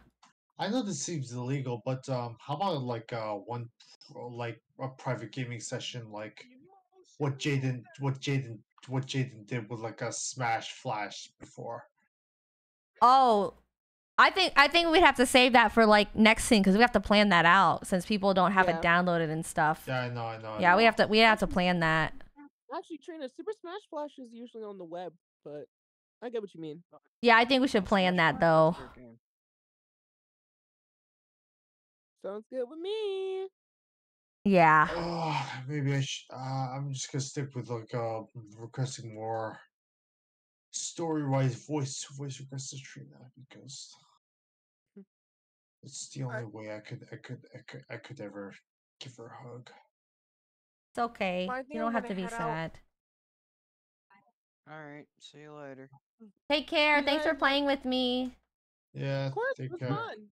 Speaker 5: I know this seems illegal, but um, how about like uh one like a private gaming session like what Jaden what Jaden what Jaden did with like a Smash Flash before.
Speaker 2: Oh, I think I think we'd have to save that for like next thing because we have to plan that out since people don't have it
Speaker 1: Yeah.
Speaker 2: downloaded and stuff.
Speaker 5: Yeah, I know, I know. I
Speaker 2: Yeah, we have to we have to plan that.
Speaker 1: Actually, Trina, Super Smash Flash is usually on the web, but I get what you mean.
Speaker 2: Yeah, I think we should plan that though.
Speaker 1: Sounds good with me.
Speaker 2: Yeah.
Speaker 5: Oh, maybe I should. Uh, I'm just gonna stick with like uh requesting more story-wise voice voice requests to Trina because it's the only way I could I could I could I could ever give her a hug.
Speaker 2: It's okay.
Speaker 1: Well,
Speaker 2: You don't have to be
Speaker 1: head out.
Speaker 2: sad.
Speaker 6: Alright, see you later.
Speaker 2: Take care.
Speaker 1: You
Speaker 2: Thanks for playing with me.
Speaker 5: Yeah,
Speaker 1: Of course, it
Speaker 5: take
Speaker 1: was
Speaker 5: care.
Speaker 1: fun. Do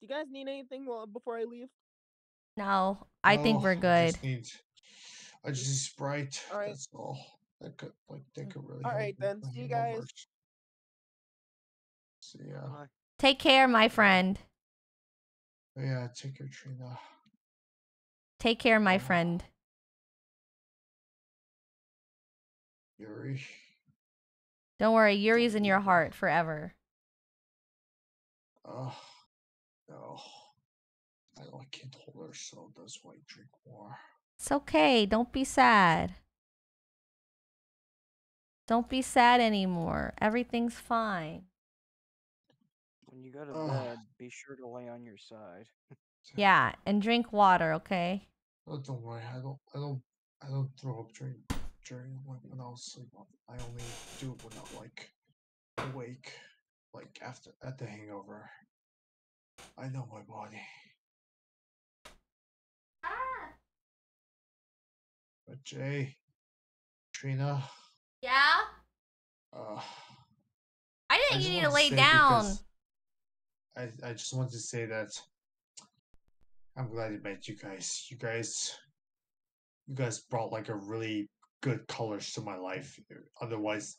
Speaker 1: you guys need anything before I leave?
Speaker 2: No, I think
Speaker 5: No,
Speaker 2: we're oh,
Speaker 5: I
Speaker 2: good.
Speaker 5: just need, I just need Sprite.
Speaker 1: All right.
Speaker 5: That's all. That could like that mm, could really.
Speaker 1: All
Speaker 5: help
Speaker 1: right,
Speaker 5: with
Speaker 1: then.
Speaker 5: my
Speaker 1: See you guys.
Speaker 5: hangovers. So yeah,
Speaker 2: Take care, my friend.
Speaker 5: yeah. Take care, Trina.
Speaker 2: Take care, my friend.
Speaker 5: Yuri.
Speaker 2: Don't worry, Yuri's in your heart forever.
Speaker 5: Oh no, I don't like can't hold her, so that's why I drink more.
Speaker 2: It's okay. Don't be sad. Don't be sad anymore. Everything's fine.
Speaker 6: When you go to
Speaker 5: Ugh.
Speaker 6: bed, be sure to lay on your side.
Speaker 2: Yeah, and drink water, okay?
Speaker 5: Oh, don't worry. I don't. I don't. I don't throw up during during when, when I was asleep. I only do it when I'm like awake, like after at the hangover. I know my body. But Jay, Trina,
Speaker 2: Yeah?
Speaker 5: uh,
Speaker 2: I
Speaker 5: I
Speaker 2: think
Speaker 5: just
Speaker 2: you need to lay down.
Speaker 5: I I just want to say that I'm glad I met you guys. You guys, you guys brought like a really good colors to my life. Otherwise,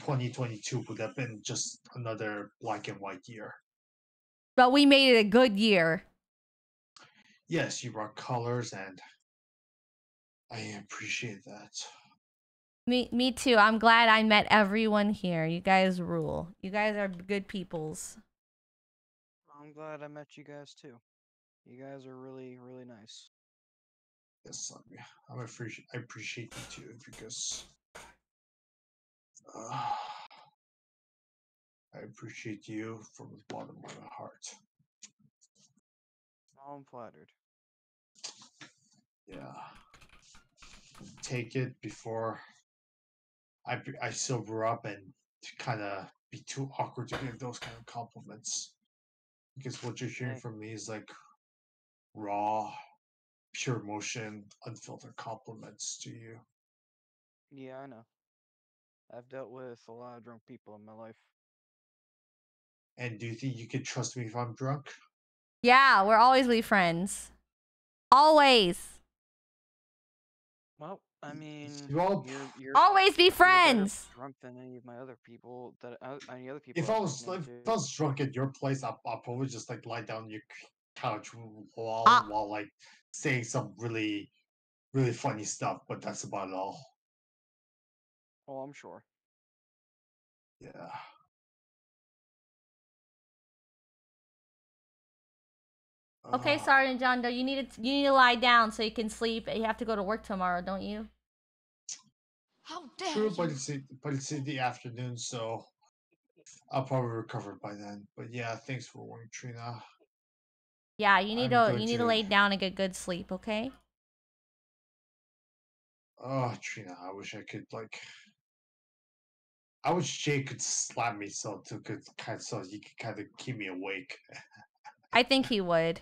Speaker 5: 2022 would have been just another black and white year.
Speaker 2: But we made it a good year.
Speaker 5: Yes, you brought colors, and I appreciate that.
Speaker 2: Me me too. I'm glad I met everyone here. You guys rule. You guys are good peoples.
Speaker 6: I'm glad I met you guys too. You guys are really, really nice.
Speaker 5: Yes, I'm, I'm appreciate I appreciate you too because uh, I appreciate you from the bottom of my heart.
Speaker 6: I'm flattered.
Speaker 5: Yeah. Take it before I I sober up and kind of be too awkward to give those kind of compliments because what you're hearing
Speaker 6: Hey.
Speaker 5: from me is like raw, pure emotion, unfiltered compliments to you.
Speaker 6: Yeah, I know. I've dealt with a lot of drunk people in my life.
Speaker 5: And do you think you could trust me if I'm drunk?
Speaker 2: Yeah, we're always be friends. Always.
Speaker 6: Well, I mean,
Speaker 5: Well,
Speaker 6: you're, you're
Speaker 2: Always be
Speaker 6: you're
Speaker 2: friends.
Speaker 6: drunk than any of my other people that uh, any other people.
Speaker 5: If I was
Speaker 6: spoken
Speaker 5: if. I was drunk at your place, I'd, I'd probably just like lie down on your couch while
Speaker 2: Ah.
Speaker 5: while like saying some really really funny stuff. But that's about it all.
Speaker 6: Oh, I'm sure.
Speaker 5: Yeah.
Speaker 2: Okay,
Speaker 5: Ah,
Speaker 2: Sergeant John Doe, you need to you need to lie down so you can sleep. You have to go to work tomorrow, don't you?
Speaker 12: How
Speaker 5: True, but it's in- but it's in the afternoon, so I'll probably recover by then. But yeah, thanks for warning, Trina.
Speaker 2: Yeah, you need
Speaker 5: I'm
Speaker 2: to you need to
Speaker 5: to-
Speaker 2: lay down and get good sleep, okay?
Speaker 5: Oh, Trina, I wish I could like. I wish Jay could slap me so to could kind so he could kind of keep me awake.
Speaker 2: I think he would.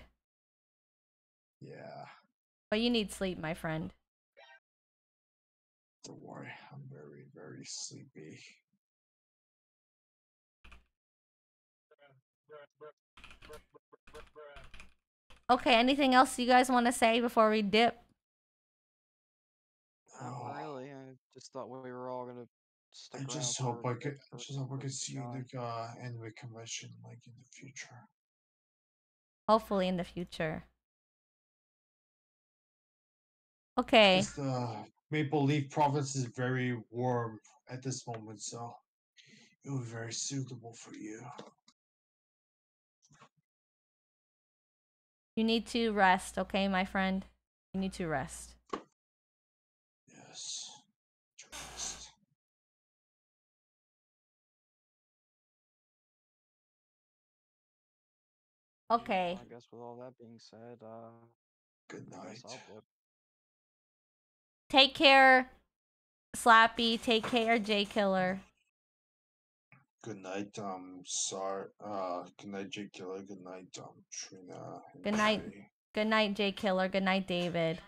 Speaker 5: Yeah,
Speaker 2: But you need sleep, my friend.
Speaker 5: don't worry, I'm very very sleepy.
Speaker 2: Okay, anything else you guys want to say before we dip?
Speaker 6: Not really. I just thought we were all gonna stick
Speaker 5: I just hope I
Speaker 6: a
Speaker 5: could. I
Speaker 6: for
Speaker 5: just hope I could see you in
Speaker 6: John.
Speaker 5: the uh, anime convention like in the future.
Speaker 2: Hopefully in the future. Okay.
Speaker 5: Just, uh, Maple Leaf Province is very warm at this moment, so it would be very suitable for you.
Speaker 2: You need to rest, okay, my friend? You need to rest.
Speaker 5: Yes. Trust.
Speaker 2: Okay.
Speaker 6: I guess with all that being said, uh,
Speaker 5: Good night.
Speaker 6: Guess I'll dip.
Speaker 2: Take care, Slappy. Take care, J Killer.
Speaker 5: Good night, um, sorry. Uh, good night, Jake Killer. Good night, um, Trina.
Speaker 2: Good night.
Speaker 5: Shay.
Speaker 2: Good night, J Killer. Good night, David.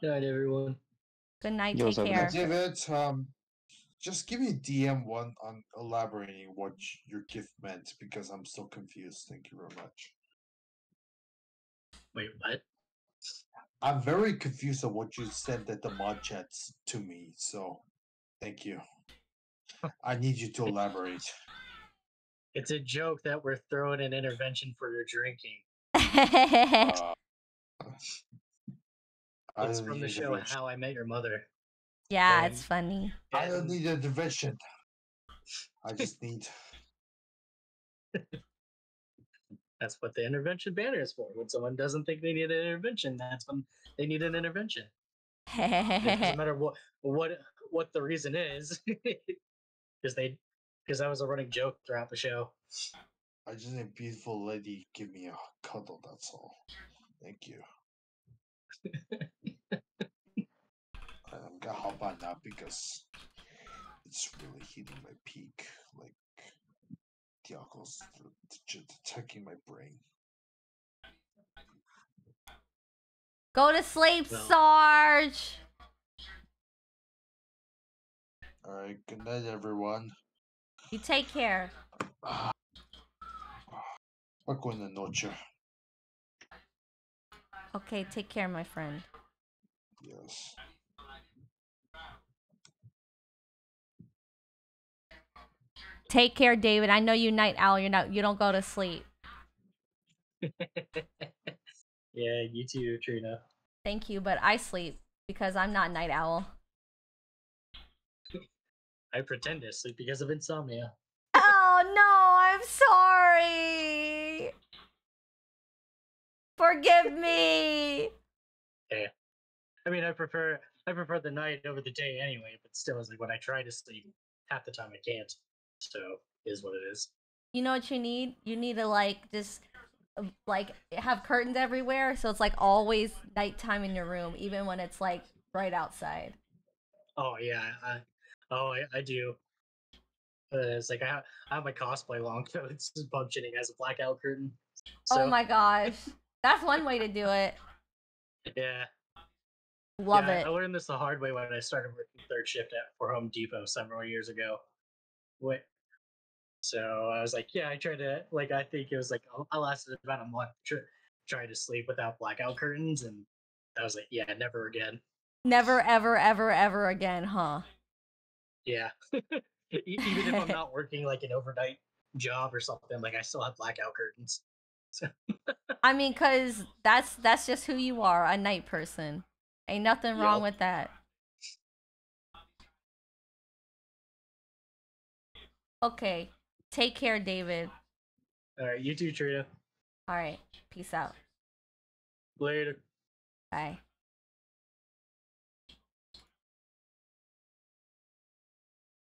Speaker 4: Good night, everyone.
Speaker 2: Good night.
Speaker 3: Yo,
Speaker 2: Take
Speaker 3: so
Speaker 2: care.
Speaker 5: David, um, just give me a DM one on elaborating what your gift meant because I'm still confused. Thank you very much.
Speaker 4: Wait, what?
Speaker 5: I'm very confused on what you sent at the mod chats to me, so thank you. I need you to elaborate.
Speaker 4: It's a joke that we're throwing an intervention for your drinking.
Speaker 5: Uh,
Speaker 4: It's from the show. How I Met Your Mother.
Speaker 2: yeah,
Speaker 4: and-
Speaker 2: it's funny.
Speaker 5: I don't
Speaker 4: and-
Speaker 5: need intervention. I just need.
Speaker 4: That's what the intervention banner is for. When someone doesn't think they need an intervention, that's when they need an intervention. It doesn't matter what what what the reason is, because they because that was a running joke throughout the show.
Speaker 5: I just need a beautiful lady give me a cuddle. That's all. Thank you. I'm gonna hop on that because it's really hitting my peak. Like the t- attacking my brain.
Speaker 2: Go to sleep,
Speaker 4: Well-
Speaker 2: Sarge.
Speaker 5: All right. Good night, everyone.
Speaker 2: You take care.
Speaker 5: Buena noche.
Speaker 2: Okay, take care, my friend.
Speaker 5: Yes.
Speaker 2: Take care, David. I know you night owl. You're not. You don't go to sleep.
Speaker 4: Yeah, you too, Trina.
Speaker 2: Thank you, but I sleep because I'm not night owl.
Speaker 4: I pretend to sleep because of insomnia.
Speaker 2: Oh no, I'm sorry. Forgive me.
Speaker 4: Yeah. I mean, I prefer I prefer the night over the day anyway, but still, it's like when I try to sleep, half the time I can't. So is what it is.
Speaker 2: You know what you need? You need to like just uh, like have curtains everywhere, so it's like always nighttime in your room, even when it's like right outside.
Speaker 4: Oh yeah, I, oh I, I do. Uh, it's like I have, I have my cosplay long coat. coats functioning as a blackout curtain.
Speaker 2: oh my gosh, that's one way to do it.
Speaker 4: Yeah.
Speaker 2: Love
Speaker 4: yeah,
Speaker 2: it.
Speaker 4: I learned this the hard way when I started working third shift at for Home Depot several years ago. Wait. So I was like, yeah, I tried to like I think it was like I lasted about a month tr- trying to sleep without blackout curtains, and I was like, yeah, never again.
Speaker 2: Never, ever, ever, ever again, huh?
Speaker 4: Yeah. Even if I'm not working like an overnight job or something, like I still have blackout curtains. So
Speaker 2: I mean, cause that's that's just who you are, a night person. Ain't nothing wrong
Speaker 4: Yup.
Speaker 2: with that. Okay. Take care, David.
Speaker 4: all right, you too, Trina.
Speaker 2: All right. Peace out.
Speaker 4: Later.
Speaker 2: Bye.